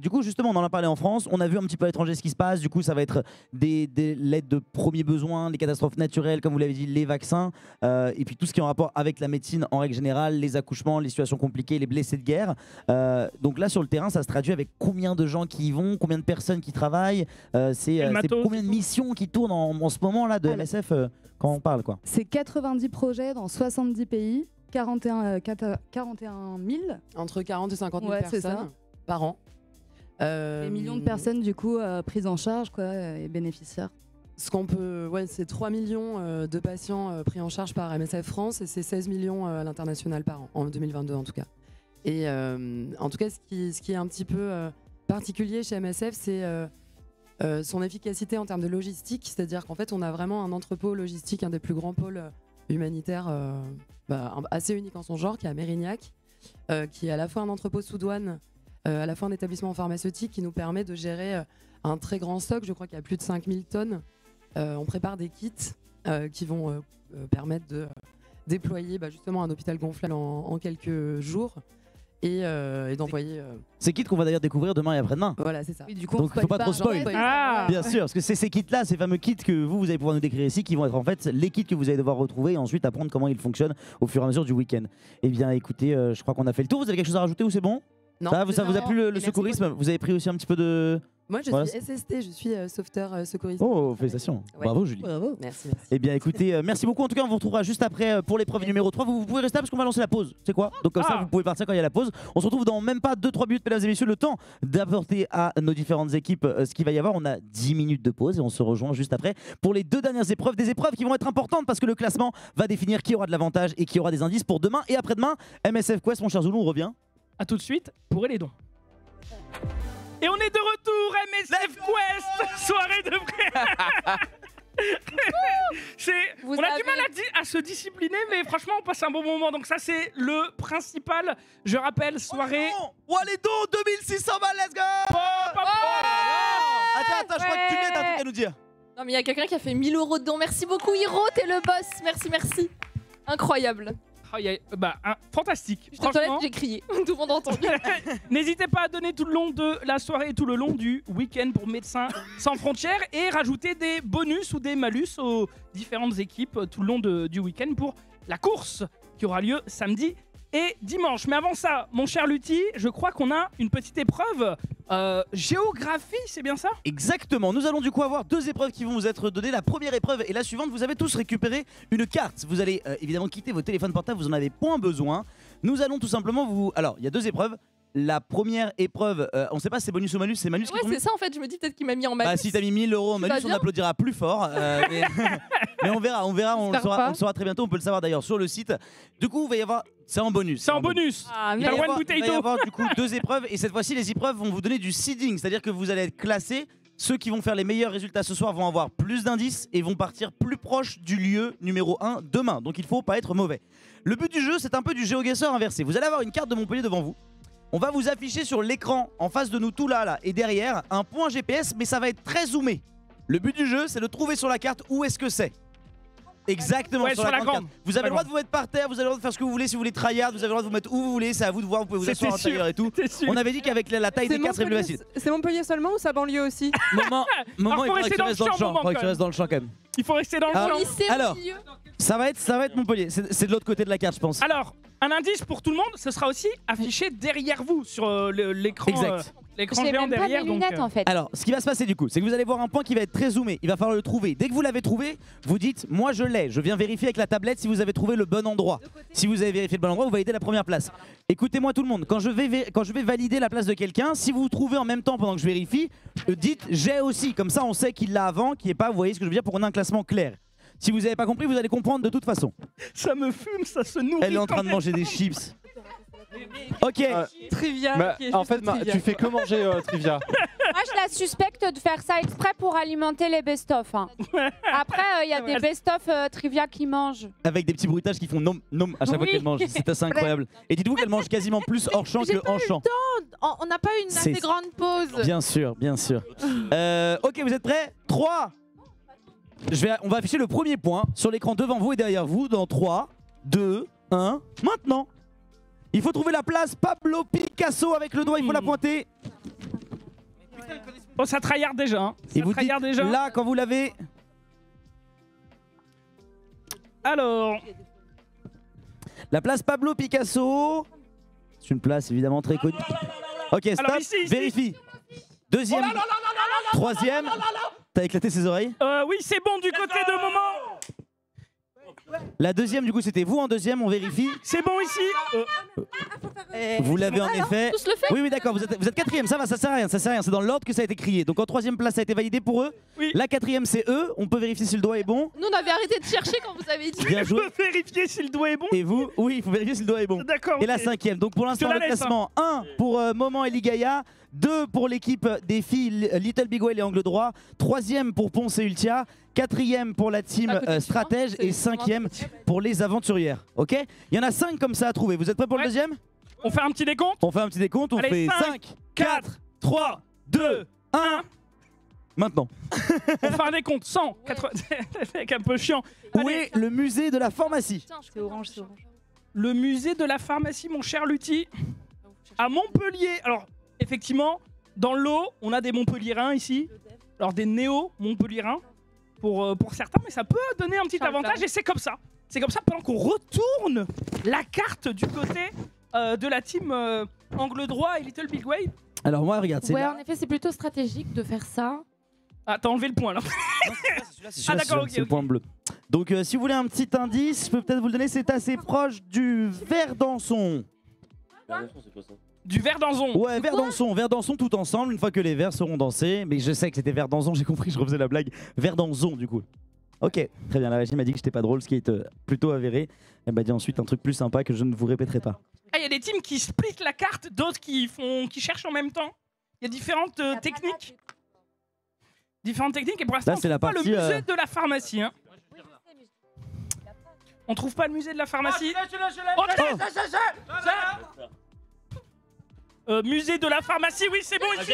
Du coup justement, on en a parlé en France, on a vu un petit peu à l'étranger ce qui se passe, du coup ça va être des, des l'aide de premier besoin, les catastrophes naturelles, comme vous l'avez dit, les vaccins, et puis tout ce qui est en rapport avec la médecine en règle générale, les accouchements, les situations compliquées, les blessés de guerre. Euh, donc là sur le terrain, ça se traduit avec combien de gens qui y vont, combien de personnes qui travaillent, euh, c'est euh, combien de missions qui tournent en, en ce moment là de Alors. MSF euh, quand on parle quoi. C'est 90 projets dans 70 pays, 41, euh, 41 000. Entre 40 et 50 000 Ouais, c'est personnes ça. par an. Euh, Des millions de personnes, du coup, euh, prises en charge quoi, euh, et bénéficiaires. Ce qu'on peut, ouais, c'est 3 millions euh, de patients euh, pris en charge par MSF France et c'est 16 millions euh, à l'international par an, en 2022 en tout cas. Et en tout cas, ce qui, est un petit peu particulier chez MSF, c'est son efficacité en termes de logistique. C'est-à-dire qu'en fait, on a vraiment un entrepôt logistique, un des plus grands pôles humanitaires bah, assez unique en son genre, qui est à Mérignac, qui est à la fois un entrepôt sous douane, à la fois un établissement pharmaceutique qui nous permet de gérer un très grand stock. Je crois qu'il y a plus de 5000 tonnes. Euh, on prépare des kits euh, qui vont euh, permettre de déployer bah, justement un hôpital gonflable en, en quelques jours et, euh, et d'envoyer. euh, C'est kits qu'on va d'ailleurs découvrir demain et après-demain. Voilà, c'est ça. du coup, Donc, faut pas trop spoil. Ah. Bien sûr, parce que c'est ces kits-là, ces fameux kits que vous, vous allez pouvoir nous décrire ici, qui vont être en fait les kits que vous allez devoir retrouver et ensuite apprendre comment ils fonctionnent au fur et à mesure du week-end. Eh bien, écoutez, euh, je crois qu'on a fait le tour. Vous avez quelque chose à rajouter ou c'est bon? Non. Ça, vous, ça vous a plu le, secourisme? Vous avez pris aussi un petit peu de. Moi, je Voilà. suis SST, je suis euh, sauveteur euh, secouriste. Oh, félicitations. Ouais. Bravo, Julie. Bravo. Merci, merci. Eh bien, écoutez, euh, merci beaucoup. En tout cas, on vous retrouvera juste après euh, pour l'épreuve numéro 3. Vous, vous pouvez rester là parce qu'on va lancer la pause. C'est quoi? Donc, comme ça, Ah. vous pouvez partir quand il y a la pause. On se retrouve dans même pas 2-3 minutes, mesdames et messieurs. Le temps d'apporter à nos différentes équipes euh, ce qu'il va y avoir. On a 10 minutes de pause et on se rejoint juste après pour les deux dernières épreuves. Des épreuves qui vont être importantes parce que le classement va définir qui aura de l'avantage et qui aura des indices pour demain et après-demain. MSF Quest, mon cher Zoulou, on revient. A tout de suite pour les dons. Et on est de retour, MSF Quest, soirée de vrai. (laughs) C'est, on a du mal à, di- à se discipliner, mais franchement, on passe un bon moment. Donc ça, c'est le principal. Je rappelle, soirée. Oh, les dons 2600 balles, let's go Attends, attends, je crois que tu l'as, t'as un truc à nous dire. Non, mais il y a quelqu'un qui a fait 1000 euros de dons. Merci beaucoup, Hiro, t'es le boss. Merci, merci. Incroyable. Y a- bah, un- fantastique. J'ai crié. (laughs) Tout le monde a entendu. (laughs) N'hésitez pas à donner tout le long de la soirée et tout le long du week-end pour Médecins sans frontières et rajouter des bonus ou des malus aux différentes équipes tout le long de- du week-end pour la course qui aura lieu samedi et dimanche. Mais avant ça, mon cher Lutti, je crois qu'on a une petite épreuve euh, géographie, c'est bien ça? Exactement, nous allons du coup avoir deux épreuves qui vont vous être données. La première épreuve et la suivante, vous avez tous récupéré une carte. Vous allez euh, évidemment quitter vos téléphones portables, vous en avez point besoin. Nous allons tout simplement vous... Alors, il y a deux épreuves. La première épreuve, euh, on sait pas si c'est bonus ou malus, c'est malus qui Ouais, sont c'est mis- ça en fait. Je me dis peut-être qu'il m'a mis en malus. Bah si t'as mis 1000 euros en vas malus, on bien applaudira plus fort. euh, (laughs) mais... (laughs) mais on verra, on verra, on le, J'espère saura, pas. on le saura très bientôt, on peut le savoir d'ailleurs sur le site. Du coup, il va y avoir... C'est en bonus. C'est en bonus. Ah, Il va y Marwan avoir, il va y avoir, du coup deux épreuves et cette fois-ci les épreuves vont vous donner du seeding, c'est-à-dire que vous allez être classés. Ceux qui vont faire les meilleurs résultats ce soir vont avoir plus d'indices et vont partir plus proche du lieu numéro 1 demain. Donc il faut pas être mauvais. Le but du jeu, c'est un peu du géoguesseur inversé. Vous allez avoir une carte de Montpellier devant vous. On va vous afficher sur l'écran en face de nous tout là là et derrière un point GPS mais ça va être très zoomé. Le but du jeu, c'est de trouver sur la carte où est-ce que c'est. Exactement, Ouais, sur, sur la, la grande grande. carte. Vous avez la le droit de vous mettre par terre, vous avez le droit de faire ce que vous voulez si vous voulez tryhard, vous avez le droit de vous mettre où vous voulez, c'est à vous de voir, vous pouvez vous asseoir à l'intérieur et tout. On avait dit qu'avec la, la taille C'est des cartes, c'est plus Montpellier- facile. C'est Montpellier seulement ou sa banlieue aussi Moment, (laughs) moment il faut faudrait que rester tu dans restes le dans le champ, quand restes dans le champ quand même. Il faut rester dans le Alors, champ. alors, ça va être, ça va être Montpellier. C'est c'est de l'autre côté de la carte, je pense. Alors, un indice pour tout le monde, ce sera aussi affiché derrière vous sur euh, l'écran. Exact. euh, L'écran géant même pas derrière. mes donc, lunettes euh, en fait. Alors, ce qui va se passer du coup, c'est que vous allez voir un point qui va être très zoomé. Il va falloir le trouver. Dès que vous l'avez trouvé, vous dites Moi je l'ai. Je viens vérifier avec la tablette si vous avez trouvé le bon endroit. Si vous avez vérifié le bon endroit, vous validez la première place. Écoutez-moi tout le monde. Quand je, vais quand je vais valider la place de quelqu'un, si vous vous trouvez en même temps pendant que je vérifie, euh, dites J'ai aussi. Comme ça, on sait qu'il l'a avant, qu'il n'est pas. Vous voyez ce que je veux dire pour qu'on ait un classement clair. Si vous n'avez pas compris, vous allez comprendre de toute façon. Ça me fume, ça se nourrit. Elle est en train de manger des chips. (laughs) Ok. Trivia. Bah, qui est en juste fait, ma- trivia. tu fais que manger euh, Trivia. (laughs) Moi, je la suspecte de faire ça exprès pour alimenter les best-of. hein. Après, il y a (laughs) des best-of euh, trivia qui mangent. avec des petits bruitages qui font nom nom à chaque fois Oui. qu'elle mange. C'est assez incroyable. Et dites-vous qu'elle mange quasiment plus hors champ que en champ. On on n'a pas une C'est- assez grande pause. Bien sûr, bien sûr. Euh, ok, vous êtes prêts? 3 je vais, On va afficher le premier point sur l'écran devant vous et derrière vous dans 3, 2, 1. Maintenant Il faut trouver la place Pablo Picasso avec le doigt, il faut la pointer. Oh, ça tryhard déjà. Hein. Et vous tryhard dites déjà. là quand vous l'avez. Alors, La place Pablo Picasso. C'est une place évidemment très connue. Ok, stop, Alors, ici, ici. vérifie. Deuxième, troisième. T'as éclaté ses oreilles? Euh, oui, c'est bon du côté de Moment. La deuxième, du coup, c'était vous en deuxième, on vérifie. C'est bon ici. Euh, Vous l'avez en effet. tous le fait Oui, oui, d'accord, vous êtes, vous êtes quatrième, ça va, ça sert à rien, ça sert à rien, c'est dans l'ordre que ça a été crié. Donc en troisième place, ça a été validé pour eux. Oui. La quatrième, c'est eux, on peut vérifier si le doigt est bon. Nous, on avait arrêté de chercher quand vous avez dit. Bien je joué. peux vérifier si le doigt est bon. Et vous Oui, il faut vérifier si le doigt est bon. D'accord. Et la cinquième, donc pour l'instant, le hein. classement 1 pour euh, Moment et Ligaya, 2 pour l'équipe des filles Little Big Whale et Angle Droit. Troisième pour Ponce et Ultia. Quatrième pour la team euh, Stratège. Et cinquième pour les aventurières. Ok Il y en a 5 comme ça à trouver. Vous êtes prêts pour le deuxième On fait un petit décompte On fait un petit décompte. On Allez, fait cinq, 5, 4, 3, 2, 1. Maintenant. (laughs) On fait un décompte 100, 80... C'est un peu chiant. Où est le musée de la pharmacie C'est orange, c'est orange. Le musée de la pharmacie, mon cher Lutti, à Montpellier. Alors, effectivement, dans l'eau, on a des Montpelliérains ici. Alors, des néo-Montpelliérains pour, euh, pour certains, mais ça peut donner un petit Charles avantage et c'est comme ça. C'est comme ça pendant qu'on retourne la carte du côté euh, de la team euh, Angle Droit et Little Big Way. Alors moi, regarde, c'est Ouais, là. en effet, c'est plutôt stratégique de faire ça. Ah, t'as enlevé le point là. C'est ah, d'accord, ok. c'est le ok. point bleu. Donc euh, si vous voulez un petit indice, je peux peut-être vous le donner, c'est assez proche du Verdançon. Du Verdançon. Ouais, Verdançon, Verdançon tout ensemble, une fois que les vers seront dansés. Mais je sais que c'était Verdançon, j'ai compris, je refaisais la blague. Verdançon du coup. Ok, très bien, la régie m'a dit que j'étais pas drôle, ce qui est euh, plutôt avéré. Elle m'a dit ensuite un truc plus sympa que je ne vous répéterai pas. Ah, il y a des teams qui splitent la carte, d'autres qui font, qui cherchent en même temps. Il y a différentes euh, techniques. Différentes techniques et pour l'instant Là, on c'est trouve la pas partie, le musée euh, de la pharmacie. hein. On trouve pas le musée de la pharmacie. Oh, Euh, musée de la pharmacie, oui, c'est bon ici.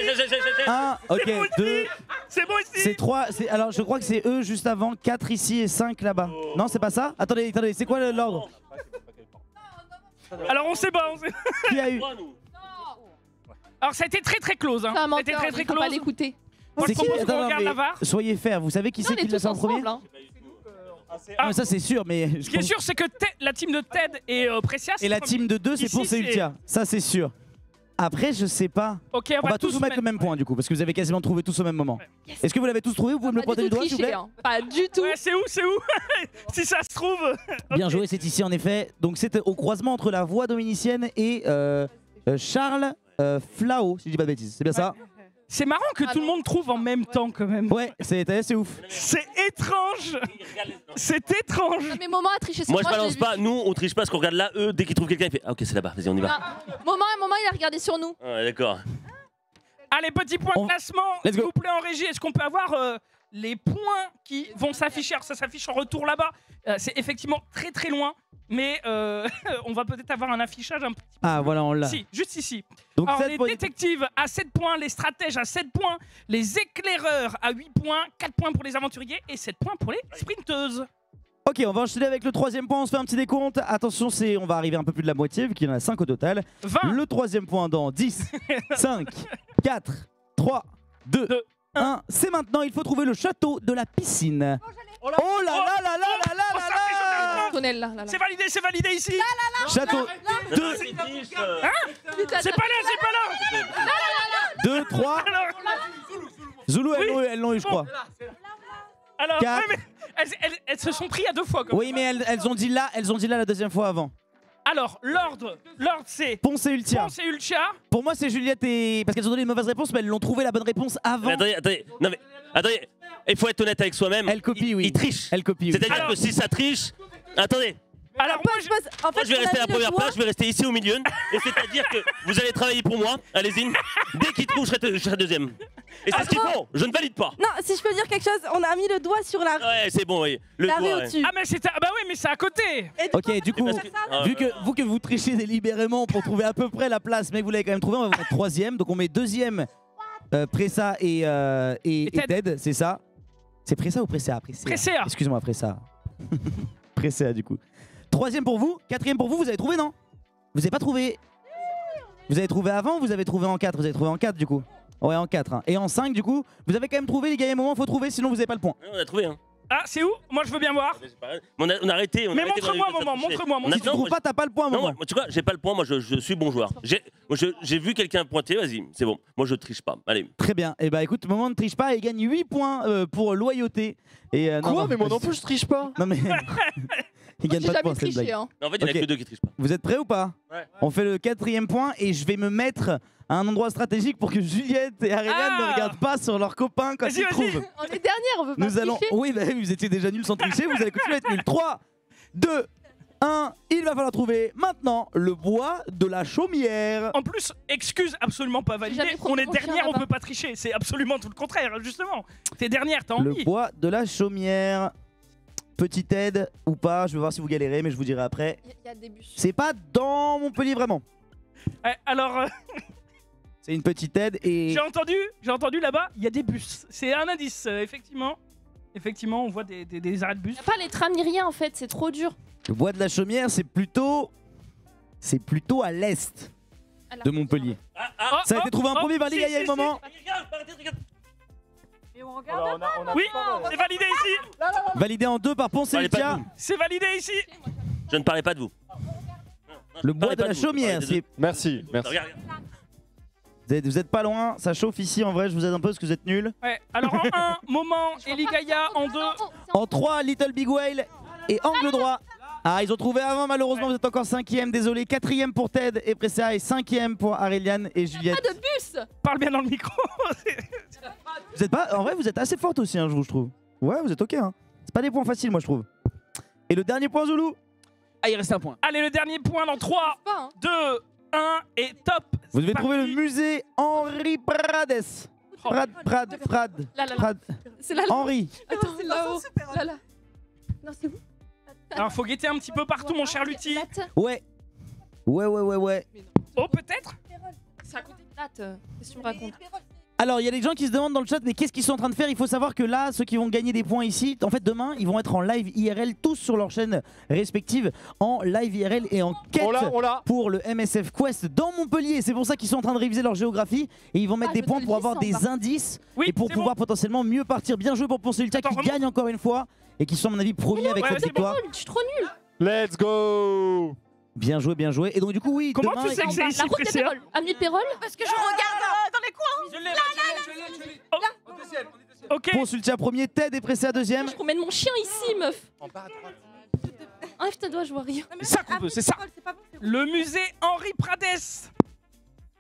Un, C'est ok, bon ici. deux, C'est bon ici. c'est trois, c'est- alors je crois que c'est eux juste avant, 4 ici et 5 là-bas. Non, c'est pas ça? Attendez, attendez, c'est quoi le- l'ordre? Alors on sait pas. On sait... Qui a eu? Alors ça a été très très close. Hein. C'est un Ça a été menteur, très très il faut pas close. l'écouter. Moi je C'est qui? propose qu'on regarde mais la VAR. Soyez fair, vous savez qui Non, c'est on qui est tous fait en premier ensemble. hein. Ah, mais Ça c'est sûr, mais je Ce qui est pense- sûr, c'est que Ted- la team de Ted et euh, Precias. Et la team de 2 c'est Ici, et Ultia, ça c'est sûr. Après, je sais pas. Ok, on, On va tous vous mettre le même point du coup, parce que vous avez quasiment trouvé tous au même moment. Est-ce que vous l'avez tous trouvé Vous pouvez me le pointer du doigt, s'il vous plaît hein. Pas du tout. Ouais, c'est où, c'est où (laughs) Si ça se trouve. (laughs) Bien joué, c'est ici en effet. Donc c'est au croisement entre la voix dominicaine et euh, euh, Charles euh, Flao, si je dis pas de bêtises. C'est bien ça? C'est marrant que tout le monde trouve en même temps quand même. Ouais, c'est c'est ouf. C'est étrange. C'est étrange. Ah, mais Moment a triché sur Moi, moi. je balance l'ai pas. vu. Nous, on triche pas parce qu'on regarde là. Eux, dès qu'ils trouvent quelqu'un, ils font Ah, ok, c'est là-bas. Vas-y, on y va. Ah, Moment, un moment, il a regardé sur nous. Ouais, d'accord. Allez, petit point de classement. Let's S'il go. vous plaît, en régie, est-ce qu'on peut avoir euh, les points qui vont s'afficher? Alors, ça s'affiche en retour là-bas. Euh, c'est effectivement très très loin mais on va peut-être avoir un affichage un petit peu. Ah, voilà, on l'a. Si, juste ici. Donc, Alors, les détectives à 7 points, les stratèges à 7 points, les éclaireurs à 8 points, 4 points pour les aventuriers et 7 points pour les sprinteuses. Ok, on va enchaîner avec le troisième point, on se fait un petit décompte. Attention, on va arriver un peu plus de la moitié, vu qu'il y en a 5 au total. 20. Le troisième point dans 10, 5, 4, 3, 2, 2 1. C'est maintenant, il faut trouver le château de la piscine. Oh, oh là oh, là oh, là là là là là Tonnel, là, là, là. C'est validé, c'est validé ici. Château 2, C'est pas là, c'est pas là. 2, 3. Zoulou, elles l'ont eu, elles l'ont eu, je crois. Alors, Quatre. ouais, mais elles, elles- elles se sont pris à deux fois. Oui, mais elles, elles ont dit là, elles ont dit là la deuxième fois avant. Alors, l'ordre, l'ordre c'est Ponce et Ultia. Ponce et Ultia. Pour moi, c'est Juliette et. Parce qu'elles ont donné une mauvaise réponse, mais elles l'ont trouvé la bonne réponse avant. Mais attendez, attendez. Non, mais attendez. Il faut être honnête avec soi-même. Elle copie, oui. Il triche. Elle copie, oui. C'est-à-dire que si ça triche. Attendez. Alors, moi, je... En fait, Moi, je vais on a rester à la mis le première doigt- place, je vais rester ici au milieu. Et c'est-à-dire que vous allez travailler pour moi. Allez-y. Dès qu'il trouve, je serai, je serai deuxième. Et c'est ce qu'ils font. Je ne valide pas. Non, si je peux dire quelque chose, on a mis le doigt sur la. Ouais, c'est bon, oui. Le La rue doigt, ouais. au-dessus. Ah, mais c'est. Ah, bah oui, mais c'est à côté. Ok, du coup, Ah, vu que, vous que vous trichez délibérément pour trouver à peu près la place, mais que vous l'avez quand même trouvé, on va vous mettre troisième. Donc on met deuxième euh, Pressa et, euh, et, Et et Ted. Ted, c'est ça? C'est Pressa ou Pressa? Pressa. Presséa. Excuse-moi, Pressa. (laughs) Pressa, du coup. Troisième pour vous, quatrième pour vous, vous avez trouvé, non? Vous avez pas trouvé? Vous avez trouvé avant ou vous avez trouvé en 4 Vous avez trouvé en 4 du coup Ouais, en 4. Et en 5, du coup, vous avez quand même trouvé, les gars, il y a un moment, faut trouver, sinon vous avez pas le point. On a trouvé, hein. Ah, c'est où? Moi, je veux bien voir. Mais On a, on a arrêté. On Mais montre-moi moment, montre-moi, Si tu non, trouves moi, pas, t'as pas le point, Non, moment. moi, tu vois, j'ai pas le point, moi je, je suis bon joueur. J'ai vu quelqu'un pointer, vas-y, c'est bon. Moi je triche pas. Allez. Très bien. Et bah écoute, moment ne triche pas et gagne 8 points euh, pour loyauté. Et, euh, non, Quoi? non, Mais moi non plus, je triche pas. Non mais. (laughs) (laughs) Il gagne pas de points cette triché, blague. hein. Non, en fait, il y en a que deux qui trichent pas. Vous êtes prêts ou pas? Ouais. On fait le quatrième point et je vais me mettre à un endroit stratégique pour que Juliette et Ariane Ah ne regardent pas sur leurs copains quand ils trouvent. On est dernière, on veut pas Nous allons. tricher. Oui, bah, oui, vous étiez déjà nuls sans tricher, vous allez continuer à être nuls. 3, 2, 1. Il va falloir trouver maintenant le bois de la chaumière. En plus, excuse absolument pas validée. On est dernière, on peut pas tricher. C'est absolument tout le contraire, justement. T'es dernière, t'as Le envie. bois de la chaumière. Petite aide ou pas, je vais voir si vous galérez, mais je vous dirai après. Il y a des bus. C'est pas dans Montpellier vraiment. Ouais, alors, euh, (laughs) C'est une petite aide et. j'ai entendu, j'ai entendu là-bas, il y a des bus. C'est un indice, euh, effectivement. Effectivement, on voit des, des- des arrêts de bus. Y a pas les trams ni rien en fait, c'est trop dur. Le bois de la chaumière, c'est plutôt. C'est plutôt à l'est À la de Montpellier. Oh, Ça a été oh, trouvé en oh, premier par si, les gars il y a si. moment. Oui, c'est validé ici. Validé en deux par Ponce et pas. C'est validé ici. Je ne parlais pas de vous. Le bois de pas la de vous, chaumière, parlez de- c'est. Merci, merci. Regarde, regarde. Vous êtes, vous êtes pas loin, ça chauffe ici en vrai, je vous aide un peu parce que vous êtes nuls. Ouais, alors en 1, (laughs) moment, Eli Gaïa. En 2, En 3, Little Big Whale et angle droit. Ah, ils ont trouvé avant, malheureusement, vous êtes encore cinquième, désolé. Quatrième pour Ted et Pressa et cinquième pour Aureliane et Juliette. Pas de bus parle bien dans le micro. (laughs) Vous êtes pas, en vrai, vous êtes assez forte aussi, hein, je vous je trouve. Ouais, vous êtes ok. Hein. C'est pas des points faciles, moi, je trouve. Et le dernier point, Zoulou? Ah, il reste un point. Allez, le dernier point dans 3, Pas, hein. 2, 1 et top. Vous devez trouver le musée Henri Prades. Prad, Prad, Prad. Là, là, là. Prad. C'est là, là. Henri. Attends, c'est là-haut. Là, là. Non, c'est où Alors, faut guetter un petit peu partout, mon cher Lutti. Ouais. Ouais, ouais, ouais, ouais. Oh, peut-être C'est à côté de Latte. euh, Qu'est-ce que tu me racontes? Alors, il y a des gens qui se demandent dans le chat, mais qu'est-ce qu'ils sont en train de faire? Il faut savoir que là, ceux qui vont gagner des points ici, en fait, demain, ils vont être en live IRL, tous sur leur chaîne respective, en live IRL et en quête On on pour le MSF Quest dans Montpellier. C'est pour ça qu'ils sont en train de réviser leur géographie et ils vont mettre Ah, des points pour avoir des indices Oui, et pour pouvoir potentiellement mieux partir. Bien joué pour Attends, qui gagne encore une fois et qui sont, à mon avis, premiers avec Ouais, cette bon. victoire. Je suis trop nulle. Let's go Bien joué, bien joué. Et donc, du coup, oui, Comment demain, tu sais que c'est La ici, route de Pérol. Avenue de Pérol Parce que je regarde euh, dans les coins. Je l'ai, je l'ai, je l'ai, je l'ai. Oh. Au deuxième, deuxième. Ok. Premier, Ted est pressé à deuxième. Je promène mon chien ici, meuf. En bas à droite. Enlève tes doigts, je vois rien. C'est ça qu'on veut, c'est ça. Le musée Henri Prades.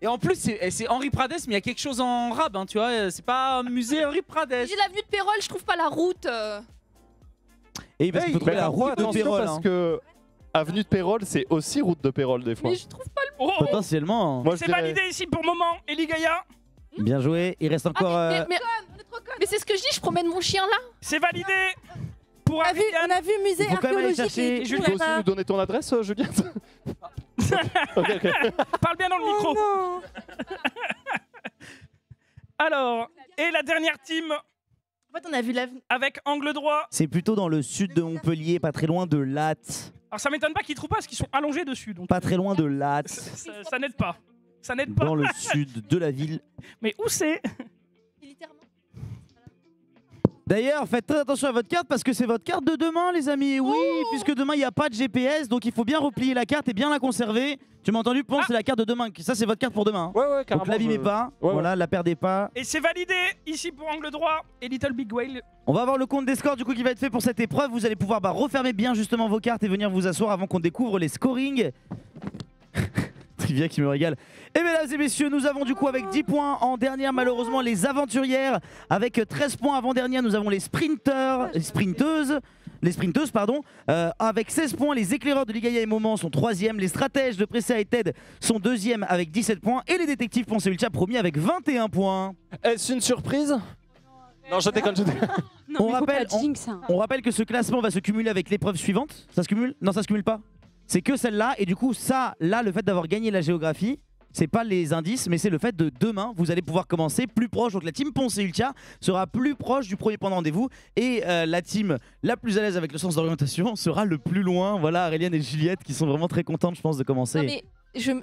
Et en plus, c'est eh, c'est Henri Prades, mais il y a quelque chose en rab, hein, tu vois. euh, C'est pas un musée Henri Prades. J'ai l'avenue de Pérol, je trouve pas la route. euh. Et parce qu'il faut trouver la route de Pérol. Parce hein. que Avenue de Pérol, c'est aussi route de Pérol des fois. Mais je trouve pas le. Oh. Potentiellement. Moi, je C'est dirais- validé ici pour le moment, Eli Gaïa. Bien joué. Il reste encore. Ah, mais, euh, mais, mais c'est ce que je dis, je promène mon chien là. C'est validé pour On a vu, Ariane. on a vu musée faut quand même aller archéologique. chercher- et Tu tout, Tu peux aussi là-bas. nous donner ton adresse, euh, (laughs) Ok, ok. (laughs) Parle bien dans le Oh micro. non. (laughs) Alors, et la dernière team En fait, on a vu l'avenue. avec angle droit. C'est plutôt dans le sud de Montpellier, pas très loin de Latte. Alors ça m'étonne pas qu'ils trouvent pas parce qu'ils sont allongés dessus. Donc Pas très loin de Latte, ça, ça- n'aide pas. Ça n'aide pas. dans le (laughs) sud de la ville. Mais où c'est? D'ailleurs, faites très attention à votre carte parce que c'est votre carte de demain, les amis. Et Oui, puisque demain il n'y a pas de GPS, donc il faut bien replier la carte et bien la conserver. Tu m'as entendu Pense, c'est la carte de demain. Ça, c'est votre carte pour demain. hein. Ouais, ouais, Donc carrément. l'abîmez je- pas, Ouais, ouais. voilà, la perdez pas. Et c'est validé ici pour angle droit et Little Big Whale. On va avoir le compte des scores du coup qui va être fait pour cette épreuve. Vous allez pouvoir bah, refermer bien justement vos cartes et venir vous asseoir avant qu'on découvre les scorings. Trivia qui me régale. Et mesdames et messieurs, nous avons du coup avec 10 points en dernière malheureusement les aventurières. Avec 13 points avant-dernière, nous avons les sprinteurs, les sprinteuses. Les sprinteuses, pardon. Euh, avec 16 points, les éclaireurs de Ligaya et Moment sont 3e. Les stratèges de Pressa et Ted sont 2e avec 17 points. Et les détectives Ponce et Ultia premier avec 21 points. Est-ce une surprise? Non, je déconne, je déconne. (laughs) on, rappelle, on, on rappelle que ce classement va se cumuler avec l'épreuve suivante. Ça se cumule? Non, ça se cumule pas. C'est que celle-là. Et du coup, ça, là, le fait d'avoir gagné la géographie, c'est pas les indices, mais c'est le fait de demain, vous allez pouvoir commencer plus proche. Donc la team Ponce et Ultia sera plus proche du premier point de rendez-vous. Et euh, la team la plus à l'aise avec le sens d'orientation sera le plus loin. Voilà, Aurélien et Juliette qui sont vraiment très contentes, je pense, de commencer. Mais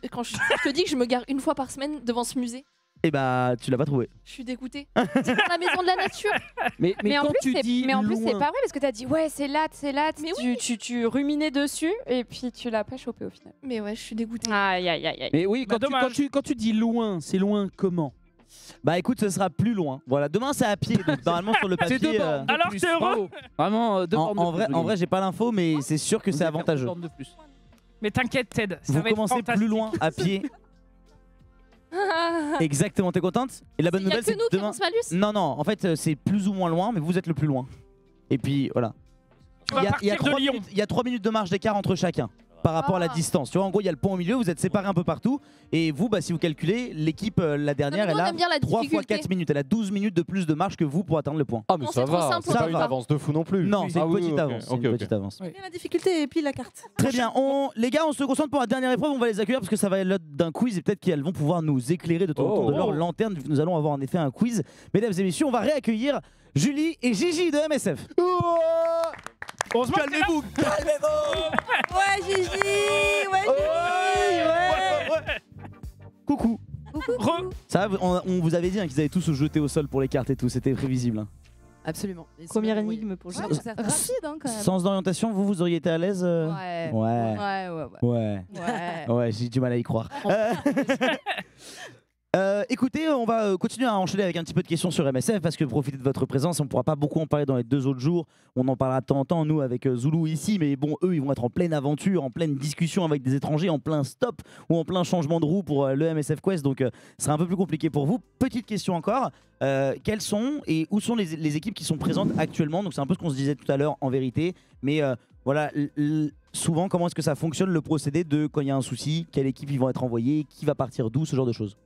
quand je, je te dis que je me gare une fois par semaine devant ce musée, Et bah, tu l'as pas trouvé. je suis dégoûtée. (laughs) C'est dans la maison de la nature. Mais, mais, Mais, en quand plus, tu c'est- dis mais en plus, c'est pas vrai parce que t'as dit ouais, c'est latte, c'est latte. Mais tu, tu, tu ruminais dessus et puis tu l'as pas chopé au final. Mais ouais, je suis dégoûtée. Aïe, aïe, aïe, aïe. Mais oui, Bah, quand, tu, quand, tu, quand tu dis loin, c'est loin comment? Bah écoute, ce sera plus loin. Voilà, demain c'est à pied. Donc normalement sur le (laughs) papier. C'est deux euh, bornes de Alors, t'es heureux. Vraiment, euh, deux en, bornes en de vrai, plus, en vrai, j'ai pas l'info, mais c'est sûr que c'est avantageux. bornes de plus. Mais t'inquiète Ted, ça Vous va commencez plus loin à pied. (laughs) (laughs) Exactement, t'es contente? Et la bonne nouvelle, que c'est nous que qui demain. avons ce malus? Non, non, en fait, euh, c'est plus ou moins loin, mais vous êtes le plus loin. Et puis voilà. Tu vas partir de Lyon. Il y a 3 minutes de marge d'écart entre chacun par rapport à la Ah. distance. Tu vois, en gros, il y a le pont au milieu, vous êtes séparés un peu partout. Et vous, bah, si vous calculez, l'équipe, euh, la dernière, elle a aime bien la 3 fois difficulté. 4 minutes. Elle a 12 minutes de plus de marge que vous pour atteindre le point. Ah, mais Non, ça va, c'est ça pas une va. avance de fou non plus. Non, c'est Ah une oui, petite avance. c'est ok, une petite avance. Bien la difficulté et puis la carte. Très bien. On, les gars, on se concentre pour la dernière épreuve. On va les accueillir parce que ça va être l'heure d'un quiz et peut-être qu'elles vont pouvoir nous éclairer de temps en temps de Oh. leur lanterne. Nous allons avoir en effet un quiz. Mesdames et messieurs, on va réaccueillir Julie et Gigi de MSF. Heureusement. Calmez-vous, calmez-vous. Ouais, Gigi Ouais, Gigi Ouais Coucou. Re- Ça, va, on, on vous avait dit hein, qu'ils allaient tous se jeter au sol pour les cartes et tout. C'était prévisible. hein. Absolument. Et Première énigme pour le Ouais, jeu. c'est rapide hein, quand même. Sens d'orientation, vous, vous auriez été à l'aise euh Ouais. Ouais. Ouais, ouais, ouais. Ouais. Ouais. Ouais, j'ai du mal à y croire. (laughs) Euh, écoutez, on va euh, continuer à enchaîner avec un petit peu de questions sur MSF parce que profitez de votre présence. On ne pourra pas beaucoup en parler dans les deux autres jours. On en parlera de temps en temps, nous, avec euh, Zulu ici. Mais bon, eux, ils vont être en pleine aventure, en pleine discussion avec des étrangers, en plein stop ou en plein changement de roue pour le MSF Quest. Donc, ce sera un peu plus compliqué pour vous. Petite question encore. Quelles sont et où sont les, équipes qui sont présentes actuellement? Donc, c'est un peu ce qu'on se disait tout à l'heure en vérité. Mais voilà, souvent, comment est-ce que ça fonctionne le procédé de quand il y a un souci, quelle équipe ils vont être envoyés, qui va partir d'où, ce genre de choses?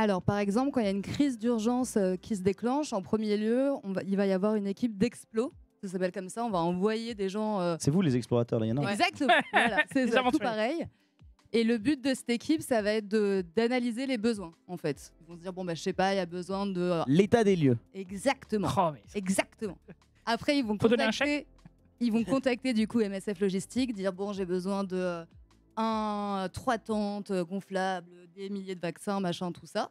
Alors, par exemple, quand il y a une crise d'urgence euh, qui se déclenche, en premier lieu, on va- il va y avoir une équipe d'explos. Ça s'appelle comme ça. On va envoyer des gens. euh, C'est vous les explorateurs, là, il y en a Exactement. (laughs) voilà, c'est tout pareil. Et le but de cette équipe, ça va être de- d'analyser les besoins, en fait. Ils vont se dire bon bah je sais pas, il y a besoin de. euh, L'état des lieux. Exactement. Oh, mais Exactement. Après, ils vont Faut donner un contacter, ils vont contacter du coup MSF Logistique, dire bon, j'ai besoin de euh, un, trois tentes euh, gonflables, des milliers de vaccins, machin, tout ça.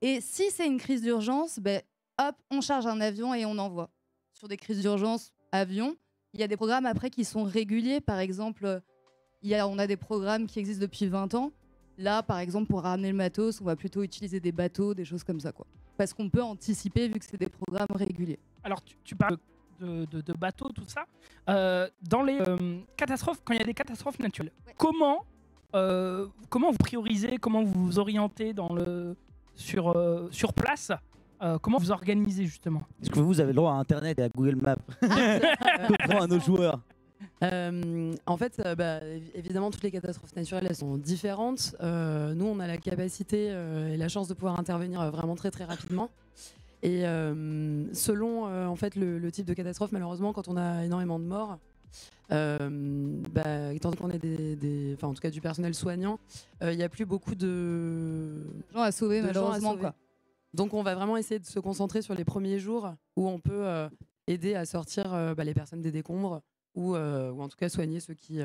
Et si c'est une crise d'urgence, ben hop, on charge un avion et on envoie. Sur des crises d'urgence, avion. Il y a des programmes après qui sont réguliers. Par exemple, il y a, on a des programmes qui existent depuis 20 ans. Là, par exemple, pour ramener le matos, on va plutôt utiliser des bateaux, des choses comme ça, quoi. Parce qu'on peut anticiper vu que c'est des programmes réguliers. Alors, tu, tu parles de, de- de bateaux, tout ça. Euh, dans les euh, catastrophes, quand il y a des catastrophes naturelles, comment, euh, comment vous priorisez, comment vous vous orientez dans le, sur, euh, sur place euh, Comment vous organisez justement? Est-ce que vous avez le droit à Internet et à Google Maps? Comprends à nos joueurs. Euh, en fait, euh, bah, évi- évidemment, toutes les catastrophes naturelles, elles sont différentes. Euh, nous, on a la capacité euh, et la chance de pouvoir intervenir euh, vraiment très très rapidement. Et euh, selon euh, en fait le, le type de catastrophe, malheureusement, quand on a énormément de morts, euh, bah, étant donné qu'on est des, des- enfin en tout cas du personnel soignant, il n'y a plus beaucoup de gens à sauver, de gens à malheureusement, sauver. quoi. Donc on va vraiment essayer de se concentrer sur les premiers jours où on peut euh, aider à sortir euh, bah, les personnes des décombres ou, euh, ou en tout cas soigner ceux qui,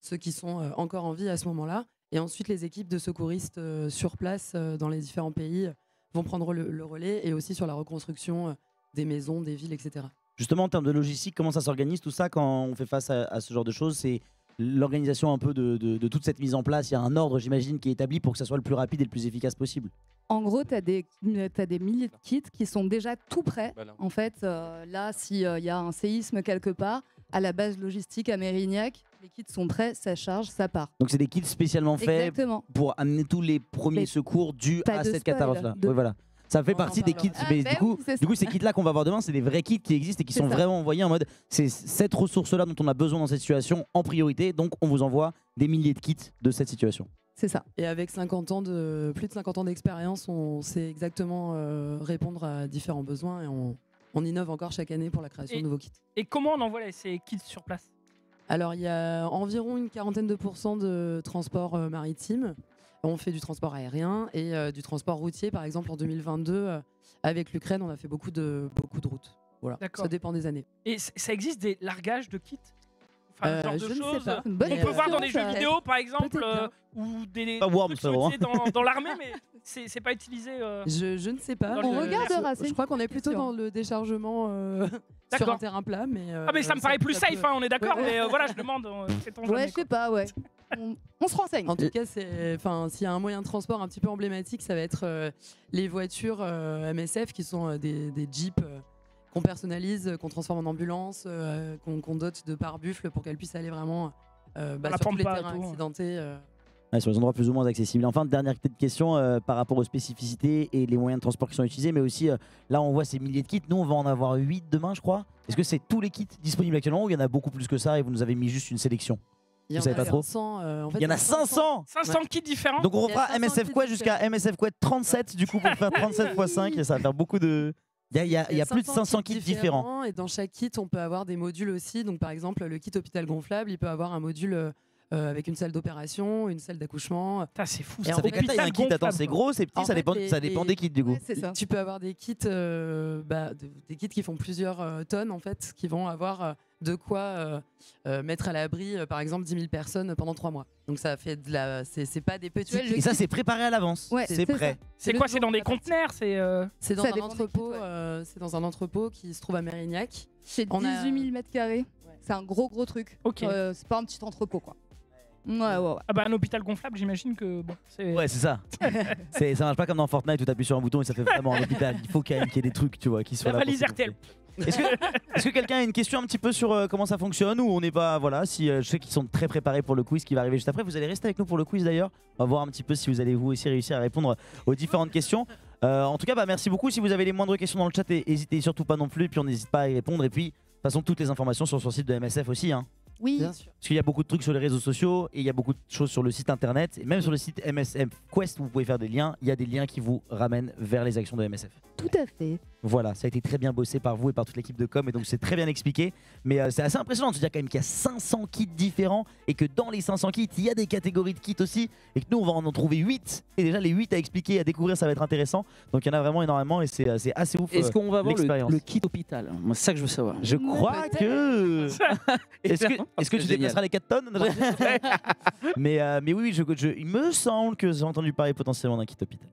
ceux qui sont encore en vie à ce moment-là. Et ensuite les équipes de secouristes sur place dans les différents pays vont prendre le, le relais et aussi sur la reconstruction euh, des maisons, des villes, etc. Justement, en termes de logistique, comment ça s'organise tout ça quand on fait face à, à ce genre de choses? C'est l'organisation un peu de, de- de toute cette mise en place. Il y a un ordre, j'imagine, qui est établi pour que ça soit le plus rapide et le plus efficace possible. En gros, tu as des, t'as des milliers de kits qui sont déjà tout prêts. En fait, euh, là, s'il y a un séisme quelque part, à la base logistique à Mérignac, les kits sont prêts, ça charge, ça part. Donc c'est des kits spécialement faits Exactement. pour amener tous les premiers secours dus pas à de cette spoil, catastrophe-là. de- Oui, voilà. Ça fait On en partie des kits. parlera. mais Ah, du ben coup, oui, c'est du coup, ça. ces kits-là qu'on va voir demain, c'est des vrais kits qui existent et qui C'est sont ça. vraiment envoyés en mode c'est cette ressource-là dont on a besoin dans cette situation en priorité. Donc on vous envoie des milliers de kits de cette situation. C'est ça. Et avec 50 ans de, plus de 50 ans d'expérience, on sait exactement euh, répondre à différents besoins et on, on innove encore chaque année pour la création Et- de nouveaux kits. Et comment on envoie les- ces kits sur place? Alors, il y a environ une quarantaine de pourcents de transport euh, maritime. On fait du transport aérien et euh, du transport routier. Par exemple, en 2022, euh, avec l'Ukraine, on a fait beaucoup de, beaucoup de routes. Voilà. D'accord. Ça dépend des années. Et c- ça existe des largages de kits? Enfin, Euh, ce genre je de choses Une bonne peut question, voir dans des jeux vidéo, par exemple, euh, ou des Pas ça, vraiment. utilisés dans, dans l'armée, mais c'est pas utilisé. euh, (laughs) Je, je ne sais pas. le- euh, Je, crois qu'on est plutôt dans le déchargement euh, (laughs) sur un terrain plat. Mais, euh, Ah, mais ça me paraît plus safe, hein, on est d'accord, mais euh, (laughs) voilà, je demande. euh, Ouais, je sais pas, ouais. On, on se renseigne. En tout cas, enfin, s'il y a un moyen de transport un petit peu emblématique, ça va être euh, les voitures euh, MSF qui sont euh, des, des jeeps euh, qu'on personnalise, euh, qu'on transforme en ambulance, euh, qu'on, dote de pare-buffles pour qu'elles puissent aller vraiment euh, bah, sur tous les terrains tout, ouais. accidentés. euh, Ouais, sur les endroits plus ou moins accessibles. Enfin, dernière question euh, par rapport aux spécificités et les moyens de transport qui sont utilisés, mais aussi euh, là on voit ces milliers de kits. Nous on va en avoir 8 demain, je crois. Est-ce que c'est tous les kits disponibles actuellement ou il y en a beaucoup plus que ça et vous nous avez mis juste une sélection? Il y Vous en pas trop? 500, euh, en fait, Il y en a 500 500 kits différents? Donc on refera 500 MSF Quest jusqu'à MSF Quest 37 du coup pour faire 37 x 5 et ça va faire beaucoup de. Il y a, il y a- il y a plus de 500 kits différents. Et dans chaque kit, on peut avoir des modules aussi. Donc, par exemple, le kit hôpital gonflable, il peut avoir un module euh, euh, avec une salle d'opération, une salle d'accouchement. C'est fou. Et Ça en fait un kit Attends, c'est gros, c'est petit, En ça fait, dépend, les- ça dépend les- des kits du coup. Tu peux avoir des kits, euh, bah, de- des kits qui font plusieurs euh, tonnes en fait, qui vont avoir euh, de quoi euh, euh, mettre à l'abri, euh, par exemple, 10 000 personnes pendant 3 mois. Donc ça fait de la, c'est pas des petits. Et ça c'est préparé à l'avance. Ouais, c'est prêt. C'est quoi C'est dans de des conteneurs C'est euh, C'est dans un entrepôt. euh, c'est dans un entrepôt qui se trouve à Mérignac. C'est On a- 18 000 mètres carrés. C'est un gros gros truc. Ok. Euh, c'est pas un petit entrepôt quoi. Ouais, ouais, ouais. Ah bah un hôpital gonflable, j'imagine que bon, c'est. Ouais, c'est ça. (laughs) C'est- ça marche pas comme dans Fortnite où t'appuies sur un bouton et ça fait vraiment un hôpital. Il faut quand même qu'il y ait des trucs, tu vois, qui soient La là. valise. RTL. Est-ce que, est-ce que quelqu'un a une question un petit peu sur euh, comment ça fonctionne ou on n'est pas voilà si euh, je sais qu'ils sont très préparés pour le quiz qui va arriver juste après. Vous allez rester avec nous pour le quiz d'ailleurs. On va voir un petit peu si vous allez vous aussi réussir à répondre aux différentes questions. Euh, en tout cas, bah, merci beaucoup. Si vous avez les moindres questions dans le chat, n'hésitez surtout pas non plus. Et puis on n'hésite pas à y répondre. Et puis de toute façon, toutes les informations sont sur le site de MSF aussi. Hein. Oui. Bien sûr. Parce qu'il y a beaucoup de trucs sur les réseaux sociaux et il y a beaucoup de choses sur le site internet. Et même sur le site MSF Quest, vous pouvez faire des liens. Il y a des liens qui vous ramènent vers les actions de MSF. Tout à fait. Voilà, ça a été très bien bossé par vous et par toute l'équipe de com et donc c'est très bien expliqué. Mais euh, c'est assez impressionnant de se dire quand même qu'il y a 500 kits différents et que dans les 500 kits, il y a des catégories de kits aussi et que nous on va en trouver 8. Et déjà les 8 à expliquer, à découvrir, ça va être intéressant. Donc il y en a vraiment énormément et c'est euh, assez ouf. Est-ce euh, qu'on va voir le kit hôpital? Moi, c'est ça que je veux savoir. Je crois que. (laughs) Est-ce que, est-ce que tu génial. déplaceras les 4 tonnes (laughs) mais, euh, mais oui, oui, je, je- il me semble que j'ai entendu parler potentiellement d'un kit hôpital.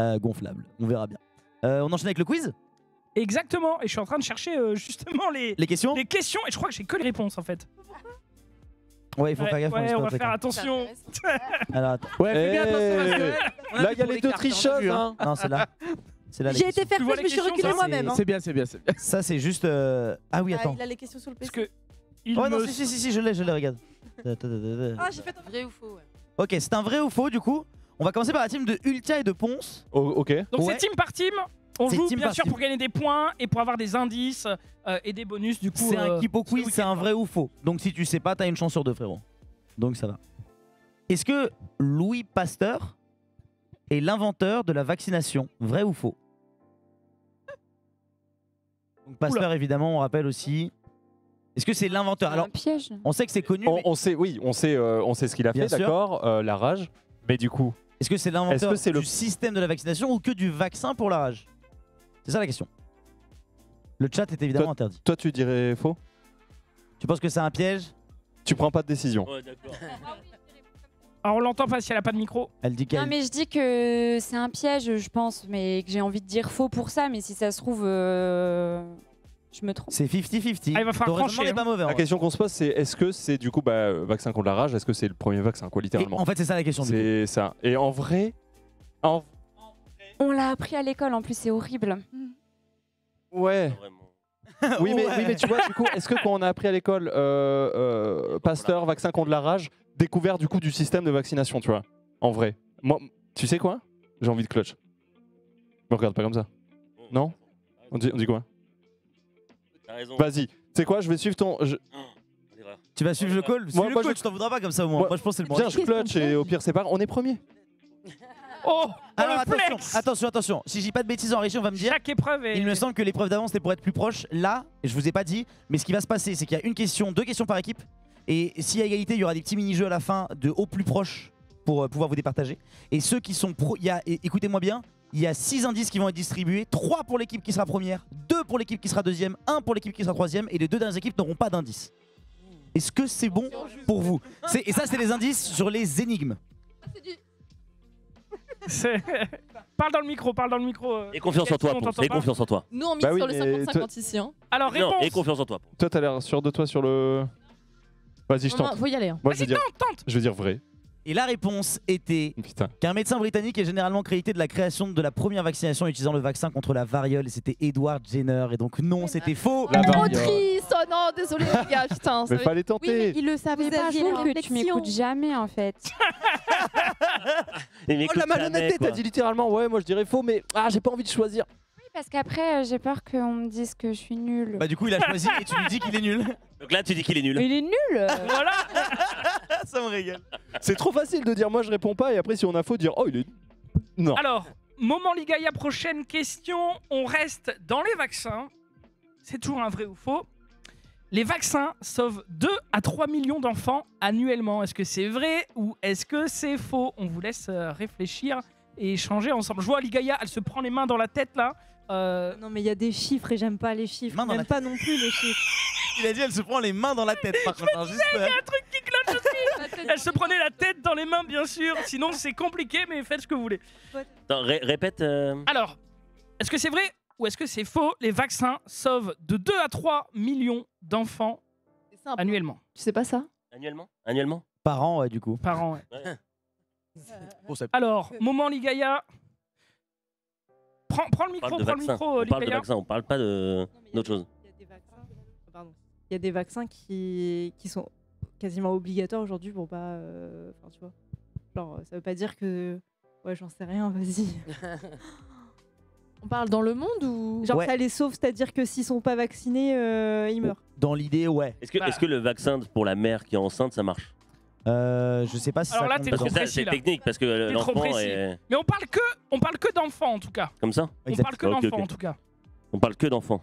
Euh, gonflable, on verra bien. Euh, on enchaîne avec le quiz? Exactement. Et je suis en train de chercher euh, justement les, Les questions? les questions et je crois que j'ai que les réponses en fait. Ouais, il faut Ouais, faire gaffe. ouais, on va faire attention. (laughs) Alors, attends. Ouais, fais bien Eh, attention là, il y a les deux hein, tricheuses. Hein. Non, c'est là. C'est là les J'ai été faire Tu vois les je suis questions, ça, moi-même. hein. C'est bien, c'est bien, c'est bien. Ça, c'est juste. euh, Ah oui, Ah, attends. il a les questions sur le PC. Parce que il Ouais, non, si, si, si, si, je l'ai, je l'ai, regarde. (laughs) Ah, j'ai fait Vrai ou faux ouais. Ok, c'est un vrai ou faux du coup. On va commencer par la team de Ultia et de Ponce. Oh, ok. Donc Ouais. c'est team par team. On joue team bien sûr team. pour gagner des points et pour avoir des indices euh, et des bonus du coup. C'est un euh, Kipo ce quiz, c'est un vrai ou faux. Donc si tu sais pas, t'as une chance sur deux, frérot. Donc ça va. Est-ce que Louis Pasteur est l'inventeur de la vaccination? Vrai ou faux? Donc Pasteur, évidemment, on rappelle aussi. Est-ce que c'est l'inventeur Alors, un piège. on sait que c'est connu. On, mais on sait, oui, on sait, euh, on sait ce qu'il a Bien fait, sûr. d'accord, euh, la rage. Mais du coup, Est-ce que c'est Est-ce l'inventeur que c'est le- du système de la vaccination ou que du vaccin pour la rage? C'est ça la question. Le chat est évidemment interdit. toi, tu dirais faux? Tu penses que c'est un piège? Tu prends pas de décision. Ouais, d'accord. Alors (laughs) on l'entend pas si elle a pas de micro. Elle dit qu'elle. Non, mais je dis que c'est un piège, je pense, mais que j'ai envie de dire faux pour ça. Mais si ça se trouve, euh, je me trompe. C'est 50-50. Ah, il va falloir n'est pas hein. mauvais. La question qu'on se pose, c'est est-ce que c'est du coup bah, vaccin contre la rage Est-ce que c'est le premier vaccin, quoi, Et littéralement en fait, c'est ça la question. du coup. C'est ça. Et en vrai, en... On l'a appris à l'école, en plus, c'est horrible. ouais. (laughs) Oui, mais, Ouais. oui, mais tu vois, du coup, est-ce que quand on a appris à l'école euh, euh, Pasteur, vaccin contre la rage, découvert du coup du système de vaccination, tu vois En vrai. Moi, tu sais quoi? J'ai envie de clutch. Me regarde pas comme ça. Non? On dit, on dit quoi? T'as raison. Vas-y. Tu sais quoi Je vais suivre ton. je- L'erreur. Tu vas suivre le call Moi- le moi, call, je- tu t'en voudras pas comme ça au moins. Moi- Moi, je pense que c'est le bon. Viens, je clutch et au pire c'est pas. On est premier. (laughs) Oh, Alors le attention, flex attention, attention. Si je dis pas de bêtises en régie, on va me dire. Chaque épreuve est. Il me semble que l'épreuve d'avant c'était pour être plus proche. Là, je vous ai pas dit, mais ce qui va se passer, c'est qu'il y a une question, deux questions par équipe. Et s'il y a égalité, il y aura des petits mini-jeux à la fin de au plus proche pour euh, pouvoir vous départager. Et ceux qui sont pro, il y a, et- écoutez-moi bien, il y a six indices qui vont être distribués, trois pour l'équipe qui sera première, deux pour l'équipe qui sera deuxième, un pour l'équipe qui sera troisième, et les deux dernières équipes n'auront pas d'indices. Est-ce que c'est bon pour vous? Et ça, c'est les indices sur les énigmes. C'est- parle dans le micro, parle dans le micro. Et confiance en toi, Et confiance en toi. Nous, on mise Bah oui, sur le mais 50-50 ici. Hein. Alors, Non, réponse. et confiance en toi. Toi, t'as l'air sûr de toi sur le. Vas-y, je Non, non, tente. faut y aller. hein. Moi, je vais Vas-y, dire. tente, tente. Je vais dire vrai. Et la réponse était qu'un médecin britannique est généralement crédité de la création de la première vaccination utilisant le vaccin contre la variole. Et c'était Edward Jenner. Et donc non, c'était faux. La Trop variole. triste Oh non, désolé les gars, (laughs) putain. Mais fallait Oui, mais tenter. il le savait Vous pas, que tu m'écoutes jamais en fait. Il (laughs) Oh la malhonnêteté, t'as dit littéralement ouais moi je dirais faux mais ah j'ai pas envie de choisir. Oui, parce qu'après, euh, j'ai peur qu'on me dise que je suis nulle. Bah du coup il a choisi et tu lui dis qu'il est nul. Donc là, tu dis qu'il est nul. Mais il est nul (laughs) Voilà (laughs) Ça me régale. C'est trop facile de dire moi je réponds pas et après si on a faux dire oh il est non. Alors, moment Ligaya, prochaine question. On reste dans les vaccins. C'est toujours un vrai ou faux. Les vaccins sauvent 2 à 3 millions d'enfants annuellement. Est-ce que c'est vrai ou est-ce que c'est faux? On vous laisse euh, réfléchir et échanger ensemble. Je vois Ligaya, elle se prend les mains dans la tête là. Euh, Non, mais il y a des chiffres et j'aime pas les chiffres. Main dans la J'aime pas non plus les chiffres. (laughs) Il a dit elle se prend les mains dans la tête par contre. hein, juste, Il y euh, a un truc qui cloche aussi. (laughs) Elle se prenait la tête dans les mains, bien sûr. Sinon, c'est compliqué, mais faites ce que vous voulez. Attends, ré- répète. euh, Alors, est-ce que c'est vrai ou est-ce que c'est faux? Les vaccins sauvent de 2 à 3 millions d'enfants simple. annuellement. Tu sais pas ça? Annuellement? Annuellement? Par an, ouais, du coup. Par an, ouais. Ouais. (laughs) Alors, moment Ligaya. Prends, prends le micro, prends le micro, On parle de Ligaya. vaccin, on parle pas de d'autre chose. Y a des vaccins qui, qui sont quasiment obligatoires aujourd'hui pour pas. euh, Enfin, tu vois. Genre, ça veut pas dire que. Ouais, j'en sais rien, vas-y. (laughs) On parle dans le monde ou Genre, Ouais. ça les sauve, c'est-à-dire que s'ils sont pas vaccinés, euh, ils meurent. Dans l'idée, ouais. Est-ce que, Bah. est-ce que le vaccin pour la mère qui est enceinte, ça marche? Euh, je sais pas si Alors ça là, compte t'es Parce trop que ça, précis, c'est là. technique, parce que trop l'enfant est Mais on parle que, on parle que d'enfants en tout cas. comme ça? On Exact. parle que d'enfants en tout cas. On parle que d'enfants.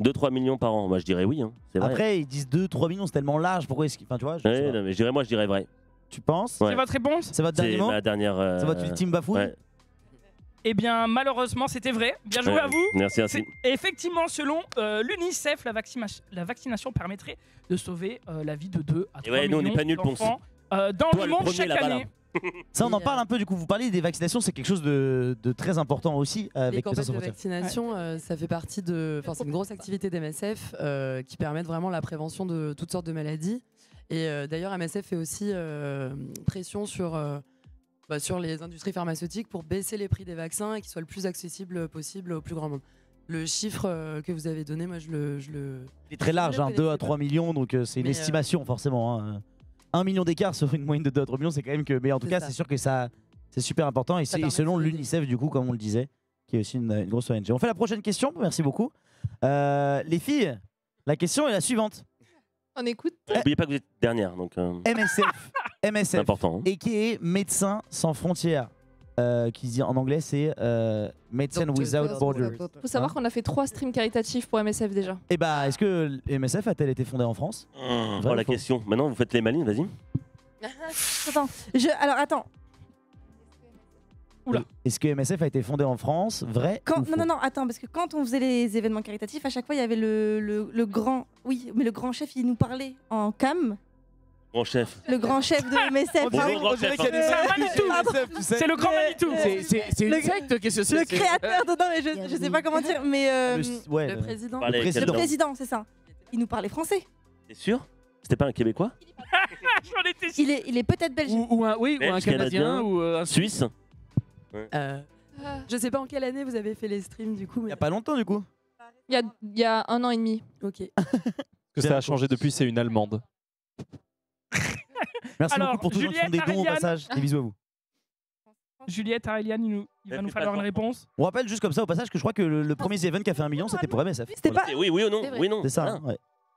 2-3 millions par an. Moi, je dirais oui. hein. C'est vrai. Après, ils disent 2-3 millions, c'est tellement large. Pourquoi est-ce qu'ils. Enfin, tu vois, je Ouais, pas. non, mais je dirais, moi, je dirais vrai. tu penses Ouais. C'est votre réponse? C'est votre C'est dernier mot? ma dernière. euh, C'est votre ultime bafouille? ouais. Eh bien, malheureusement, c'était vrai. Bien joué Ouais. à vous. Merci, merci. C'est- Effectivement, selon euh, l'UNICEF, la, vaccina- la vaccination permettrait de sauver euh, la vie de 2 à 3 Et ouais, nous, on millions n'est pas nuls pour d'enfants euh, dans Toi, le le monde premier, chaque là-bas, là. année. Ça, on en parle euh, un peu, du coup. Vous parlez des vaccinations, c'est quelque chose de, de très important aussi euh, Les avec campagnes Médecins de frontières. vaccination, euh, ça fait partie de. Enfin, c'est une grosse activité d'MSF euh, qui permettent vraiment la prévention de toutes sortes de maladies. Et euh, d'ailleurs, MSF fait aussi pression sur, bah, sur les industries pharmaceutiques pour baisser les prix des vaccins et qu'ils soient le plus accessibles possible au plus grand nombre. Le chiffre que vous avez donné, moi, je le. Je le... Il est très large, hein, 2 connaissais à pas. 3 millions, donc c'est une Mais, estimation forcément. hein. 1 million d'écart sur une moyenne de 2 à 3 millions, c'est quand même que. Mais en tout cas, c'est sûr que ça, c'est super important. Et, selon l'UNICEF, du coup, comme on le disait, qui est aussi une, une grosse ONG. On fait la prochaine question, merci beaucoup. Euh, les filles, la question est la suivante On écoute. N'oubliez pas que vous êtes dernière, donc euh, MSF, c'est MSF, important. hein. et qui est Médecins sans frontières, euh, qui dit en anglais c'est euh, Medicine Without Borders. Faut savoir qu'on a fait trois streams caritatifs pour MSF déjà. Et bah, est-ce que MSF a-t-elle été fondée en France? Oh, Vrai ou la faux? question. Maintenant, vous faites les malines, vas-y. (laughs) Attends, je, alors attends. Oula. Est-ce que MSF a été fondée en France? Vrai Quand, ou non, faux non, non, attends, parce que quand on faisait les événements caritatifs, à chaque fois, il y avait le, le, le grand. Oui, mais le grand chef, il nous parlait en cam. Grand chef. Le grand chef de MSF. On dirait pardon. grand chef. C'est un Manitou. C'est le grand Manitou. C'est- une Le- secte, qu'est-ce que c'est Le créateur de. Non, mais je, je sais pas comment dire, mais. euh, Le- ouais, Le président. Le président. le c'est ça. Il nous parlait français. T'es sûr? C'était pas un Québécois? (laughs) J'en étais sûr. Il est, il est peut-être belge. Ou, ou un, oui, ou un Canadien, Canadien. ou euh, un Suisse Euh, je sais pas en quelle année vous avez fait les streams du coup. Il Mais... n'y a pas longtemps du coup Il y a, il y a un an et demi. Ok. (laughs) que ça a changé depuis c'est une allemande. (laughs) Merci Alors, beaucoup pour tous ceux qui font Juliette, des dons au Ariane. passage. Des bisous à vous. Juliette, Aréliane, il, nous- il va nous falloir une réponse. On rappelle juste comme ça au passage que je crois que le, le premier event qui a fait un million c'était pour MSF. C'était pas. Oui, oui ou non C'est vrai. Oui, non. C'est ça, hein, ouais.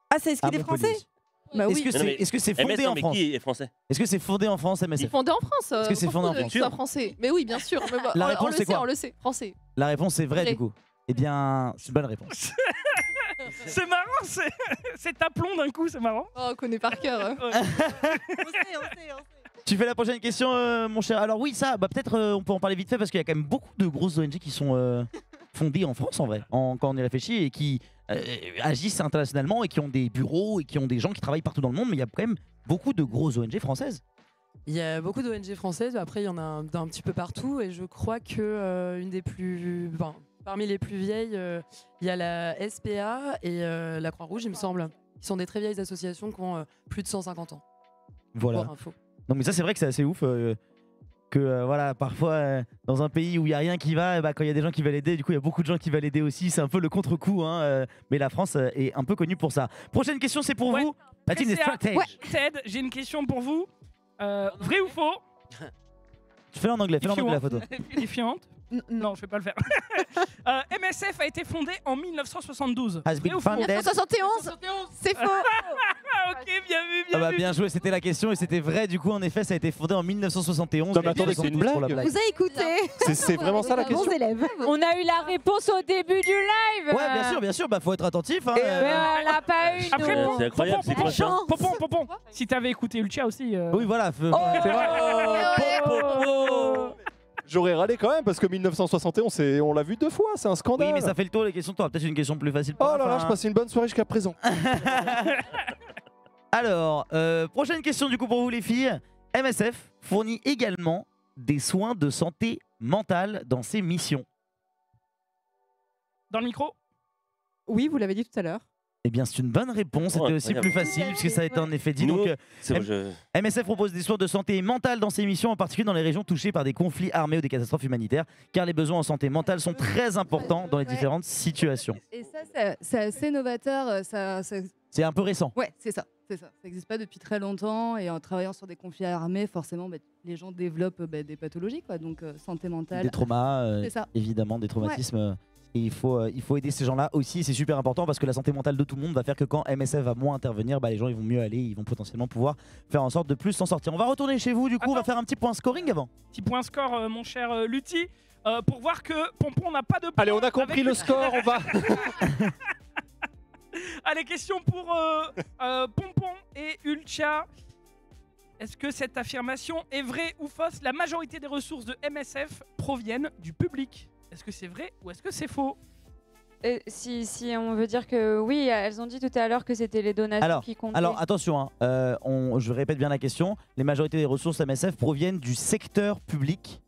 Ah, c'est est-ce qu'il À est Montpellier français. Bah Est-ce oui. que Non, c'est mais est-ce que c'est MS, fondé en mais France qui est français? Est-ce que c'est fondé en France C'est MSF fondé en France. Est-ce que c'est fondé en France qu'il soit français. Mais oui, bien sûr. mais bah, La on- réponse, on le c'est sait, quoi on le sait. Français. La réponse c'est vrai Vrai. du coup. Eh bien, c'est une bonne réponse. (laughs) C'est marrant, c'est (laughs) c'est aplomb d'un coup, c'est marrant. Oh, on connaît par cœur. hein. (laughs) On sait, on sait, on sait. Tu fais la prochaine question, euh, mon cher? Alors oui, ça, bah, peut-être euh, on peut en parler vite fait parce qu'il y a quand même beaucoup de grosses ONG qui sont euh, (laughs) fondées en France en vrai, en- quand on y réfléchit, et qui euh, agissent internationalement et qui ont des bureaux et qui ont des gens qui travaillent partout dans le monde. Mais il y a quand même beaucoup de grosses ONG françaises. Il y a beaucoup d'ONG françaises, après il y en a un, d'un petit peu partout et je crois que euh, une des plus, enfin, parmi les plus vieilles, euh, il y a la SPA et euh, la Croix-Rouge, il me semble, qui sont des très vieilles associations qui ont euh, plus de 150 ans. Voilà. Pour info. Donc mais ça c'est vrai que c'est assez ouf. euh, que euh, voilà, parfois euh, dans un pays où il y a rien qui va, eh bah, quand il y a des gens qui veulent aider, du coup il y a beaucoup de gens qui veulent aider aussi. C'est un peu le contre-coup, hein, euh, mais la France euh, est un peu connue pour ça. Prochaine question, c'est pour vous. Des Stratèges. Ted, j'ai une question pour vous. Euh, vrai ou faux? Fais-le en anglais, fais-le en anglais la photo. Défiante. (laughs) (laughs) Non, je vais pas le faire. (laughs) Euh, MSF a été fondé en 1972. Has been Vrai ou faux founded. 1971 C'est faux (laughs) ok, bien vu, bien Ah bah vu. bien joué, c'était la question et c'était vrai. Du coup, en effet, ça a été fondé en 1971. Non, mais attendez, c'est une Pour la blague Vous avez écouté C'est- c'est vraiment ça la Bons question élèves. On a eu la réponse au début du live. Ouais, bien sûr, bien sûr, bah faut être attentif. Hein, Mais euh, on l'a pas eu. Après, nous. C'est incroyable, c'est quoi ça Popon, Popon, si t'avais écouté Ultia aussi. euh, Oui, voilà. f- C'est vrai Oh J'aurais râlé quand même parce que 1971, c'est- on l'a vu deux fois, c'est un scandale. Oui, mais ça fait le tour les questions. Toi, peut-être une question plus facile. pour Oh la là là, fin. je passe une bonne soirée jusqu'à présent. (laughs) Alors, euh, prochaine question du coup pour vous les filles. MSF fournit également des soins de santé mentale dans ses missions. Dans le micro? Oui, vous l'avez dit tout à l'heure. Eh bien, c'est une bonne réponse. Oh, C'était aussi plus facile puisque ça a été en effet dit. Nous, Donc, euh, MSF propose des soins de santé mentale dans ses missions, en particulier dans les régions touchées par des conflits armés ou des catastrophes humanitaires, car les besoins en santé mentale sont très importants dans les différentes situations. Et ça, c'est- assez novateur. euh, Ça, ça- C'est un peu récent. Ouais, c'est ça, c'est ça. Ça n'existe pas depuis très longtemps et en travaillant sur des conflits armés, forcément, bah, les gens développent bah, des pathologies, quoi. Donc euh, santé mentale. Des traumas, euh, ça. évidemment, des traumatismes. Et il faut, euh, il faut aider ces gens-là aussi, c'est super important parce que la santé mentale de tout le monde va faire que quand MSF va moins intervenir, bah, les gens ils vont mieux aller, ils vont potentiellement pouvoir faire en sorte de plus s'en sortir. On va retourner chez vous, du coup, on va faire un petit point scoring avant. Petit point score, euh, mon cher euh, Lutti, euh, pour voir que Pompon n'a pas de points. Allez, on a compris avec le score, on va. (laughs) Allez, question pour euh, euh, Pompon et Ultia. Est-ce que cette affirmation est vraie ou fausse? La majorité des ressources de MSF proviennent du public. Est-ce que c'est vrai ou est-ce que c'est faux? Euh, si, si on veut dire que oui, elles ont dit tout à l'heure que c'était les donations Alors, qui comptaient. alors attention, hein, euh, on- je répète bien la question. Les majorités des ressources MSF proviennent du secteur public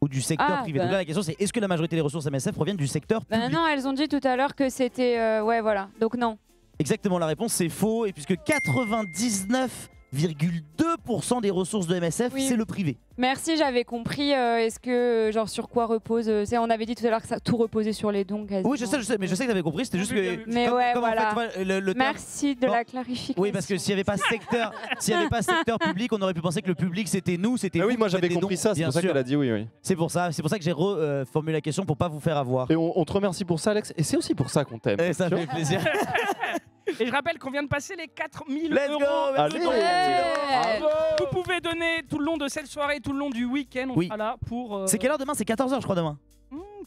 ou du secteur Ah, privé. Donc là, la question c'est est-ce que la majorité des ressources MSF proviennent du secteur Ben public? non, elles ont dit tout à l'heure que c'était. euh, ouais, voilà. Donc non. Exactement, la réponse c'est faux. Et puisque 99,2% des ressources de MSF, Oui. c'est le privé. Merci, j'avais compris. euh, Est-ce que, genre, sur quoi repose. euh, on avait dit tout à l'heure que ça tout reposait sur les dons quasiment. Oui, je sais, je sais, mais je sais que t'avais compris, c'était juste que. Mais comme- ouais, comme en fait, voilà. tu vois, le- le terme- Merci de la clarification. Oui, parce que s'il n'y avait pas secteur, s'il y avait pas secteur public, on aurait pu penser que le public c'était nous, c'était Ah oui, moi j'avais compris dons, ça, c'est bien pour ça sûr. qu'elle a dit oui, oui. C'est pour ça, c'est pour ça que j'ai reformulé la question pour pas vous faire avoir. Et on, on te remercie pour ça, Alex. Et c'est aussi pour ça qu'on t'aime. Et ça Tu fait plaisir. (laughs) Et je rappelle qu'on vient de passer les 4000 Let's euros. go. Ouais. Vous pouvez donner tout le long de cette soirée, tout le long du week-end. On Oui. sera là pour. euh, C'est quelle heure demain? C'est 14h je crois demain.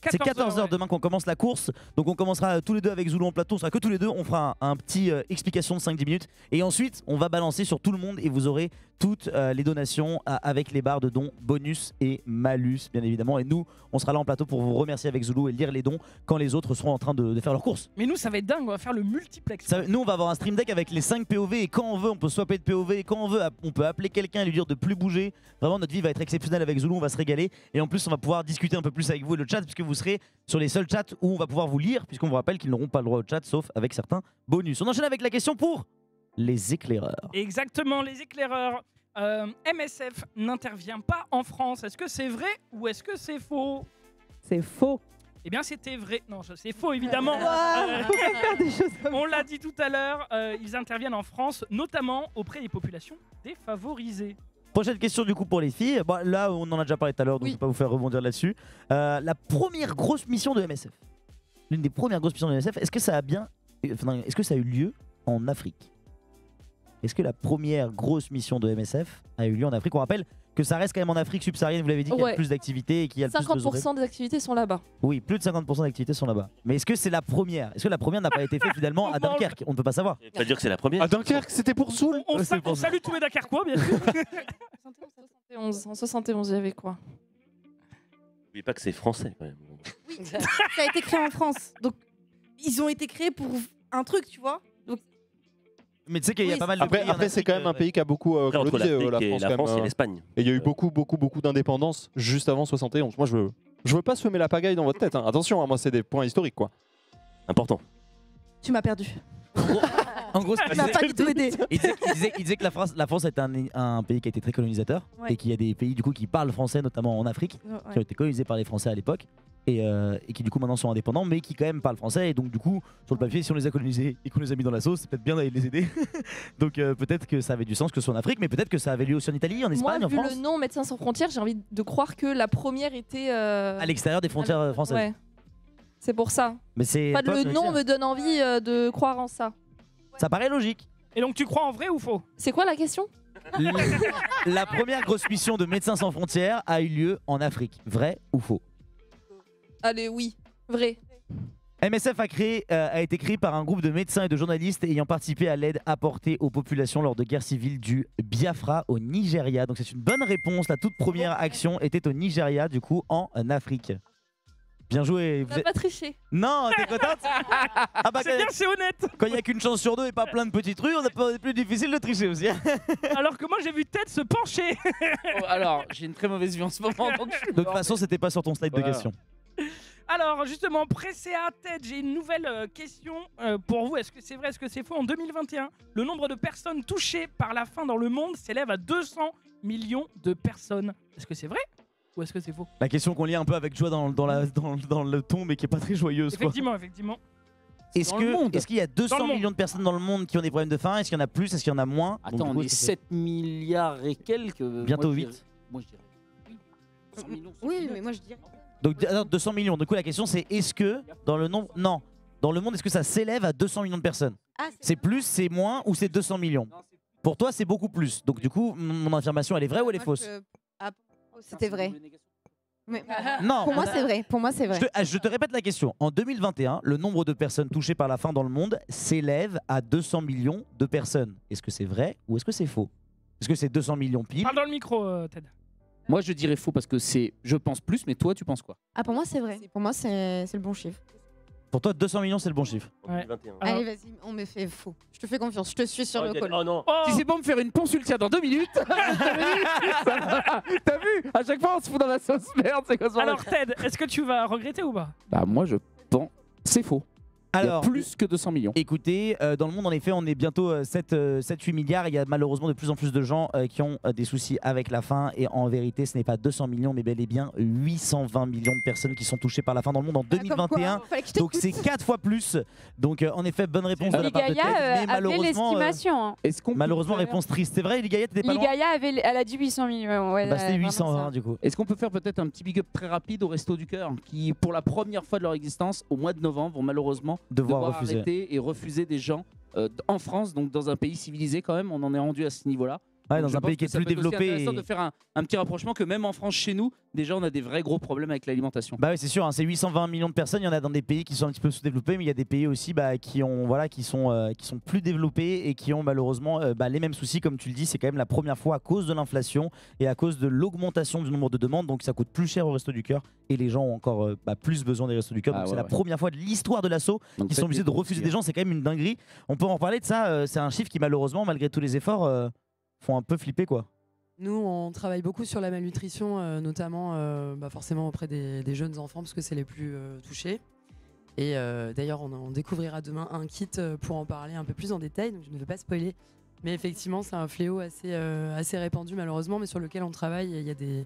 C'est 14h ouais. demain qu'on commence la course. Donc on commencera tous les deux avec Zoulou en plateau. On sera que tous les deux. On fera un, un petit euh, explication de 5-10 minutes. Et ensuite, on va balancer sur tout le monde et vous aurez toutes euh, les donations euh, avec les barres de dons bonus et malus, bien évidemment. Et nous, on sera là en plateau pour vous remercier avec Zoulou et lire les dons quand les autres seront en train de, de faire leur course. Mais nous, ça va être dingue. On va faire le multiplex. Ça- nous, on va avoir un stream deck avec les 5 POV et quand on veut, on peut swapper de POV et quand on veut, on peut appeler quelqu'un et lui dire de plus bouger. Vraiment, notre vie va être exceptionnelle avec Zulu, on va se régaler et en plus, on va pouvoir discuter un peu plus avec vous et le chat puisque vous serez sur les seuls chats où on va pouvoir vous lire puisqu'on vous rappelle qu'ils n'auront pas le droit au chat sauf avec certains bonus. On enchaîne avec la question pour les éclaireurs. Exactement, les éclaireurs. Euh, MSF n'intervient pas en France. Est-ce que c'est vrai ou est-ce que c'est faux? C'est faux. Eh bien, c'était vrai. Non, c'est faux, évidemment. Euh, on l'a dit tout à l'heure, euh, ils interviennent en France, notamment auprès des populations défavorisées. Prochaine question du coup pour les filles. Bon, là, on en a déjà parlé tout à l'heure, donc je vais pas vous faire rebondir là-dessus. Euh, la première grosse mission de MSF, l'une des premières grosses missions de MSF, est-ce que ça a bien, enfin, est-ce que ça a eu lieu en Afrique? Est-ce que la première grosse mission de MSF a eu lieu en Afrique? On rappelle que ça reste quand même en Afrique subsaharienne, vous l'avez dit, qu'il y a Ouais. plus d'activités et qu'il y a le plus de besoins. 50% des activités sont là-bas. Oui, plus de 50% d'activités sont là-bas. Mais est-ce que c'est la première? Est-ce que la première n'a pas été faite finalement (laughs) à Dunkerque? On ne peut pas savoir. Pas dire que c'est la première. À Dunkerque, c'était pour Soul? On, sa- on salue tous les Dakarquois, bien sûr. 71, (laughs) en 71, il y avait quoi? N'oubliez pas que c'est français quand même. Ça a été créé en France. Donc, ils ont été créés pour un truc, tu vois? Mais tu sais qu'il y a Oui, pas mal de Après, pays après c'est quand même un euh, pays qui a beaucoup euh, Après, entre colonisé, euh, l'Afrique et France. la quand France, même, a euh. l'Espagne. Et il y a eu beaucoup, beaucoup, beaucoup d'indépendance juste avant 71. Moi, je veux, je veux pas semer la pagaille dans votre tête. hein. Attention, hein, moi, c'est des points historiques, quoi. Important. tu m'as perdu. En gros, Il m'a pas du tout aidé. Il disait, il disait- il disait que la France, la France est un, un pays qui a été très colonisateur Ouais. et qu'il y a des pays du coup qui parlent français, notamment en Afrique, Ouais. qui ont été colonisés par les Français à l'époque et, euh, et qui du coup maintenant sont indépendants, mais qui quand même parlent français. Et donc du coup, sur le papier, si on les a colonisés et qu'on les a mis dans la sauce, c'est peut-être bien d'aller les aider. (laughs) donc euh, peut-être que ça avait du sens que ce soit en Afrique, mais peut-être que ça avait lieu aussi en Italie, en Espagne, Moi, en vu France, le nom Médecins sans frontières, j'ai envie de croire que la première était. euh, à l'extérieur des frontières françaises. Ouais. C'est pour ça. Mais c'est Pas toi, le nom me donne envie euh, de croire en ça. Ça paraît logique. Et donc tu crois en vrai ou faux? C'est quoi la question? (laughs) La première grosse mission de Médecins sans frontières a eu lieu en Afrique. Vrai ou faux? Allez, oui, vrai. MSF a, créé, euh, a été créé par un groupe de médecins et de journalistes ayant participé à l'aide apportée aux populations lors de guerres civiles du Biafra au Nigeria. Donc c'est une bonne réponse. La toute première action était au Nigeria, du coup en Afrique. Bien joué. Vous êtes- pas triché. Non, t'es contente? Ah bah, (laughs) C'est bien, c'est honnête. (laughs) Quand il n'y a qu'une chance sur deux et pas plein de petits trucs, on a pas- c'est plus difficile de tricher aussi. hein. (laughs) Alors que moi j'ai vu Ted se pencher. Oh, alors, j'ai une très mauvaise vue en ce moment. Donc De toute façon, c'était pas sur ton slide Voilà. de questions. Alors justement, pressé à tête, j'ai une nouvelle euh, question euh, pour vous. Est-ce que c'est vrai, est-ce que c'est faux? En 2021, le nombre de personnes touchées par la faim dans le monde s'élève à 200 millions de personnes. Est-ce que c'est vrai ou est-ce que c'est faux? La question qu'on lit un peu avec joie dans, dans la, dans, dans le ton, mais qui est pas très joyeuse. quoi. Effectivement, effectivement. Est-ce Dans le que monde. est-ce qu'il y a 200 Dans le monde. millions de personnes dans le monde qui ont des problèmes de faim? Est-ce qu'il y en a plus? Est-ce qu'il y en a moins? Attends, du coup, on est c'est- 7 milliards et quelques. Bientôt Moi, je huit. dirais- Moi, je dirais. oui. 100 millions, c'est Oui, peanuts. mais moi je dirais. Donc attends, 200 millions. Du coup, la question c'est est-ce que dans le nombre Non. Dans le monde, est-ce que ça s'élève à 200 millions de personnes? Ah, C'est plus, c'est moins ou c'est 200 millions? Pour toi, c'est beaucoup plus. Donc du coup, mon affirmation, elle est vraie ou elle est fausse? ah, C'était vrai. Mais- (laughs) Non. Pour moi, a- c'est vrai. Pour moi, c'est vrai. Je te, ah, je te répète la question. En 2021, le nombre de personnes touchées par la faim dans le monde s'élève à 200 millions de personnes. Est-ce que c'est vrai ou est-ce que c'est faux? Est-ce que c'est 200 millions pile? Parle dans le micro, euh, Ted. Moi, je dirais faux parce que c'est. Je pense plus, mais toi, tu penses quoi? Ah, pour moi, c'est vrai. Pour moi, c'est c'est le bon chiffre. Pour toi, 200 millions, c'est le bon chiffre. Ouais. 21. Allez, vas-y, on me fait faux. Je te fais confiance. Je te suis sur Oh, le col. oh non. Oh Si c'est bon me faire une consultia dans deux minutes. (laughs) (laughs) T'as vu? À chaque fois, on se fout dans la sauce merde. C'est quoi ce Alors Ted, est-ce que tu vas regretter ou pas? Bah, moi, je pense. C'est faux. Il y a Alors, plus que 200 millions. Écoutez, euh, dans le monde, en effet, on est bientôt euh, 7-8 milliards. Il y a malheureusement de plus en plus de gens euh, qui ont euh, des soucis avec la faim. Et en vérité, ce n'est pas 200 millions, mais bel et bien 820 millions de personnes qui sont touchées par la faim dans le monde en Ah, comme quoi, 2021. fallait que je Donc c'est 4 fois plus. Donc euh, en effet, bonne réponse de la part de Ted. Ligaya Mais euh, avait malheureusement, euh, l'estimation. hein. Est-ce qu'on malheureusement faire- réponse triste. C'est vrai, Ligaya, t'étais pas loin Ligaya avait, elle a dit 800 millions. Ouais, Bah, C'était ouais, vraiment 820 ça. du coup. Est-ce qu'on peut faire peut-être un petit big up très rapide au Resto du Cœur qui, pour la première fois de leur existence, au mois de novembre, vont malheureusement Devoir devoir refuser. arrêter et refuser des gens euh, en France, donc dans un pays civilisé quand même, on en est rendu à ce niveau-là. Ouais, dans un pays qui est plus développé. intéressant et- de faire un, un petit rapprochement que même en France, chez nous, déjà on a des vrais gros problèmes avec l'alimentation. Bah oui, c'est sûr, hein, c'est 820 millions de personnes. Il y en a dans des pays qui sont un petit peu sous-développés, mais il y a des pays aussi bah, qui ont voilà, qui sont euh, qui sont plus développés et qui ont malheureusement euh, bah, les mêmes soucis, comme tu le dis. C'est quand même la première fois à cause de l'inflation et à cause de l'augmentation du nombre de demandes, donc ça coûte plus cher au resto du cœur et les gens ont encore euh, bah, plus besoin des restos du cœur. Ah donc c'est ouais, la première fois de l'histoire de l'assaut qu'ils sont obligés de refuser tirs. des gens. C'est quand même une dinguerie. On peut en parler de ça. c'est un chiffre qui malheureusement, malgré tous les efforts, un peu flipper quoi. Nous, on travaille beaucoup sur la malnutrition, euh, notamment euh, bah, forcément auprès des, jeunes enfants, parce que c'est les plus euh, touchés. Et d'ailleurs, on, découvrira demain un kit pour en parler un peu plus en détail, donc je ne veux pas spoiler. Mais effectivement, c'est un fléau assez, répandu, malheureusement, mais sur lequel on travaille. Il y a des,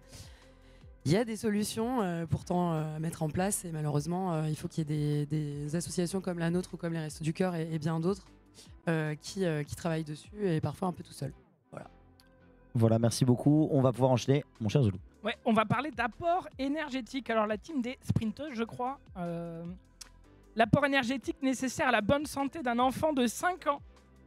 il y a des solutions pourtant à mettre en place, et malheureusement, il faut qu'il y ait des, associations comme la nôtre ou comme les Restos du Cœur et, bien d'autres qui, qui travaillent dessus, et parfois un peu tout seul. Voilà, merci beaucoup. On va pouvoir enchaîner, mon cher Zoulou. Ouais, on va parler d'apport énergétique. Alors la team des sprinteuses, je crois. euh, L'apport énergétique nécessaire à la bonne santé d'un enfant de 5 ans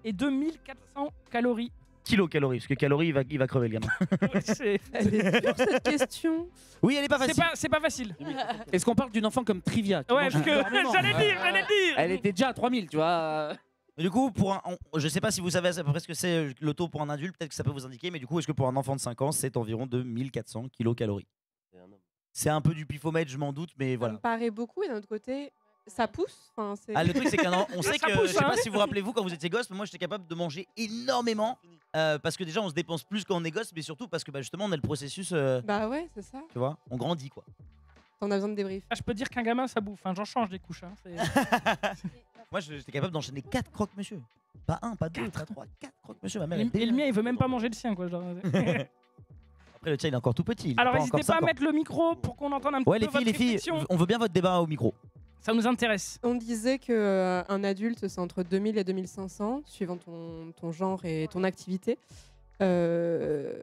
est 2400 calories. Kilocalories, parce que calories, il va, il va crever le gamin. (laughs) C'est (laughs) Elle est dure cette question. Oui, elle est pas c'est facile. pas, c'est pas facile. Est-ce qu'on parle d'une enfant comme Trivia Ouais, parce que (laughs) j'allais dire, j'allais dire. Elle était déjà à 3000, tu vois. Du coup, pour un, on- je sais pas si vous savez à peu près ce que c'est euh, le taux pour un adulte, peut-être que ça peut vous indiquer, mais du coup, est-ce que pour un enfant de 5 ans, c'est environ de 1400 kilocalories? C'est un peu du pifomètre, je m'en doute, mais Ça voilà. me paraît beaucoup et d'un autre côté, ça pousse. Enfin, c'est- Ah, le truc, c'est qu'on (laughs) on sait Ça que, pousse, je sais hein. pas si vous vous rappelez-vous quand vous étiez gosse, mais moi j'étais capable de manger énormément euh, parce que déjà on se dépense plus quand on est gosse, mais surtout parce que bah, justement on a le processus, euh, Bah ouais, c'est ça. tu vois, on grandit quoi. T'en as besoin de débrief. Ah, je peux dire qu'un gamin ça bouffe. hein, J'en change des couches. hein, (laughs) Moi j'étais capable d'enchaîner 4 croques, monsieur. Pas un, pas deux, pas trois, quatre croque-monsieur. Ma mère, Et, elle et le mien, il veut même pas manger le sien, quoi. genre. (laughs) Après, le tien, il est encore tout petit. il a Alors, n'hésitez pas à mettre le micro pour qu'on entende un petit Ouais, peu les filles, votre les filles, on veut bien votre débat au micro. Ça nous intéresse. On disait qu'un adulte, c'est entre 2000 et 2500, suivant ton, ton genre et ton activité. Euh,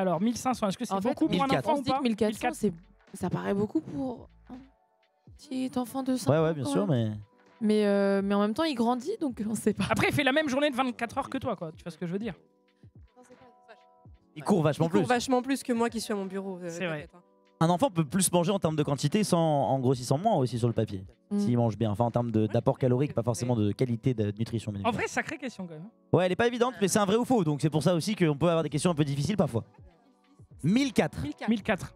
Alors, 1500, est-ce que c'est En fait, beaucoup pour un 1400. enfant ou pas que 1400, c'est- ça paraît beaucoup pour un petit enfant de 5 Ouais, ans. ouais, bien sûr, même. mais. Mais, euh, mais en même temps, il grandit, donc on sait pas. Après, il fait la même journée de 24 heures que toi, quoi. Tu vois ce que je veux dire Il court vachement il court plus. vachement plus que moi qui suis à mon bureau. euh, C'est vrai. t'inquiète, hein. Un enfant peut plus manger en termes de quantité sans en grossissant moins aussi sur le papier. Mm. S'il mange bien. Enfin, en termes de- d'apport calorique, pas forcément de qualité de nutrition. bien En vrai, sacrée question quand même. Ouais, elle est pas évidente, mais c'est un vrai ou faux. Donc c'est pour ça aussi qu'on peut avoir des questions un peu difficiles parfois. 1004. 1004.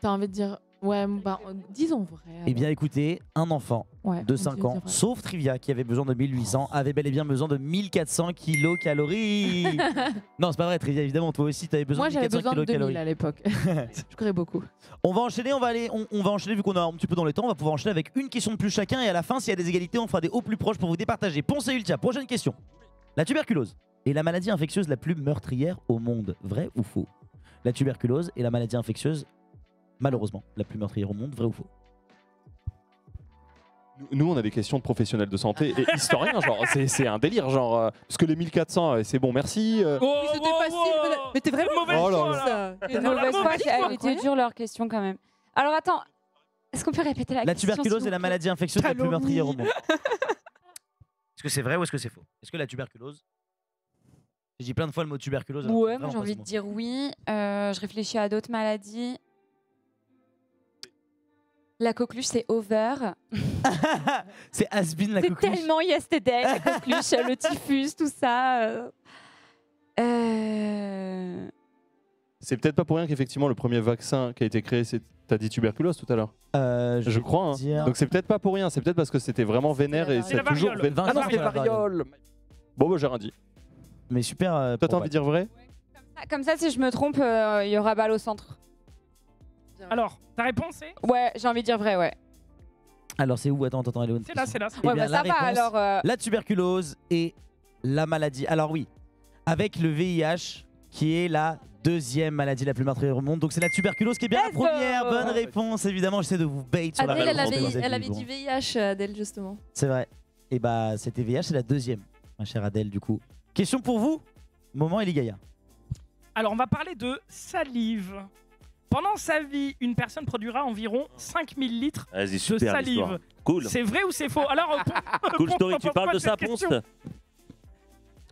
T'as envie de dire. Ouais, bah, euh, disons vrai. Eh bien écoutez, un enfant Ouais, de on 5 dit ans, vrai. sauf Trivia qui avait besoin de 1800, avait bel et bien besoin de 1400 kilocalories. (laughs) non, c'est pas vrai, Trivia, évidemment, toi aussi tu avais besoin Moi, de j'avais 1400 besoin de 2000 kilocalories. à l'époque. (laughs) je courais beaucoup. On va enchaîner, on va aller, on, on va enchaîner vu qu'on est un petit peu dans les temps, on va pouvoir enchaîner avec une question de plus chacun et à la fin, s'il y a des égalités, on fera des hauts plus proches pour vous départager. Ponce et Ultia, prochaine question. La tuberculose est la maladie infectieuse la plus meurtrière au monde, vrai ou faux? La tuberculose est la maladie infectieuse, malheureusement, la plus meurtrière au monde, vrai ou faux Nous, on a des questions de professionnels de santé et (laughs) historiens, genre, c'est un délire, genre, euh, parce que les 1400, euh, c'est bon, merci. euh, Oh, Oui, C'était facile. Mais t'es vraiment mauvaise Oh là là. ça. Une la mauvaise foi, elle était dure leur question quand même. Alors attends, est-ce qu'on peut répéter la, La question tuberculose s'il est la maladie infectieuse la plus meurtrière au monde. (laughs) Est-ce que c'est vrai ou est-ce que c'est faux? Est-ce que la tuberculose J'ai dit plein de fois le mot tuberculose. Ouais, c'est moi j'ai envie de dire oui. Euh, je réfléchis à d'autres maladies. La coqueluche, c'est over. (laughs) C'est Asbin la C'est coqueluche. tellement yesterday, la coqueluche, (laughs) le typhus, tout ça. euh. Euh, C'est peut-être pas pour rien qu'effectivement, le premier vaccin qui a été créé, c'est. T'as dit tuberculose tout à l'heure Euh, Je crois. hein. dire- Donc c'est peut-être pas pour rien, c'est peut-être parce que c'était vraiment vénère et C'est c'est la toujours. Ah non, c'est c'est la variole Bon, bah j'ai rien dit. Mais super. euh, Toi, t'as pour- envie de dire vrai ah, Comme ça, si je me trompe, euh, il y aura balle au centre. Alors, ta réponse est Ouais, j'ai envie de dire vrai, ouais. Alors c'est où? Attends, attends, attends, elle est où C'est là, c'est là. Eh Ouais, bien, bah, la ça va réponse, alors. euh, La tuberculose et la maladie. Alors oui, avec le VIH, qui est la deuxième maladie la plus meurtrière au monde. Donc c'est la tuberculose qui est bien la Let's go première. Bonne réponse, évidemment. J'essaie de vous bait sur la Adèle, elle réponse. avait, elle avait dit VIH, Adèle, justement. C'est vrai. Et bah c'était VIH, c'est la deuxième, ma chère Adèle, du coup. Question pour vous Moment Eligaya. Alors, on va parler de salive. Pendant sa vie, une personne produira environ 5000 litres Vas-y, de super l'histoire. salive. Cool. C'est vrai ou c'est faux Alors, euh, pour- (laughs) Cool pour- story, tu parles de cette ça, Ponce question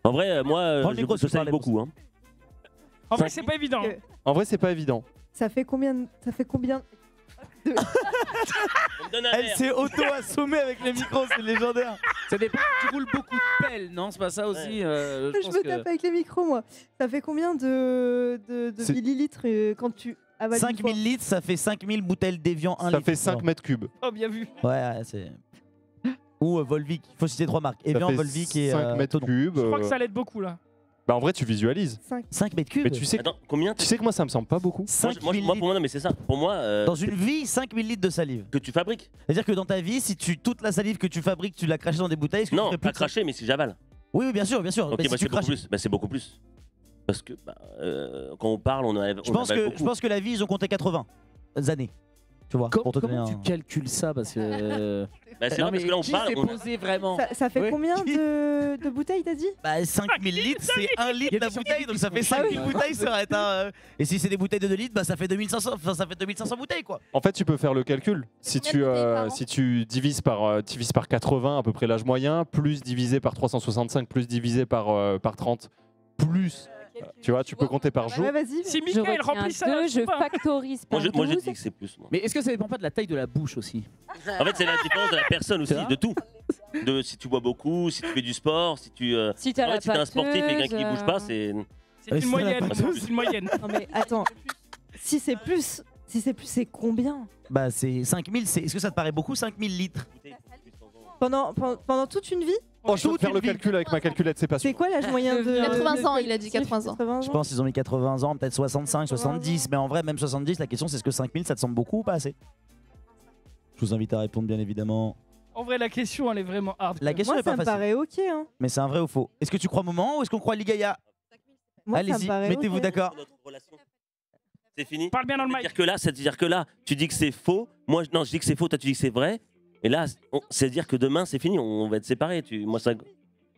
En vrai, euh, moi, euh, Prends le je, micro, je parles, beaucoup. Hein. En vrai, c'est pas évident. En vrai, c'est pas évident. Ça fait combien Ça fait combien Elle s'est auto-assommée avec les micros, c'est légendaire. Ça dépend tu roules beaucoup de pelles, non C'est pas ça aussi euh, je Je pense me que- tape avec les micros, moi. Ça fait combien de, de, de C'est- millilitres euh, quand tu avales une 5000 fois litres, ça fait 5000 bouteilles d'évian 1 Ça litre. fait 5 mètres cubes. Oh, bien vu. Ouais, ouais, c'est. Ou euh, Volvic. Il faut citer trois marques. Evian, Volvic et 5 euh, mètres cubes. Je crois que ça l'aide beaucoup, là. Bah en vrai, tu visualises. 5 mètres cubes Mais tu sais, Attends, combien tu sais que moi, ça me semble pas beaucoup. moi, 5 je- moi, je- moi, pour moi, non, mais c'est ça. Pour moi, euh, Dans une vie, 5000 litres de salive. que tu fabriques. C'est-à-dire que dans ta vie, si tu toute la salive que tu fabriques, tu la craches dans des bouteilles, est-ce que tu Non, ferais plus pas de ça mais si j'avale. Oui, oui, bien sûr, bien sûr. Ok, Mais si bah, tu c'est beaucoup craches- plus. Bah, c'est beaucoup plus. Parce que bah, euh, quand on parle, on, a, Je pense, que, je pense que la vie, ils ont compté 80 années. Tu vois, Com- pour te donner comment un... tu calcules ça Parce que. euh, (laughs) Bah, c'est non, vrai, parce mais que là, on qui parle. s'est on- posé vraiment Ça, ça fait combien de, de bouteilles, t'as dit Bah 5000 litres, c'est 1 litre la bouteille, donc ça fait 5000 bouteilles, ça arrête. hein, euh. (laughs) Et si c'est des bouteilles de 2 litres, bah ça fait 2500, enfin, ça fait 2500 bouteilles quoi. En fait, tu peux faire le calcul. Si Combien tu, de bouteilles euh, par an si tu divises par, euh, divises par 80, à peu près l'âge moyen, plus divisé par 365, plus divisé par, euh, par 30, plus. Euh, Tu vois, tu peux compter par jour. Ouais, vas-y. Si Je retiens remplit ça, deux, je sais je pas. factorise Moi, moi, je 12. dis que c'est plus. Moi. Mais est-ce que ça dépend pas de la taille de la bouche aussi En fait, c'est la différence de la personne aussi, de tout. De si tu bois beaucoup, si tu fais du sport, si tu. euh, Si t'as en fait, la si t'es un sportif et quelqu'un qui bouge pas, euh, c'est. C'est Ouais, une c'est moyenne. la C'est une moyenne. Non mais attends, si c'est plus, si c'est plus, c'est combien? Bah c'est 5000, c'est... est-ce que ça te paraît beaucoup 5000 litres? Pendant, pendant, pendant toute une vie Oh, je peux faire le vie. calcul avec ma calculette, c'est pas sûr. C'est quoi l'âge moyen de 80 de- ans, il a dit collectif 80 ans. 80 Je pense qu'ils ont mis 80 ans, peut-être 65, 70, mais en vrai même 70, la question c'est est-ce que 5000 ça te semble beaucoup ou pas assez? Je vous invite à répondre bien évidemment. En vrai, la question, elle est vraiment hard. La question Moi, est pas ça me facile. paraît ok. Hein. Mais c'est un vrai ou faux? Est-ce que tu crois Moment ou est-ce qu'on croit Ligaya? Moi, ça me Allez-y, paraît mettez-vous ok. d'accord. C'est fini? Parle bien dans le mic. C'est-à-dire que là, c'est-à-dire que là, tu dis que c'est faux. Moi, je- non, je dis que c'est faux. Toi, tu dis que c'est vrai. Et là, c'est-à-dire que demain, c'est fini. On va être séparés. Tu, moi, ça.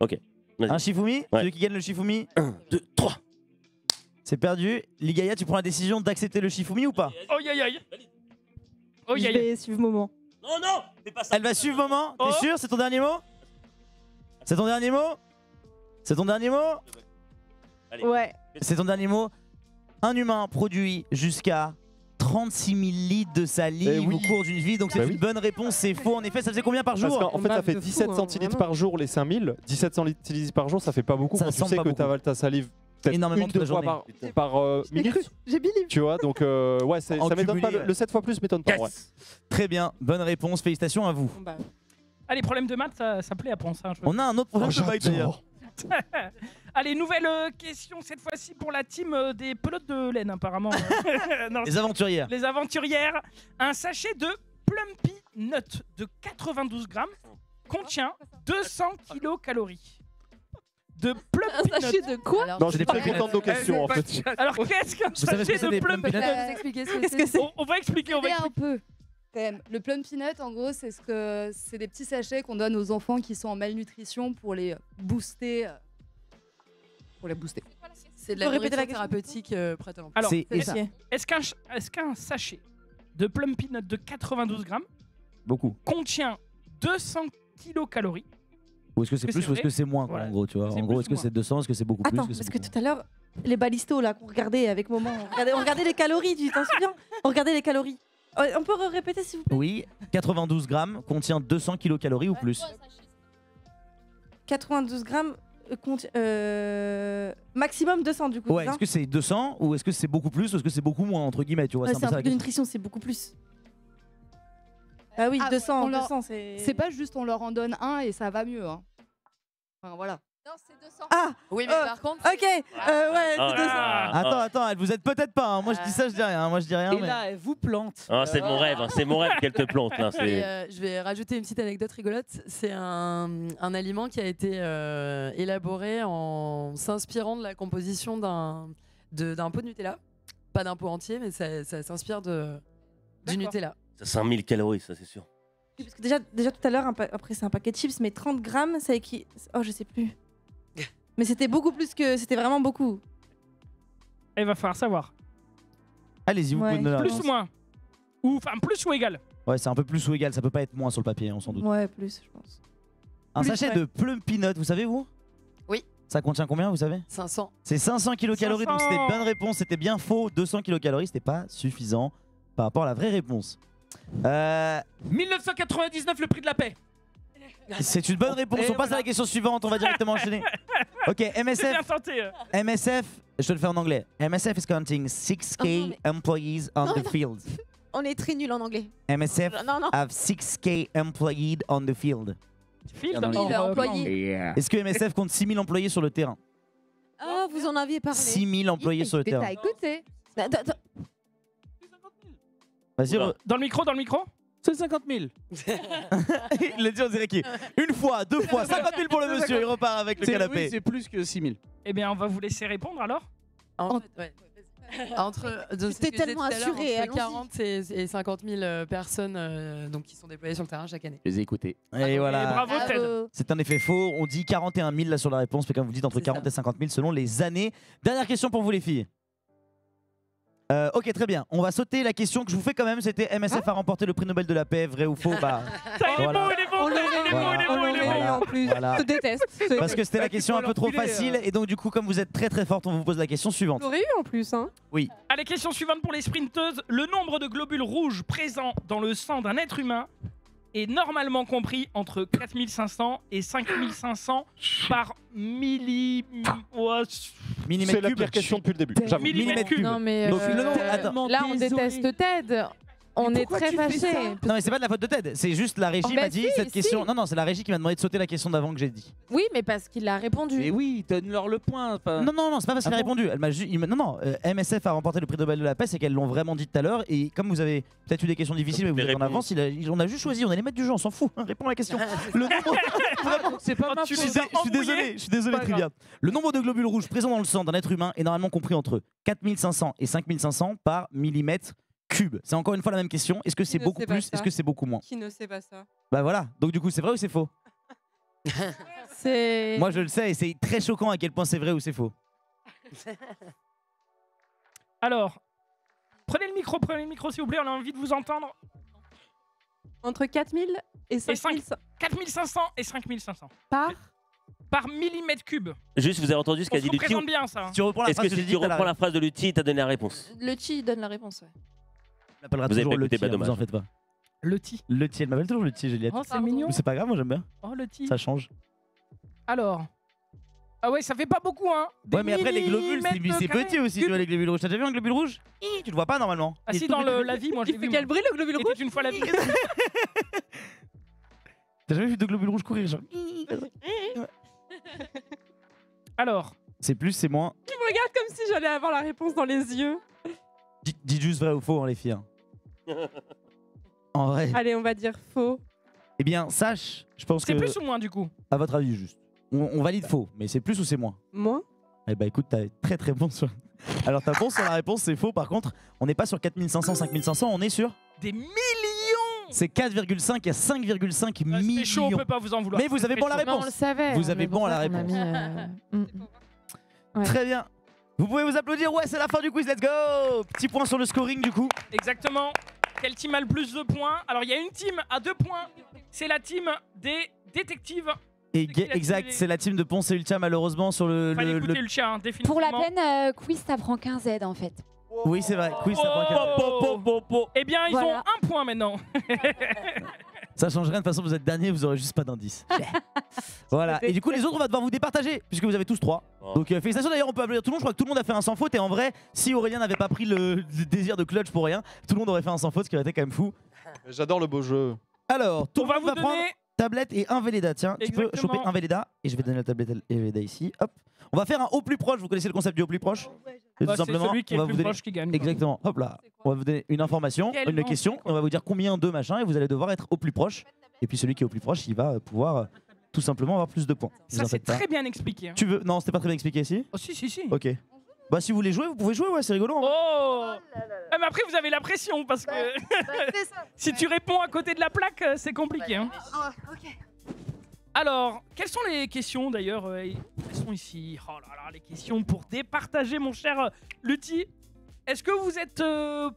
Ok. Un Shifumi Ouais. Celui qui gagne le Shifumi 1, 2, 3. C'est perdu. Ligaya, tu prends la décision d'accepter le Shifumi ou pas Oh, aïe, aïe. Oh, Je aïe, aïe. vais suivre moment. Non, non, c'est pas ça. Elle va suivre Moment T'es Oh. sûr C'est ton dernier mot C'est ton dernier mot C'est ton dernier mot Allez. Ouais. C'est ton dernier mot. Un humain produit jusqu'à 36 000 litres de salive Eh oui. au cours d'une vie, donc c'est Bah une oui. bonne réponse, c'est faux. En effet, ça faisait combien par Parce jour qu'en fait, ça fait de fou, 17 hein, centilitres par jour les 5000. 17 centilitres par jour, ça fait pas beaucoup Ça quand tu sais que tu avales ta salive Énormément une, toute deux la fois par, par euh, minute. J'ai. Tu vois, donc euh, ouais, En ça m'étonne pas. Le, le 7 fois plus m'étonne pas. ouais. Très bien, bonne réponse, félicitations à vous. Bon, bah, Allez, problème de maths, ça, ça plaît à penser. hein, je veux On a un autre problème Oh, de bike, d'ailleurs. (laughs) Allez, nouvelle euh, question cette fois-ci pour la team euh, des pelotes de laine apparemment. (laughs) Non, Les aventurières. les aventurières. Un sachet de Plumpy Nut de 92 grammes contient 200 kilocalories. De Un Plumpy sachet Nut. de quoi Alors, Non, j'étais pas. content de nos questions en (laughs) fait. Alors qu'est-ce qu'un Vous savez ce que sachet c'est de des Plumpy Nut expliquer Qu'est-ce que c'est on, on va expliquer, on va Aider un expliquer. peu. Le plum peanut, en gros, c'est ce que c'est des petits sachets qu'on donne aux enfants qui sont en malnutrition pour les booster. euh, Pour les booster. C'est de la répéter la nourriture thérapeutique euh, prête à l'emploi. Alors, C'est est-ce ça. est-ce qu'un ch- est-ce qu'un sachet de Plumpy Nut de 92 grammes Beaucoup. contient 200 kilocalories Ou est-ce que c'est plus c'est ou est-ce que c'est moins, quoi, Voilà. en gros, tu vois C'est En gros, est-ce que c'est 200 Est-ce que c'est beaucoup plus Attends, Est-ce parce que beaucoup tout à l'heure, les balistos là qu'on regardait avec moment, on regardait, on regardait les calories, tu t'en souviens? On regardait les calories. Euh, On peut répéter s'il vous plaît? Oui, 92 grammes contient 200 kilocalories ou plus. 92 grammes, euh, euh, maximum 200 du coup. Ouais, est-ce que c'est 200 ou est-ce que c'est beaucoup plus ou est-ce que c'est beaucoup moins entre guillemets, tu vois Ouais, c'est un un peu ça de nutrition, c'est beaucoup plus. Ah oui, Ah, 200, on leur- 200, c'est. C'est pas juste on leur en donne un et ça va mieux. hein. Enfin voilà. Non, c'est 200. Ah Oui, mais euh, par contre, Ok, euh, ouais, Oh c'est là 200. là. Attends, attends, elle vous êtes peut-être pas. hein. Moi je dis ça, je dis rien. Moi je dis rien. Et mais- là, elle vous plante. Ah, c'est mon rêve, hein, c'est mon rêve qu'elle te plante. Là, Et, euh, je vais rajouter une petite anecdote rigolote. C'est un, un aliment qui a été euh, élaboré en s'inspirant de la composition d'un de- d'un pot de Nutella. Pas d'un pot entier, mais ça, ça s'inspire de du D'accord. Nutella. Ça, c'est 1000 calories, ça, c'est sûr. Parce que déjà, déjà tout à l'heure, un pa- après c'est un paquet de chips, mais 30 grammes, ça équivaut. Oh, je sais plus. Mais c'était beaucoup plus que. C'était vraiment beaucoup. Il va falloir savoir. Allez-y, vous Ouais. pouvez la Plus ou moins Ou enfin plus ou égal Ouais, c'est un peu plus ou égal. Ça peut pas être moins sur le papier, on s'en doute. Ouais, plus, je pense. Un Plus, sachet ouais. de plum peanut, vous savez vous? Oui. Ça contient combien, vous savez? 500. C'est 500 kilocalories, donc 500. c'était bonne réponse. C'était bien faux. 200 kilocalories, c'était pas suffisant par rapport à la vraie réponse. Euh, 1999, le prix de la paix. C'est une bonne réponse. Et On passe à la question suivante. On va directement enchaîner. (laughs) Ok, MSF. bien tenté. euh. MSF, je te le fais en anglais. MSF is counting 6K Oh non, mais- employees on Non, the non. field. On est très nul en anglais. MSF Non, non. have 6K employees on the field. Field dans les- or, Il a euh, employé. Est-ce que MSF compte 6000 employés sur le terrain? Ah, vous en aviez parlé. 6000 employés sur le terrain. T'as écouté Attends, attends. Vas-y, re- Dans le micro, dans le micro C'est 50 000. il l'a dit, on dirait qu'il Une fois, deux fois, 50 000 pour le monsieur, il repart avec le C'est- canapé. oui, c'est plus que 6 000. Eh bien, on va vous laisser répondre alors. En fait, ouais. Entre, T'es disais tellement tout à l'heure, assuré, entre allons-y. 40 et, et 50 000 euh, personnes euh, donc, qui sont déployées sur le terrain chaque année. Je les ai écoutés. Et voilà. Et bravo Ted. Bravo. C'est un effet faux. On dit 41 000 là sur la réponse, mais comme vous dites, entre C'est 40 ça. et 50 000 selon les années. Dernière question pour vous, les filles. Euh, ok, très bien. On va sauter la question que je vous fais quand même. C'était MSF a remporté le prix Nobel de la paix, vrai ou faux Bah, Ça, il est Voilà. bon, il est bon, On il est bon, il est bon, il est bon. Voilà. en plus. Voilà. Je te déteste. Parce que c'était la question un peu trop facile. euh. Et donc, du coup, comme vous êtes très très forte, on vous pose la question suivante. J'aurais eu en plus. Hein. Allez, question suivante pour les sprinteuses. Le nombre de globules rouges présents dans le sang d'un être humain est normalement compris entre 4500 et 5500 par milli... ouais, Millimètre C'est la cube. pire question depuis le début. J'avoue. millimètre cube. Non mais euh, euh, attends. là on Désolé. déteste Ted. On est très fâchés. Non mais c'est pas de la faute de Ted, c'est juste la régie Oh, bah m'a dit si, cette si. question. Non non, c'est la régie qui m'a demandé de sauter la question d'avant que j'ai dit. Oui, mais parce qu'il a répondu. Mais oui, donne-leur le point. pas- Non non non, c'est pas parce Ah qu'elle a bon répondu. Elle m'a ju- il m'a- non non, euh, MSF a remporté le prix Nobel de la paix, c'est qu'elles l'ont vraiment dit tout à l'heure et comme vous avez peut-être eu des questions difficiles mais vous les êtes en avance, il a- il- on a juste choisi, on allait mettre du jeu, on s'en fout. (laughs) Réponds à la question. Le nombre (laughs) Vraiment, C'est pas ma je suis, faute. dé- je suis désolé, je suis désolé Pas Trivia. Le nombre de globules rouges présents dans le sang d'un être humain est normalement compris entre 4500 et 5500 par millimètre cube. C'est encore une fois la même question. Est-ce que c'est beaucoup plus Est-ce que c'est beaucoup moins Qui ne sait pas ça Bah voilà. Donc du coup, c'est vrai ou c'est faux (laughs) C'est. Moi je le sais et c'est très choquant à quel point c'est vrai ou c'est faux. (laughs) Alors, prenez le micro, prenez le micro s'il vous plaît, on a envie de vous entendre. Entre 4000 et Et 5000 5 4500 et 5500 par par millimètre cube. Juste, vous avez entendu ce On qu'a dit Lutti bien ça. Si tu reprends la Est-ce phrase que si tu reprends la phrase de Lutti, t'as donné la réponse Le chi donne la réponse. Ouais. On appellera Vous avez toujours pas le écouté, Ti, bah, hein, vous en dommage. faites pas. Le ti. Le Ti, elle m'appelle toujours le Ti, Juliette. Oh, c'est mignon. Mais c'est pas grave, moi j'aime bien. Oh, le ti. Ça change. Alors. Ah ouais, ça fait pas beaucoup, hein. Des ouais, mais après les globules, c'est millimètres c'est carrés. petit aussi, tu vois, les globules rouges. T'as déjà vu un globule rouge? Hi, Tu le vois pas normalement. Ah Il si, est dans le- petit. la vie, moi je l'ai Il vu. fait quel bruit le globule rouge une fois la vie. (laughs) T'as jamais vu de globules rouges courir genre (laughs) Alors, C'est plus, c'est moins. Tu me regardes comme si j'allais avoir la réponse dans les yeux. Dites, dites juste vrai ou faux, hein, les filles. hein. En vrai. Allez, on va dire faux. Eh bien, sache, je pense que. c'est plus ou moins du coup À votre avis, juste. On, on valide faux, mais c'est plus ou c'est moins Moins Eh bah écoute, t'as très très bon sur. (laughs) Alors t'as bon sur la réponse, c'est faux. Par contre, on n'est pas sur 4500, 5500, on est sur. Des millions C'est 4,5 à 5,5 Ah, millions. C'est chaud, on peut pas vous en vouloir. Mais vous avez bon la Mais on réponse. le savait. Vous avez bon ça la réponse. euh, (laughs) mm. Ouais. Très bien. Vous pouvez vous applaudir. Ouais, c'est la fin du quiz. Let's go. Petit point sur le scoring du coup. Exactement. Quelle team a le plus de points Alors, il y a une team à deux points. C'est la team des détectives. Et exact, c'est la team de Ponce et Ultia malheureusement sur le. Le- le- chien, hein, définitivement. Pour la peine, euh, quiz, ça prend 15 aides en fait. Oui, c'est vrai. Quiz, ça prend Oh, quinze. Eh bien, ils Voilà. ont un point maintenant. (laughs) Ça change rien. De toute façon, vous êtes dernier, vous aurez juste pas d'indice. (laughs) voilà. Et du coup, les autres, on va devoir vous départager puisque vous avez tous trois. Donc euh, félicitations. D'ailleurs, on peut applaudir tout le monde. Je crois que tout le monde a fait un sans faute. Et en vrai, si Aurélien n'avait pas pris le, le désir de clutch pour rien, tout le monde aurait fait un sans faute, ce qui aurait été quand même fou. J'adore le beau jeu. Alors, tout On va vous va prendre. Tablette et un Véleda. Tiens, tu peux choper un Véleda et je vais donner la tablette et le Véleda ici. Hop. On va faire un au plus proche. Vous connaissez le concept du au plus proche Et Bah, Tout c'est simplement, celui qui on est va vous donner proche qui gagne. Exactement. Hop là. On va vous donner une information, Quel une question. On va vous dire combien de machins et vous allez devoir être au plus proche. Et puis celui qui est au plus proche, il va pouvoir euh, tout simplement avoir plus de points. Ça, c'est très bien expliqué. hein. Tu veux? Non, c'était pas très bien expliqué ici. Oh, si, si, si. Ok. Bah si vous voulez jouer, vous pouvez jouer. Ouais, c'est rigolo. hein. Oh Ah, Mais après, vous avez la pression parce que (laughs) si tu réponds à côté de la plaque, euh, c'est compliqué. hein. Alors, quelles sont les questions d'ailleurs euh, Elles sont ici. Oh là là, les questions pour départager, mon cher euh, Lutti. Est-ce que vous êtes euh,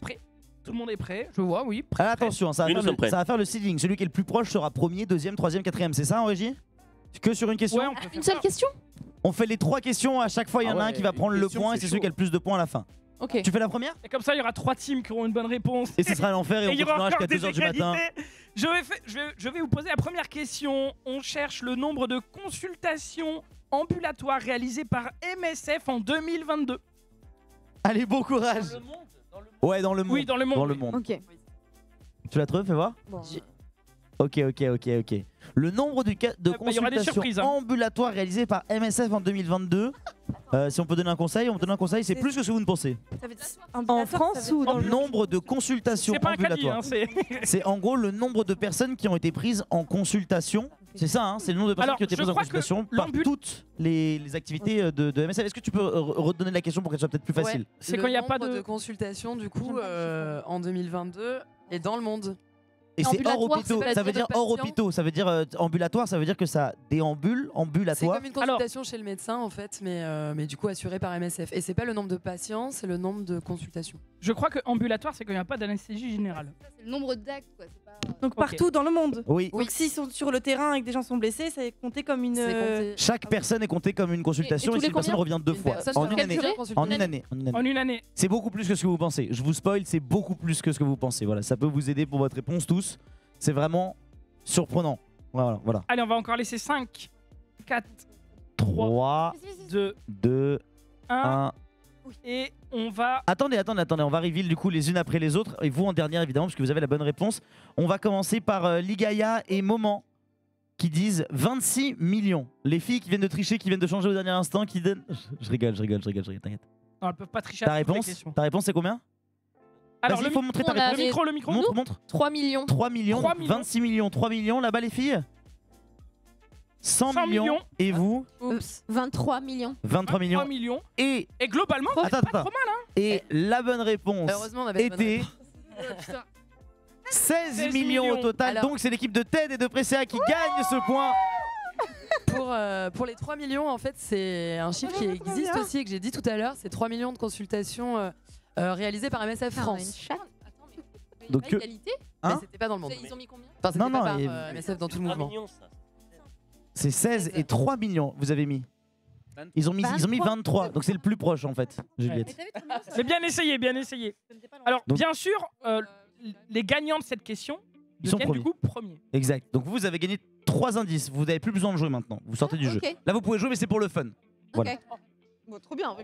prêt Tout le monde est prêt? Je vois, oui. prêt, Alors, attention, ça va, Oui, faire le, prêts. ça va faire le seeding. Celui qui est le plus proche sera premier, deuxième, troisième, quatrième. C'est ça en régie? Que sur une question? Ouais, on peut faire Une ça. seule question? On fait les trois questions. À chaque fois, il y en Ah a un qui va prendre le point et c'est celui qui a le plus de points à la fin. Ok. Tu fais la première? Et comme ça, il y aura trois teams qui auront une bonne réponse. Et ce sera l'enfer et, Et on il y aura continuera jusqu'à des 2h du matin. Je vais, fa- je, vais, je vais vous poser la première question. On cherche le nombre de consultations ambulatoires réalisées par MSF en 2022. Allez, bon courage. Ouais, dans le monde. Oui, dans le monde. Dans le oui. monde. Ok. Tu la trouves, fais voir Ok, ok, ok, ok. Le nombre de, de Ah, bah, consultations hein. ambulatoires réalisées par MSF en 2022. Euh, si on peut donner un conseil, on peut donner un conseil, c'est plus que ce que vous ne pensez. En France ou dans Le le nombre de consultations pas caddie, ambulatoires. hein, (laughs) c'est. En gros le nombre de personnes qui ont été prises en consultation. C'est ça, hein, c'est le nombre de personnes Alors, qui ont été prises en consultation par toutes les, les activités euh, de, de MSF. Est-ce que tu peux euh, redonner la question pour qu'elle soit peut-être plus facile? C'est quand il n'y a pas nombre de. consultations du coup euh, en 2022 et dans le monde. Et c'est hors hôpitaux. c'est Ça veut dire hors hôpitaux. Ça veut dire euh, ambulatoire. Ça veut dire que ça déambule, C'est ambulatoire. comme une consultation chez le médecin en fait, mais, euh, mais du coup assurée par MSF. Et c'est pas le nombre de patients, c'est le nombre de consultations. Je crois que ambulatoire, c'est quand il n'y a pas d'anesthésie générale. C'est le nombre d'actes, c'est Donc partout dans le monde. Oui. Donc s'ils sont sur le terrain et que des gens sont blessés, c'est compté comme une. Euh, compté- Chaque personne est comptée comme une consultation et et, tous si les une personne combien revient deux Une fois personne en sur une quelle année. durée En une année. En une année. En une année. C'est beaucoup plus que ce que vous pensez. Je vous spoil, c'est beaucoup plus que ce que vous pensez. Voilà, ça peut vous aider pour votre réponse tous. C'est vraiment surprenant. Voilà, voilà. Allez, on va encore laisser 5, 4, 3, 3, 2, 2, 1. 1. Et on va. Attendez, attendez, attendez, on va reveal du coup les unes après les autres. Et vous en dernière évidemment, parce que vous avez la bonne réponse. On va commencer par euh, Ligaya et Moment qui disent 26 millions. Les filles qui viennent de tricher, qui viennent de changer au dernier instant, qui donnent. Je, je rigole, je rigole, je rigole, je rigole, t'inquiète. Non, elles peuvent pas tricher. Ta à réponse. Ta réponse c'est combien Alors, le faut montrer ta on a réponse. Le micro, le micro. Montre, montre. 3 millions. 3 millions, 3 millions. 26 millions, 3 millions. Là-bas, les filles 100, 100 millions. millions. Et vous 23 millions. 23 millions. 3 millions. Et, Et globalement, Attends, pas attends. trop mal, hein. et la bonne réponse Heureusement, on avait la bonne était réponse. 16, 16 millions, au millions. total. Alors- Donc, c'est l'équipe de Ted et de Presséa qui gagne ce point. Pour, euh, pour les 3 millions, en fait, c'est un chiffre qui existe aussi et que j'ai dit tout à l'heure. C'est 3 millions de consultations euh, euh, réalisées par MSF France. Donc, Pas que- égalité Hein Mais c'était pas dans le monde. Ils ont mis combien Enfin, Non, pas non, par et- euh, MSF dans tout le mouvement. C'est 16 et 3 millions, vous avez mis. Ils ont mis, ils ont mis 23, donc c'est le plus proche en fait, Juliette. Mais bien essayé, bien essayé. Alors, Donc- bien sûr, euh, les gagnants de cette question Ils sont deviennent du premiers. coup premiers. Exact. Donc vous avez gagné 3 indices, vous n'avez plus besoin de jouer maintenant, vous sortez du jeu. ok. Là vous pouvez jouer mais c'est pour le fun. Voilà. Bon, trop bien.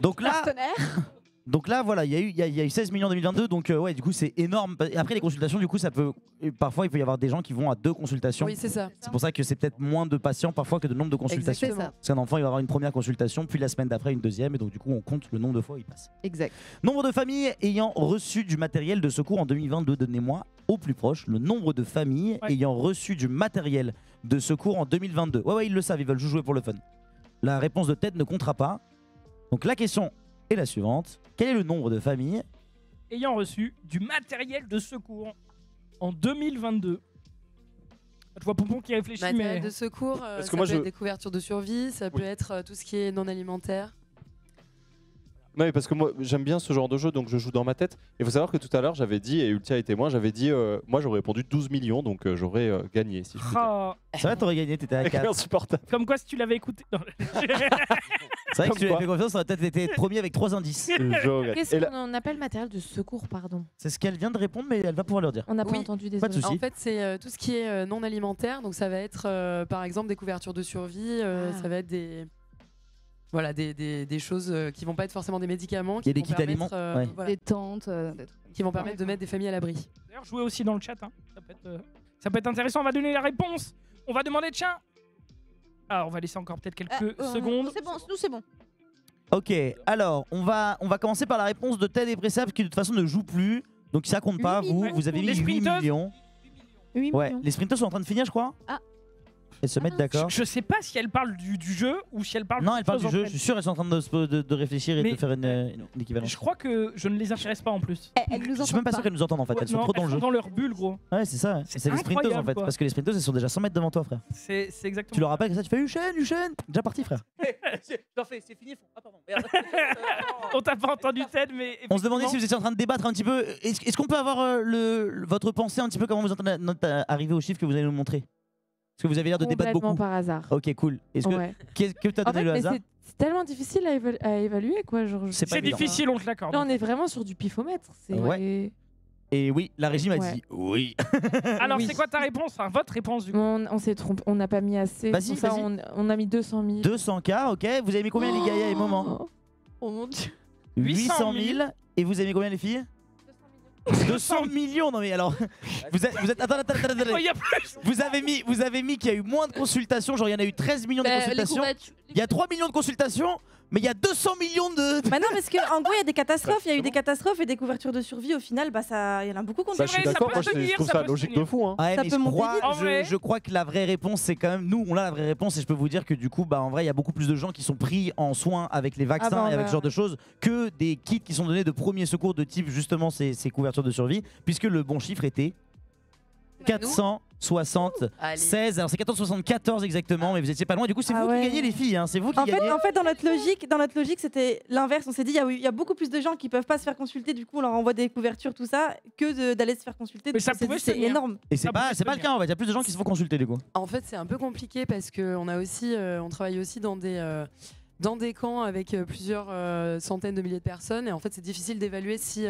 Donc là, Partenaire. (laughs) donc là voilà, il y, a eu- il y, a- il y a eu 16 millions en 2022, donc euh, ouais du coup c'est énorme. Et Après les consultations du coup ça peut, parfois il peut y avoir des gens qui vont à deux consultations. Oui, c'est ça. C'est pour ça que c'est peut-être moins de patients parfois que de nombre de consultations. Exactement. Parce qu'un enfant il va avoir une première consultation, puis la semaine d'après une deuxième, et donc du coup on compte le nombre de fois où il passe. Exact. Nombre de familles ayant reçu du matériel de secours en 2022, donnez-moi au plus proche le nombre de familles Ouais. ayant reçu du matériel de secours en 2022. Ouais, ouais, ils le savent, ils veulent juste jouer pour le fun. La réponse de tête ne comptera pas. Donc la question est la suivante quel est le nombre de familles Ayant reçu du matériel de secours en 2022. Je vois Pompon qui réfléchit, Matériel mais. de secours, euh, ça que moi, peut je- être des couvertures de survie, ça peut être euh, tout ce qui est non alimentaire. Non, mais parce que moi j'aime bien ce genre de jeu, donc je joue dans ma tête. Il faut savoir que tout à l'heure j'avais dit, et Ultia est témoin, j'avais dit, euh, moi j'aurais répondu 12 millions, donc euh, j'aurais euh, gagné si je puis dire. Ah, Ça va, t'aurais gagné, t'étais à (laughs) Avec 4. insupportable. comme quoi, si tu l'avais écouté. Non. (laughs) C'est vrai que Comme tu lui avais quoi. fait confiance, ça aurait peut-être été premier avec 3 indices. Je regrette. Qu'est-ce Et là- qu'on appelle matériel de secours, pardon? C'est ce qu'elle vient de répondre, mais elle va pouvoir le dire. On n'a pas Oui. entendu, Pas de désolé. souci. En fait, c'est euh, tout ce qui est euh, non alimentaire. Donc, ça va être euh, par exemple des couvertures de survie, euh, Ah. ça va être des. Voilà, des, des, des choses euh, qui vont pas être forcément des médicaments. Il y a qui des vont kits aliments, euh, ouais. voilà, Des tentes, euh, des trucs. qui vont permettre de mettre des familles à l'abri. D'ailleurs, jouez aussi dans le chat. hein. Ça, peut être, euh, ça peut être intéressant. On va donner la réponse. On va demander, tiens. Ah, on va laisser encore peut-être quelques Euh, euh, secondes. C'est bon, nous c'est bon. Ok, alors on va, on va commencer par la réponse de Ted et Pressap qui de toute façon ne joue plus. Donc ça compte pas, Huit vous, millions. vous avez mis Les 8 sprinteuses millions. 8 Ouais, millions. les sprinters sont en train de finir, je crois. Ah. Elles se mettent d'accord. Je, je sais pas si elle parle du, du jeu ou si elle parle Non, de elles parlent du jeu. Je suis sûr, elles sont en train de, se- de- de réfléchir et Mais- de faire une, une équivalence. Je crois que je ne les intéresse pas en plus. Elle, elle nous Je suis même pas sûr qu'elles nous entendent en fait. Ouais, elles sont trop dans le jeu. dans leur bulle, gros. Ouais, c'est ça. C'est les sprinters en fait. quoi. Parce que les sprinters, elles sont déjà 100 mètres devant toi, frère. C'est exactement. Tu leur rappelles que ça, tu fais Uchen, Uchen Déjà parti, frère. (laughs) J'en fais, c'est fini. Ah, pardon. Merde. (laughs) On t'a pas entendu Ted, mais. On se demandait si vous étiez en train de débattre un petit peu. Est-ce qu'on peut avoir euh, votre pensée un petit peu comment vous entendez notre- arriver au chiffre que vous allez nous montrer? Parce que vous avez l'air de débattre beaucoup. par hasard. Ok, cool. Est-ce que Ouais. qu'est-ce que tu as En donné fait, le mais hasard c'est c'est tellement difficile à, éva- à évaluer, quoi. Genre, je- C'est pas C'est évident. difficile, on te l'accorde. Là, on est vraiment sur du pifomètre. C'est Ouais. Et oui, la régie m'a Ouais. dit oui. (laughs) Alors, Oui. c'est quoi ta réponse Enfin, votre réponse du coup On, on s'est trompé, on n'a pas mis assez. Vas-y, vas-y. on, on a mis 200 000. 200K, ok. Vous avez mis combien les Gaïa et Moment Oh mon dieu. 800 000. Et vous avez mis combien les filles? 200 millions Non mais alors, vous êtes, vous êtes attends, attends, attends, attends. Oh, il y a plus Vous avez mis, vous avez mis qu'il y a eu moins de consultations, genre il y en a eu 13 millions de Bah, consultations. Il y a 3 millions de consultations, mais il y a 200 millions de. Bah non, parce qu'en gros, il y a des catastrophes, il y a eu des catastrophes et des couvertures de survie. Au final, bah ça, il y en a beaucoup qui ont Bah, été je suis ça d'accord, peut moi se je, trouve ça ça logique de fou. Hein. Ouais, Ça mais peut je monter crois, vite. En je, vrai. je crois que la vraie réponse, c'est quand même nous, on a la vraie réponse et je peux vous dire que du coup, bah en vrai, il y a beaucoup plus de gens qui sont pris en soin avec les vaccins Ah bah, on et avec va- ce genre de choses que des kits qui sont donnés de premier secours de type justement ces, ces couvertures de survie, puisque le bon chiffre était 476. Allez. Alors c'est 474 exactement, mais vous étiez pas loin. Du coup, c'est Ah vous ouais. qui gagnez les filles, hein, c'est vous qui En fait, gagnez. en fait, dans notre logique, dans notre logique, c'était l'inverse. On s'est dit, il y, a y beaucoup plus de gens qui peuvent pas se faire consulter. Du coup, on leur envoie des couvertures, tout ça, que d'aller se faire consulter. Mais Donc, ça on pouvait c'est énorme. Et c'est pas, c'est pas le cas en fait. Il y a plus de gens qui se font consulter du coup. En fait, c'est un peu compliqué parce qu'on a aussi, euh, on travaille aussi dans des, euh, dans des camps avec euh, plusieurs euh, centaines de milliers de personnes et en fait, c'est difficile d'évaluer si.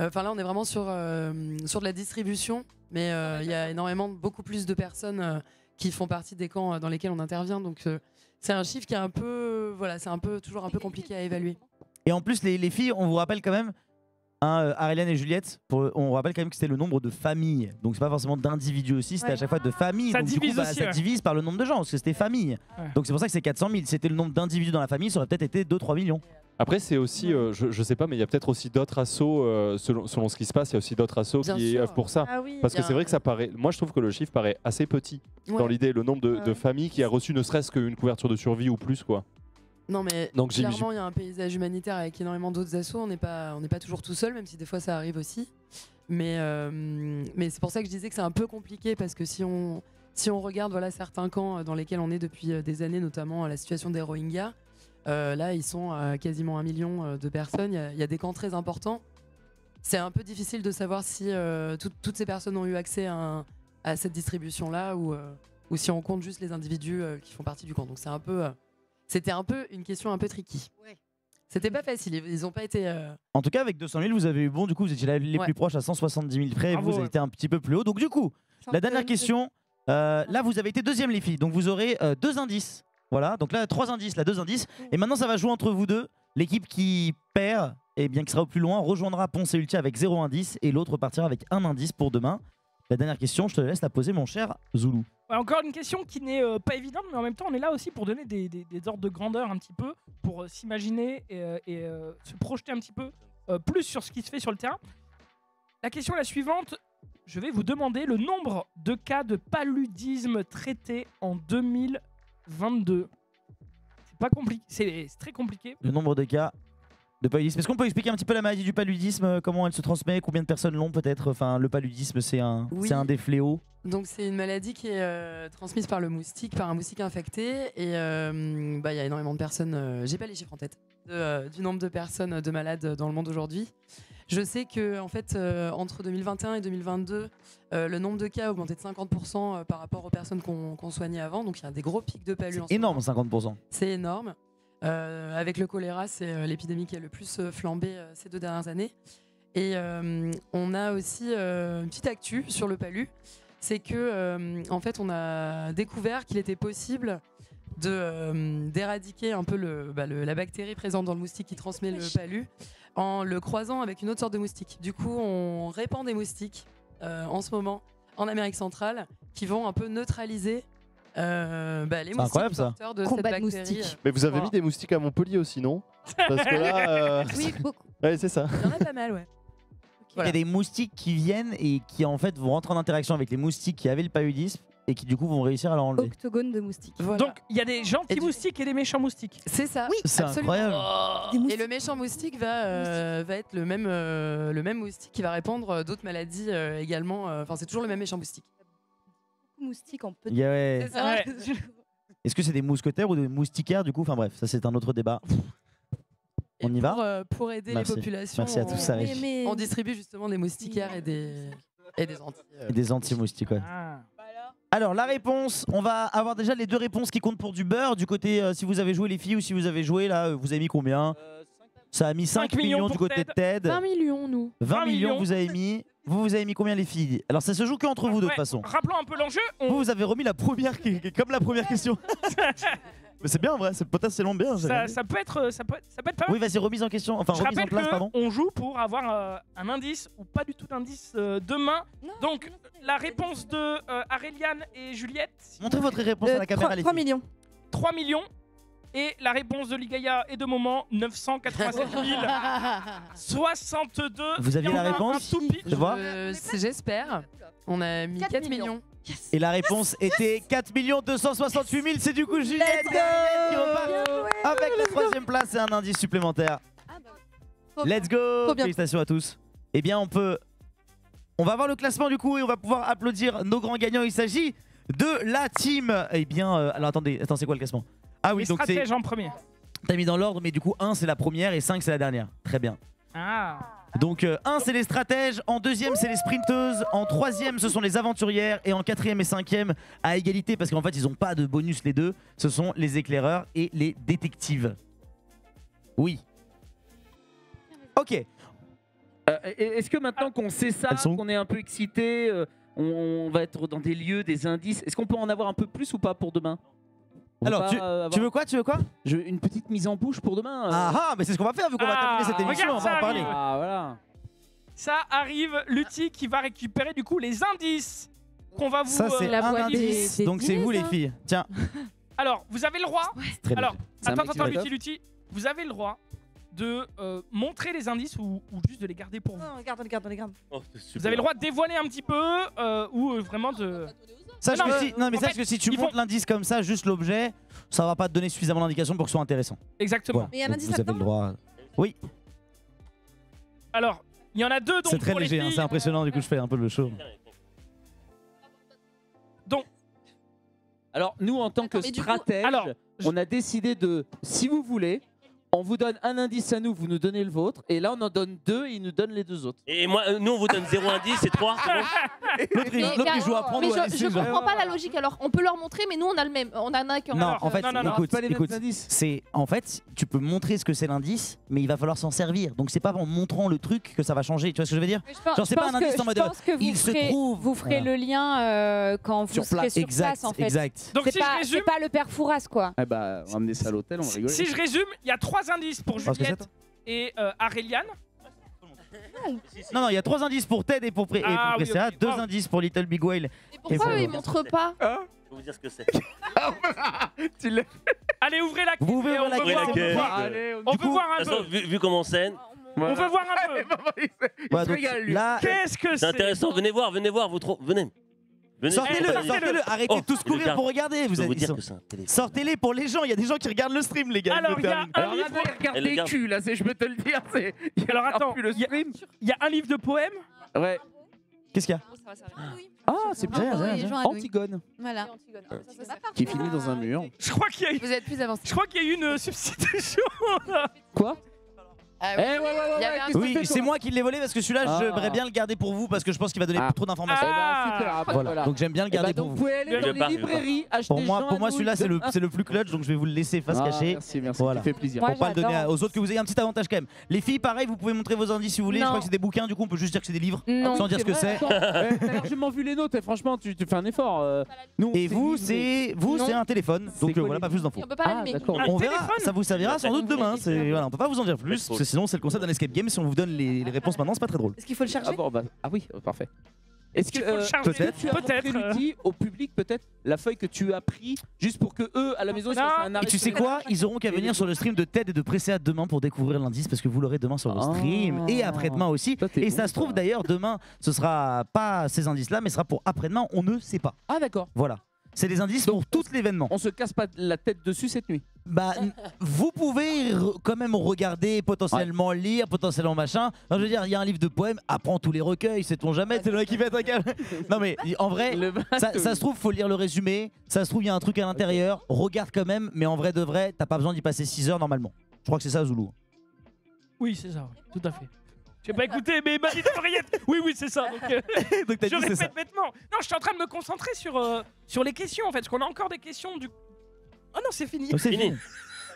Euh, euh, Enfin, là, on est vraiment sur, euh, sur de la distribution, mais euh, il y a énormément, beaucoup plus de personnes euh, qui font partie des camps euh, dans lesquels on intervient. Donc, euh, c'est un chiffre qui est un peu, voilà, c'est un peu toujours un peu compliqué à évaluer. Et en plus, les, les filles, on vous rappelle quand même, hein, et Juliette, pour- on vous rappelle quand même que c'était le nombre de familles. Donc c'est pas forcément d'individus aussi, c'était Ouais. à chaque fois de familles. Ça donc, du coup, divise bah, aussi, ça divise par le nombre de gens, parce que c'était famille. Ouais. Donc c'est pour ça que c'est 400 000. C'était le nombre d'individus dans la famille, ça aurait peut-être été 2-3 millions. Après, c'est aussi, euh, je, je sais pas, mais il y a peut-être aussi d'autres assos, euh, selon, selon ce qui se passe, il y a aussi d'autres Bien qui sûr. œuvrent pour ça. Ah oui. Parce que c'est vrai que ça paraît. Moi, je trouve que le chiffre paraît assez petit dans l'idée, le nombre de, familles qui a reçu ne serait-ce qu'une couverture de survie ou plus, quoi. Non mais Donc, clairement il y a un paysage humanitaire avec énormément d'autres assos. On n'est pas on n'est pas toujours tout seul, même si des fois ça arrive aussi. Mais euh, mais c'est pour ça que je disais que c'est un peu compliqué parce que si on si on regarde voilà certains camps dans lesquels on est depuis des années, notamment la situation des Rohingyas, euh, là ils sont à quasiment un million euh, de personnes. Il y a- il y, a des camps très importants. C'est un peu difficile de savoir si euh, tout- toutes ces personnes ont eu accès à, un- à cette distribution là ou euh, ou si on compte juste les individus euh, qui font partie du camp. Donc c'est un peu euh, c'était un peu une question un peu tricky. C'était pas facile, ils- ils ont pas été. euh, En tout cas, avec 200 000, vous avez eu bon. Du coup, vous étiez là les Ouais. plus proches à 170 000 près. Bravo, vous avez ouais. été un petit peu plus haut. Donc, du coup, la dernière question. euh, là, vous avez été deuxième, les filles. Donc, vous aurez euh, deux indices. Voilà. Donc là, trois indices, là, deux indices. Et maintenant, ça va jouer entre vous deux. L'équipe qui perd, et bien qui sera au plus loin, rejoindra Ponce et Ulti avec zéro indice. Et l'autre partira avec un indice pour demain. La dernière question, je te laisse la poser, mon cher Zoulou. Ouais, encore une question qui n'est euh, pas évidente, mais en même temps, on est là aussi pour donner des, des- des ordres de grandeur un petit peu, pour euh, s'imaginer et, euh, et, euh, se projeter un petit peu euh, plus sur ce qui se fait sur le terrain. La question est la suivante. Je vais vous demander le nombre de cas de paludisme traités en 2022. C'est pas compliqué, c'est très compliqué. Le nombre de cas de paludisme. Est-ce qu'on peut expliquer un petit peu la maladie du paludisme euh, Comment elle se transmet Combien de personnes l'ont peut-être? Enfin, le paludisme, c'est un, Oui. c'est un des fléaux. Donc c'est une maladie qui est euh, transmise par le moustique, par un moustique infecté. Et euh, bah, il y a énormément de personnes, euh, j'ai pas les chiffres en tête, de, euh, du nombre de personnes de malades dans le monde aujourd'hui. Je sais que en fait, euh, entre 2021 et 2022, euh, le nombre de cas a augmenté de 50% euh, par rapport aux personnes qu'on soignait avant. Donc il y a des gros pics de palu. en ce Énorme, 50%. c'est énorme. Euh, avec le choléra, c'est l'épidémie qui a le plus flambé euh, ces deux dernières années. Et euh, on a aussi euh, une petite actu sur le palu. C'est que, euh, en fait, on a découvert qu'il était possible de, euh, d'éradiquer un peu le, bah, le- la bactérie présente dans le moustique qui transmet le palu en le croisant avec une autre sorte de moustique. Du coup, on répand des moustiques euh, en ce moment en Amérique centrale qui vont un peu neutraliser euh, bah, les C'est moustiques incroyable, ça. porteurs de Combat cette de bactérie. moustiques. Mais vous avez mis des moustiques à Montpellier aussi, non? Parce que là. (laughs) euh, Oui, beaucoup. Ouais, c'est ça. Il y en a pas mal, ouais. Il y a des moustiques qui viennent et qui en fait vont rentrer en interaction avec les moustiques qui avaient le paludisme et qui du coup vont réussir à l'enlever. Octogone de moustiques. Donc il y a des gentils moustiques et des méchants moustiques. C'est ça. Oui, C'est incroyable. Et le méchant moustique va, euh, va être le même, euh, le même moustique qui va répandre euh, d'autres maladies euh, également. euh, Enfin, c'est toujours le même méchant moustique. Moustiques en Il y a- ouais. C'est ça. Est-ce que c'est des mousquetaires ou des moustiquaires du coup? Enfin bref, ça c'est un autre débat. On y va Pour, euh, pour aider Merci. les populations, Merci à tous, ça on, on distribue justement des moustiquaires et des, et des anti. euh, Et des anti-moustiques, ouais. Alors la réponse, on va avoir déjà les deux réponses qui comptent pour du beurre. Du côté, euh, si vous avez joué les filles ou si vous avez joué là, euh, vous avez mis combien Ça a mis 5, 5 millions millions, du côté de Ted. Ted. 20 millions, nous. 20, 20 millions, vous avez mis. Vous, vous avez mis combien les filles? Alors ça se joue que entre vous de toute façon. Rappelons un peu l'enjeu. on- Vous, vous avez remis la première qui comme la première question. (laughs) Mais c'est bien en vrai, c'est potentiellement bien. j'ai ça, regardé. ça peut être, ça peut, ça peut être pas mal. Oui, vas-y, remise en question. Enfin, Je remise en rappelle place, que pardon. on joue pour avoir euh, un indice ou pas du tout d'indice euh, demain. Donc la réponse de euh, Aréliane et Juliette. Montrez votre réponse Euh, à la caméra, trois- les trois filles. millions. 3 millions. Et la réponse de Ligaya et de Moment 987 062. (laughs) Vous aviez la réponse euh, J'espère. On a mis 4, millions. Et la réponse était 4 268 000. C'est du coup Juliette qui repart avec la troisième place et un indice supplémentaire. Let's go Trop bien. Félicitations à tous. Eh bien, on peut... On va voir le classement du coup et on va pouvoir applaudir nos grands gagnants. Il s'agit de la team. Eh bien, euh, alors attendez, attends, c'est quoi le classement? Ah oui, Les donc c'est... en premier. T'as mis dans l'ordre, mais du coup 1 c'est la première et 5 c'est la dernière. Très bien. Ah. Donc 1 c'est les stratèges, en deuxième c'est les sprinteuses, en troisième ce sont les aventurières et en quatrième et cinquième à égalité parce qu'en fait ils n'ont pas de bonus les deux, ce sont les éclaireurs et les détectives. Oui. Ok. Euh, Est-ce que maintenant qu'on sait ça, qu'on est un peu excité, euh, on, on va être dans des lieux, des indices, est-ce qu'on peut en avoir un peu plus ou pas pour demain? Alors, tu, euh, tu veux quoi Tu veux quoi? Je veux une petite mise en bouche pour demain. euh. Ah ah, mais c'est ce qu'on va faire vu qu'on va Ah, terminer cette émission, on va ça en parler. arrive. Ah voilà. Ça arrive, Lutti qui va récupérer du coup les indices qu'on va vous. Ça c'est euh, un donner. indice, donc c'est vous les filles. Tiens, (laughs) Alors, vous avez le droit. très bien. Alors, attends, attends, Lutti. Lutti. Vous avez le droit de euh, montrer les indices ou, ou juste de les garder pour vous. Non, regarde, regarde, regarde. Vous avez le droit de dévoiler un petit peu euh, ou euh, vraiment de. Sache Non, que mais, si, non, mais sache fait, que si tu ils font- l'indice comme ça, juste l'objet, ça va pas te donner suffisamment d'indications pour que ce soit intéressant. Exactement. Voilà. Mais il y a un Donc, indice vous avez le droit. Oui, Alors, il y en a deux donc c'est très pour les léger, hein, filles. c'est impressionnant. Du coup, je fais un peu le show. Donc, Alors nous en tant que mais du coup- stratège, Alors, on a décidé de, si vous voulez, on vous donne un indice à nous, vous nous donnez le vôtre, et là on en donne deux, et il nous donne les deux autres. Et moi, euh, nous, on vous donne 0 indice et 3. L'autre, il, Mais, l'autre, il joue à prendre mais ou à je, laisser, je comprends pas la logique. Alors, on peut leur montrer, mais nous, on a le même. On en a qu'un. Non, en fait, non, non, non, écoute, pas les mêmes écoute, indices. c'est en fait, tu peux montrer ce que c'est l'indice, mais il va falloir s'en servir. Donc c'est pas en montrant le truc que ça va changer. Tu vois ce que je veux dire? Je pense- Genre c'est je pas un pense que- indice en je mode pense que vous il se ferez- trouve. Vous ferez Voilà. le lien euh, quand vous Sur serez sur Exact, place en fait. exact. Donc, C'est si je résume- c'est pas le père Fouras quoi. Eh bah, on va amener ça à l'hôtel, on va rigoler. si je résume, il y a trois indices pour Parce que Juliette et euh, Aureliane. Non, non, il y a trois indices pour Ted et pour, Pré- et Ah, pour oui, ok. deux indices pour Little Big Whale. Et pourquoi pour- eux, ils montrent pas Je vais vous dire ce que c'est. (laughs) Allez, ouvrez la caisse. Vous ouvrez et on la veut caisse, voir, on veut voir. On veut voir De un toute façon, peu. vu, vu comment on scène, On veut voir un (laughs) peu. Voilà, donc, là, Qu'est-ce que c'est c'est intéressant. Venez voir, venez voir. Vous trop... Venez. Venez. sortez-le, sortez-le. sortez-le. Arrêtez Oh, de tous courir pour regarder. Vous c'est téléphone. Sortez-les pour les gens. Il y a des gens qui regardent le stream, les gars. Alors, il y a un livre. regarde les culs, là, c'est- je peux te le dire. c'est- Alors attends, il y a- un livre de poèmes. Ouais. Qu'est-ce qu'il y a Ah, c'est bien. Ah, joint à Louis. Antigone, Voilà. qui finit dans un mur. Je crois qu'il y a eu, Vous êtes plus avancé. je crois qu'il y a eu une euh, substitution. Quoi? Ah Eh oui. ouais, ouais, ouais, ouais, c'est moi qui l'ai volé parce que celui-là, Ah. j'aimerais bien le garder pour vous parce que je pense qu'il va donner Ah. trop d'informations. Eh ben, Ah. Voilà. voilà. Donc j'aime bien le Eh ben, garder pour donc, vous. vous pouvez aller dans les librairies, acheter Pour moi, pour moi celui-là, c'est le, le plus clutch, donc je vais vous le laisser face Ah, cachée. Merci, merci, Voilà. ça fait plaisir. Moi, Pour pas le donner aux autres que vous ayez un petit avantage quand même. Les filles, pareil, vous pouvez montrer vos indices si vous voulez. Je crois que c'est des bouquins, du coup on peut juste dire que c'est des livres Non. sans dire ce que c'est. (laughs) Eh, largement vu les notes, et franchement, tu, tu fais un effort. euh. Et vous, c'est vous, Non. c'est un téléphone. Donc euh, voilà, pas plus d'infos. On verra, ça vous servira sans doute demain. C'est voilà, on peut pas vous en dire plus, sinon c'est le concept d'un escape game. Si on vous donne les, les réponses maintenant, c'est pas très drôle. Est-ce qu'il faut le Ah, charger bon, bah, ah oui, parfait. Est-ce que Il faut le euh, charger. peut-être. tu as Peut-être. au public peut-être la feuille que tu as pris juste pour que eux à la maison ils un Et tu sais quoi Ils auront qu'à venir sur le stream de Ted et de Presséa demain pour découvrir l'indice parce que vous l'aurez demain sur le Ah. stream et après-demain aussi. Toi, Et bon, ça se trouve d'ailleurs demain, ce sera pas ces indices-là, mais ce sera pour après-demain. On ne sait pas. Ah d'accord. Voilà. C'est des indices pour tout l'événement. On se casse pas la tête dessus cette nuit. Bah, vous pouvez quand même regarder, potentiellement lire, potentiellement machin. Non, je veux dire, il y a un livre de poèmes, apprends tous les recueils, sait-on jamais, c'est le mec qui fait un câble. (laughs) Non mais en vrai, ça se trouve, faut lire le résumé. Ça se trouve, il y a un truc à l'intérieur. Regarde quand même, mais en vrai de vrai, t'as pas besoin d'y passer 6 heures normalement. Je crois que c'est ça, Zoulou. Oui, c'est ça. Tout à fait. J'ai pas écouté, mais m'a dit d'oreillette. Oui, oui, c'est ça. Donc, euh, (laughs) Donc t'as je dit c'est ça. répète bêtement. Non, je suis en train de me concentrer sur, euh, sur les questions en fait, parce qu'on a encore des questions du. Oh non, c'est fini. Donc, c'est Fini.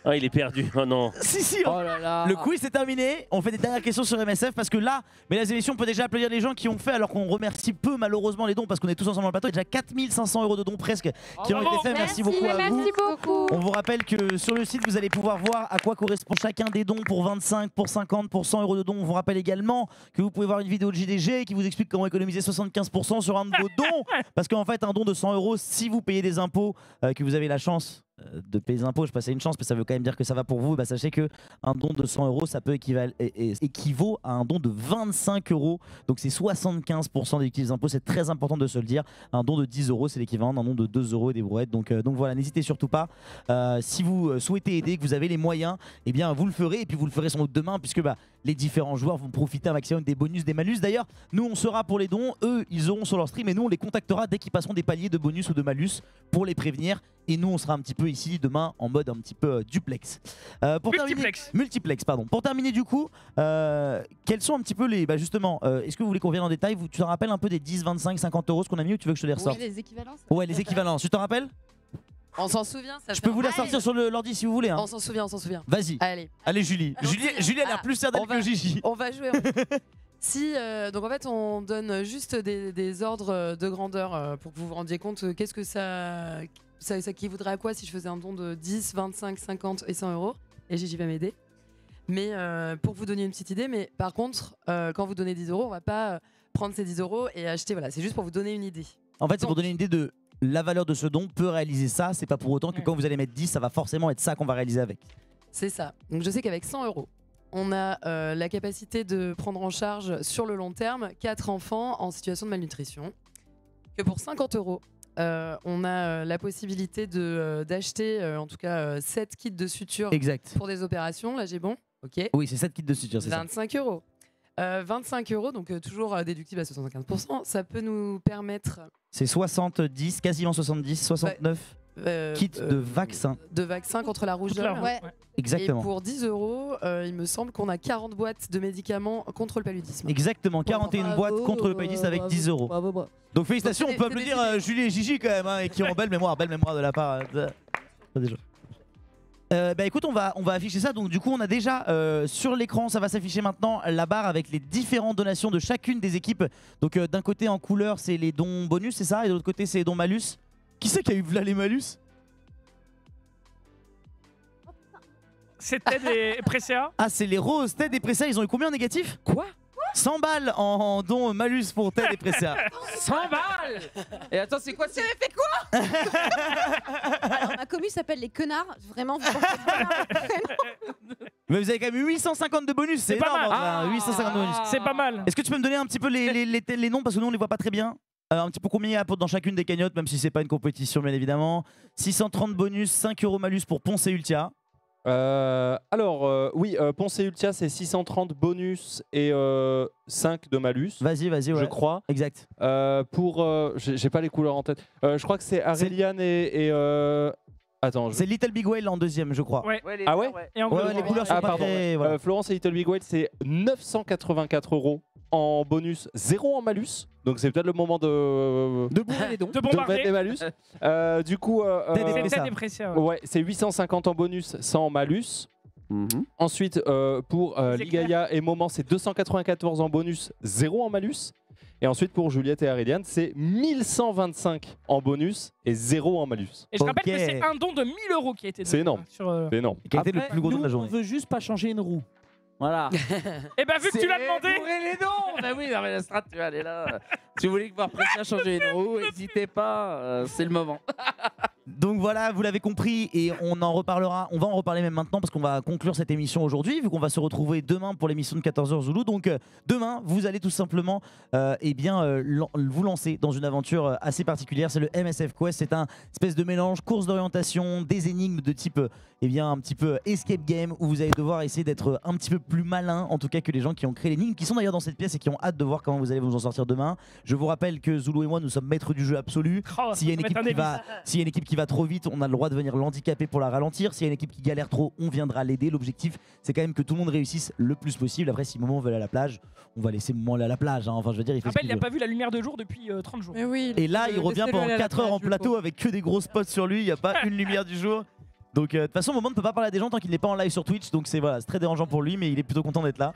Ah, il est perdu. Oh non. Si, si, Oh là là. Le quiz est terminé. On fait des dernières questions sur MSF parce que là, mesdames et messieurs, on peut déjà applaudir les gens qui ont fait alors qu'on remercie peu malheureusement les dons parce qu'on est tous ensemble dans le plateau. Il y a déjà 4500 euros de dons presque qui ont été faits. Merci, beaucoup à vous. merci beaucoup. On vous rappelle que sur le site, vous allez pouvoir voir à quoi correspond chacun des dons pour 25, pour 50, pour 100 euros de dons. On vous rappelle également que vous pouvez voir une vidéo de JDG qui vous explique comment économiser 75% sur un de vos dons. (laughs) Parce qu'en fait, un don de 100 euros, si vous payez des impôts, euh, que vous avez la chance de payer des impôts, je passe à une chance, mais ça veut quand même dire que ça va pour vous. Bah, sachez que un don de 100 euros, ça peut équival- é- é- équivaut à un don de 25 euros. Donc c'est 75% des impôts. C'est très important de se le dire. Un don de 10 euros, c'est l'équivalent d'un don de 2 euros et des brouettes. Donc, euh, donc voilà, n'hésitez surtout pas. Euh, si vous euh, souhaitez aider, que vous avez les moyens, eh bien vous le ferez et puis vous le ferez sans doute demain puisque bah, les différents joueurs vont profiter un maximum des bonus, des malus. D'ailleurs, nous on sera pour les dons, eux ils auront sur leur stream et nous on les contactera dès qu'ils passeront des paliers de bonus ou de malus pour les prévenir. Et nous on sera un petit peu ici demain en mode un petit peu euh, duplex. Euh, pour Multiplex. Terminer, multiplex, pardon. Pour terminer du coup, euh, quels sont un petit peu les... Bah justement, euh, est-ce que vous voulez qu'on revienne en détail? Vous, Tu te rappelles un peu des 10, 25, 50 euros ce qu'on a mis ou tu veux que je te les ressorte? Oui, les équivalences. Ouais, les équivalences. Tu t'en rappelles? On s'en souvient, ça Je peux vous la sortir sur le- l'ordi si vous voulez. hein. On s'en souvient, on s'en souvient. Vas-y. Allez. Allez Julie. Julie, Julie elle a l'air ah, plus certaine on va- que Gigi. On va jouer. on- (laughs) si, euh, donc en fait, on donne juste des, des ordres de grandeur euh, pour que vous vous rendiez compte euh, qu'est-ce que ça, ça, ça équivaudrait à quoi si je faisais un don de 10, 25, 50 et 100 euros Et Gigi va m'aider. Mais euh, pour vous donner une petite idée, mais par contre, euh, quand vous donnez 10 euros, on va pas euh, prendre ces 10 euros et acheter. Voilà, c'est juste pour vous donner une idée. En fait, c'est pour donner une idée de la valeur de ce don peut réaliser ça. C'est pas pour autant que quand vous allez mettre 10, ça va forcément être ça qu'on va réaliser avec. C'est ça. Donc je sais qu'avec 100 euros, on a euh, la capacité de prendre en charge sur le long terme 4 enfants en situation de malnutrition. Que pour 50 euros, euh, on a euh, la possibilité d'acheter en tout cas 7 kits de suture Exact. pour des opérations. Là j'ai bon. Ok. Oui, c'est 7 kits de suture, c'est ça. 25 euros. Euh, 25 euros, donc euh, toujours euh, déductible à 75%. Ça peut nous permettre C'est 70, quasiment 70, 69 euh, kits euh, de vaccins. de vaccins contre la rougeole. la rougeole, Ouais. ouais. Exactement. Et pour 10 euros, euh, il me semble qu'on a 40 boîtes de médicaments contre le paludisme. Exactement, 41 boîtes contre le paludisme avec 10 euros. Donc félicitations, Donc, on peut applaudir euh, Julie et Gigi quand même, hein, et qui ont (laughs) belle mémoire, belle mémoire de la part euh, de- des gens. Euh, bah écoute, on va, on va afficher ça. Donc du coup, on a déjà euh, sur l'écran, ça va s'afficher maintenant la barre avec les différentes donations de chacune des équipes. Donc euh, d'un côté en couleur, c'est les dons bonus, c'est ça, et de l'autre côté, c'est les dons malus. Qui c'est qui a eu là les malus? C'était des Presséa. Ah, c'est les roses, Ted et Pressa, ils ont eu combien en négatif? Quoi? 100 balles en dons malus pour Ted et Pressa. 100 (laughs) balles Et attends, c'est quoi c'est... fait quoi (laughs) Alors, ma commu s'appelle les connards. Vraiment, vous (laughs) Mais vous avez quand même eu 850 de bonus, c'est pas énorme. mal. enfin, 850 de bonus. C'est pas mal. Est-ce que tu peux me donner un petit peu les, les, les, les noms parce que nous on les voit pas très bien Euh, un petit peu combien il y a pour- dans chacune des cagnottes, même si c'est pas une compétition bien évidemment. 630 bonus, 5 euros malus pour Ponce et Ultia. Euh, alors, euh, oui, euh, Ponce et Ultia, c'est 630 bonus et euh, 5 de malus. Vas-y, vas-y, ouais. Je crois. Exact. Euh, pour. euh, J'ai pas les couleurs en tête. Euh, je crois que c'est Aureliane et. et, euh, Attends. je- C'est Little Big Whale en deuxième, je crois. Ouais. Ah ouais Et en Ouais, bleu. ouais, les couleurs sont Ah, pas pardon. très. voilà. Euh, Florence et Little Big Whale, c'est 984 euros en bonus, 0 en malus. Donc c'est peut-être le moment de. De bourrer les dons. (laughs) De de mettre bombarder. les malus. Euh, du coup. euh, euh, ouais. Ouais, c'est 850 en bonus, 100 en malus. Ensuite, euh, pour euh, C'est Ligaya et Moment, c'est 294 en bonus, 0 en malus. Et ensuite, pour Juliette et Aureliane, c'est 1125 en bonus et 0 en malus. Et je rappelle Ok. que c'est un don de 1000 euros qui a été donné. C'est énorme. hein, Sur, euh, C'est énorme. Qui a été le Après, plus gros don de la journée. On veut juste pas changer une roue. Voilà. (laughs) Eh ben, vu que tu l'as demandé. Les dons (laughs) Bah oui, non, mais la strat, tu vas aller là. Si vous voulez voir Pressia changer (laughs) une roue, n'hésitez pas, euh, c'est le moment. (laughs) Donc voilà, vous l'avez compris et on en reparlera. On va en reparler même maintenant parce qu'on va conclure cette émission aujourd'hui, vu qu'on va se retrouver demain pour l'émission de 14h Zulu. Donc euh, demain, vous allez tout simplement euh, eh bien, euh, vous lancer dans une aventure assez particulière. C'est le MSF Quest. C'est un espèce de mélange course d'orientation, des énigmes de type eh bien, un petit peu escape game où vous allez devoir essayer d'être un petit peu plus malin, en tout cas que les gens qui ont créé l'énigme, qui sont d'ailleurs dans cette pièce et qui ont hâte de voir comment vous allez vous en sortir demain. Je vous rappelle que Zulu et moi, nous sommes maîtres du jeu absolu. Oh, S'il y a une équipe qui va, délice. s'il y a une équipe qui va trop vite, on a le droit de venir l'handicaper pour la ralentir. S'il y a une équipe qui galère trop, on viendra l'aider. L'objectif, c'est quand même que tout le monde réussisse le plus possible. Après, si Moment veut aller à la plage, on va laisser Moment aller à la plage. hein. Enfin, je veux dire, il fait ce il n'a pas vu la lumière de jour depuis euh, 30 jours. Mais oui. Et là, il revient pendant aller à la 4 heures en plateau avec que des gros spots sur lui. Il n'y a pas (laughs) une lumière du jour. Donc, euh, de toute façon, Moment ne peut pas parler à des gens tant qu'il n'est pas en live sur Twitch. Donc, c'est voilà, c'est très dérangeant pour lui, mais il est plutôt content d'être là.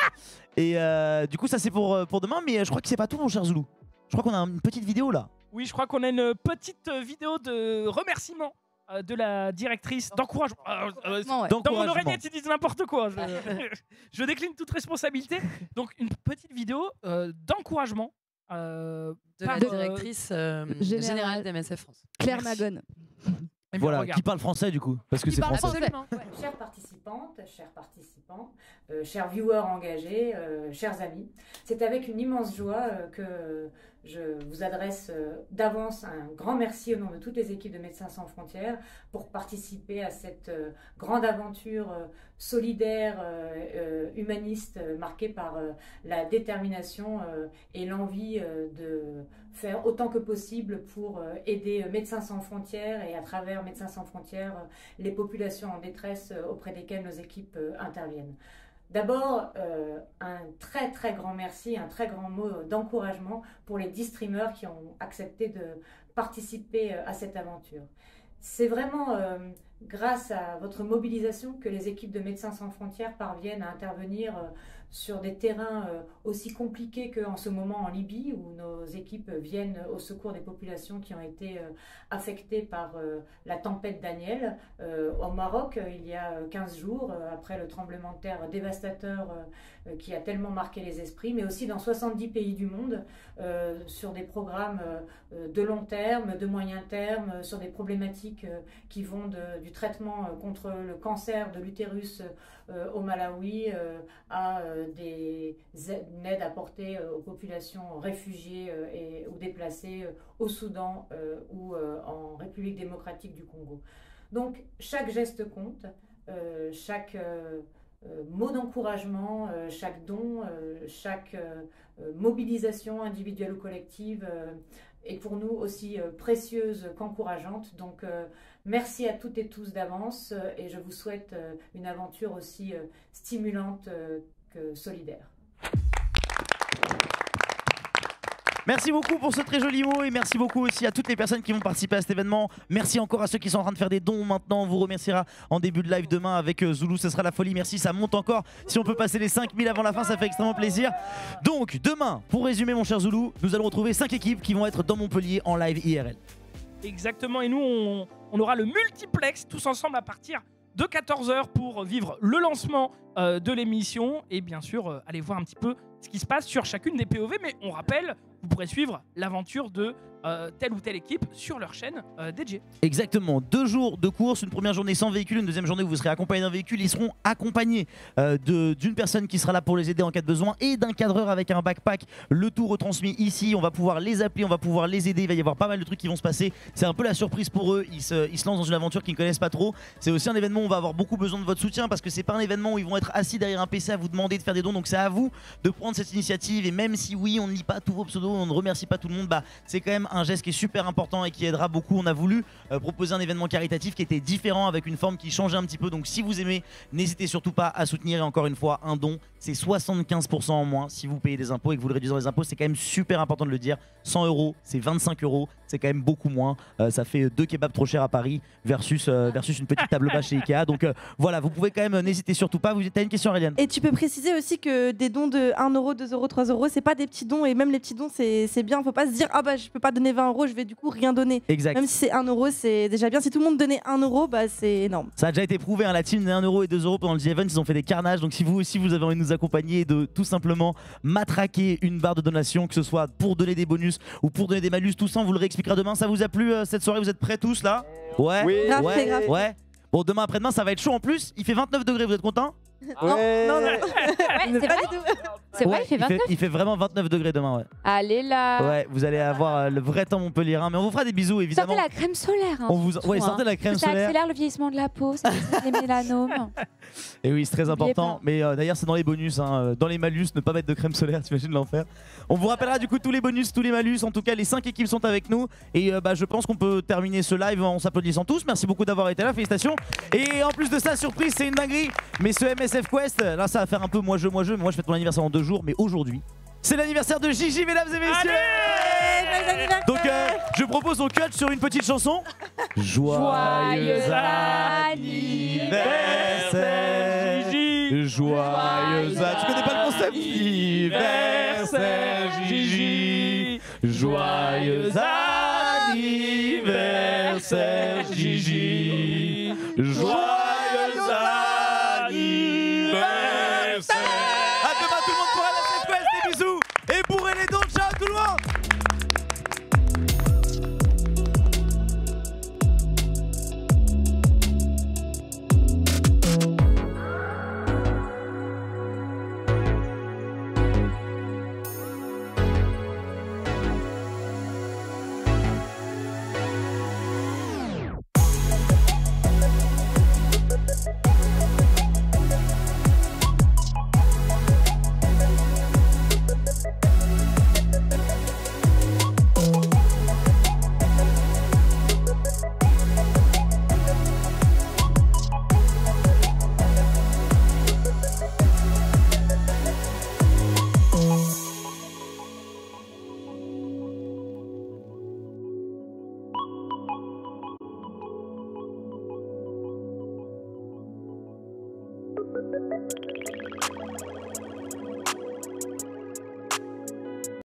Et euh, du coup, ça, c'est pour, euh, pour demain. Mais euh, je crois que c'est pas tout, mon cher Zoulou. Je crois qu'on a une petite vidéo là. Oui, je crois qu'on a une petite euh, vidéo de remerciement euh, de la directrice d'encouragement. Euh, euh, Ouais. Dans mon oreillette, ils disent n'importe quoi. Je, (laughs) je décline toute responsabilité. (laughs) Donc, une petite vidéo euh, d'encouragement. euh, De par, la directrice euh, Générale. générale d'MSF France. Claire. Magone. eh Voilà, regarde. qui parle français du coup. Parce que c'est parle français. français. Absolument. Chères participantes, chers participants, euh, chers viewers engagés, euh, chers amis, c'est avec une immense joie euh, que je vous adresse euh, d'avance un grand merci au nom de toutes les équipes de Médecins sans frontières pour participer à cette euh, grande aventure euh, solidaire, humaniste, marquée par la détermination et l'envie de faire autant que possible pour aider Médecins sans frontières et à travers Médecins sans frontières les populations en détresse auprès desquelles nos équipes interviennent. D'abord, euh, un très très grand merci, un très grand mot d'encouragement pour les 10 streamers qui ont accepté de participer euh, à cette aventure. C'est vraiment euh, grâce à votre mobilisation que les équipes de Médecins sans frontières parviennent à intervenir sur des terrains euh, aussi compliqués qu'en ce moment en Libye, où nos équipes viennent au secours des populations qui ont été euh, affectées par euh, la tempête Daniel. Au Maroc, il y a euh, 15 jours, après le tremblement de terre dévastateur qui a tellement marqué les esprits, mais aussi dans 70 pays du monde, sur des programmes de long terme, de moyen terme, sur des problématiques qui vont du traitement contre le cancer de l'utérus au Malawi euh, à euh, des aides, une aide apportée euh, aux populations réfugiées euh, et, ou déplacées euh, au Soudan euh, ou euh, en République démocratique du Congo. Donc chaque geste compte, euh, chaque euh, euh, mot d'encouragement, euh, chaque don, euh, chaque euh, euh, mobilisation individuelle ou collective est pour nous aussi euh, précieuse qu'encourageante. Donc euh, merci à toutes et tous d'avance euh, et je vous souhaite une aventure aussi stimulante que solidaire. Merci beaucoup pour ce très joli mot et merci beaucoup aussi à toutes les personnes qui vont participer à cet événement. Merci encore à ceux qui sont en train de faire des dons maintenant. On vous remerciera en début de live demain avec euh, Zoulou. Ce sera la folie. Merci, ça monte encore. Si on peut passer les 5000 avant la fin, ça fait extrêmement plaisir. Donc, demain, pour résumer, mon cher Zoulou, nous allons retrouver 5 équipes qui vont être dans Montpellier en live IRL. Exactement, et nous, on, on aura le multiplex tous ensemble à partir de 14h pour vivre le lancement euh, de l'émission et bien sûr euh, aller voir un petit peu ce qui se passe sur chacune des POV. Mais on rappelle, vous pourrez suivre l'aventure de euh, telle ou telle équipe sur leur chaîne euh, DJ. Exactement, deux jours de course, une première journée sans véhicule, une deuxième journée où vous serez accompagné d'un véhicule. Ils seront accompagnés euh, d'une personne qui sera là pour les aider en cas de besoin et d'un cadreur avec un backpack. Le tout retransmis ici, on va pouvoir les appeler, on va pouvoir les aider. Il va y avoir pas mal de trucs qui vont se passer. C'est un peu la surprise pour eux. Ils se, ils se lancent dans une aventure qu'ils ne connaissent pas trop. C'est aussi un événement où on va avoir beaucoup besoin de votre soutien parce que c'est pas un événement où ils vont être assis derrière un PC à vous demander de faire des dons. Donc c'est à vous de prendre cette initiative. Et même si oui, on ne lit pas tous vos pseudos, on ne remercie pas tout le monde, bah c'est quand même un geste qui est super important et qui aidera beaucoup. On a voulu euh, proposer un événement caritatif qui était différent avec une forme qui changeait un petit peu. Donc si vous aimez, n'hésitez surtout pas à soutenir. Et encore une fois, un don, c'est 75% en moins si vous payez des impôts et que vous le réduisez dans les impôts. C'est quand même super important de le dire. 100 euros, c'est 25 euros, c'est quand même beaucoup moins. Euh, ça fait deux kebabs trop chers à Paris versus, euh, versus une petite table basse chez Ikea. (laughs) Donc euh, voilà, vous pouvez quand même, euh, n'hésitez surtout pas. Vous as une question, Aurélien? Et tu peux préciser aussi que des dons de 1 euro, 2 euros, 3 euros, c'est pas des petits dons et même les petits dons, c'est c'est bien. Faut pas se dire ah bah je peux pas donner 20 euros, je vais du coup rien donner. Exact. Même si c'est 1 euro, c'est déjà bien. Si tout le monde donnait 1 euro, bah c'est énorme. Ça a déjà été prouvé, hein, la team des 1€ euro et 2€ euros pendant le The Event, ils ont fait des carnages. Donc si vous aussi vous avez envie de nous accompagner et de tout simplement matraquer une barre de donation, que ce soit pour donner des bonus ou pour donner des malus, tout ça on vous le réexpliquera demain. Ça vous a plu euh, cette soirée? Vous êtes prêts tous là? Ouais? Oui. Grave, ouais, grave. ouais. Bon demain après-demain ça va être chaud en plus, il fait 29 degrés, vous êtes contents? Non, non, non. Ouais, (laughs) c'est vrai? C'est vrai, il fait 29 il fait vraiment 29 degrés demain ouais. Allez là Ouais, vous allez avoir euh, le vrai temps Montpellier, mais on vous fera des bisous évidemment. Sortez la crème solaire. hein, On vous- ouais, hein. sortez la crème Parce que solaire. Ça accélère le vieillissement de la peau, ça fait les mélanomes. (laughs) Et oui, c'est très important. pas. Mais euh, d'ailleurs, c'est dans les bonus. hein, euh, Dans les malus, ne pas mettre de crème solaire, (laughs) t'imagines l'enfer. On vous rappellera du coup tous les bonus, tous les malus. En tout cas, les 5 équipes sont avec nous. Et euh, bah, je pense qu'on peut terminer ce live en s'applaudissant tous. Merci beaucoup d'avoir été là, félicitations. Et en plus de ça, surprise, c'est une dinguerie. Mais ce MSF Quest, là, ça va faire un peu moi-je, moi-je. Mais moi, je fête mon anniversaire en deux Mais aujourd'hui, c'est l'anniversaire de Gigi, mesdames et messieurs. Donc, euh, je propose on cut sur une petite chanson. Joyeux anniversaire, Gigi. Joyeux anniversaire. Tu connais pas le concept Anniversaire, Gigi. Joyeux anniversaire, Gigi. Joyeux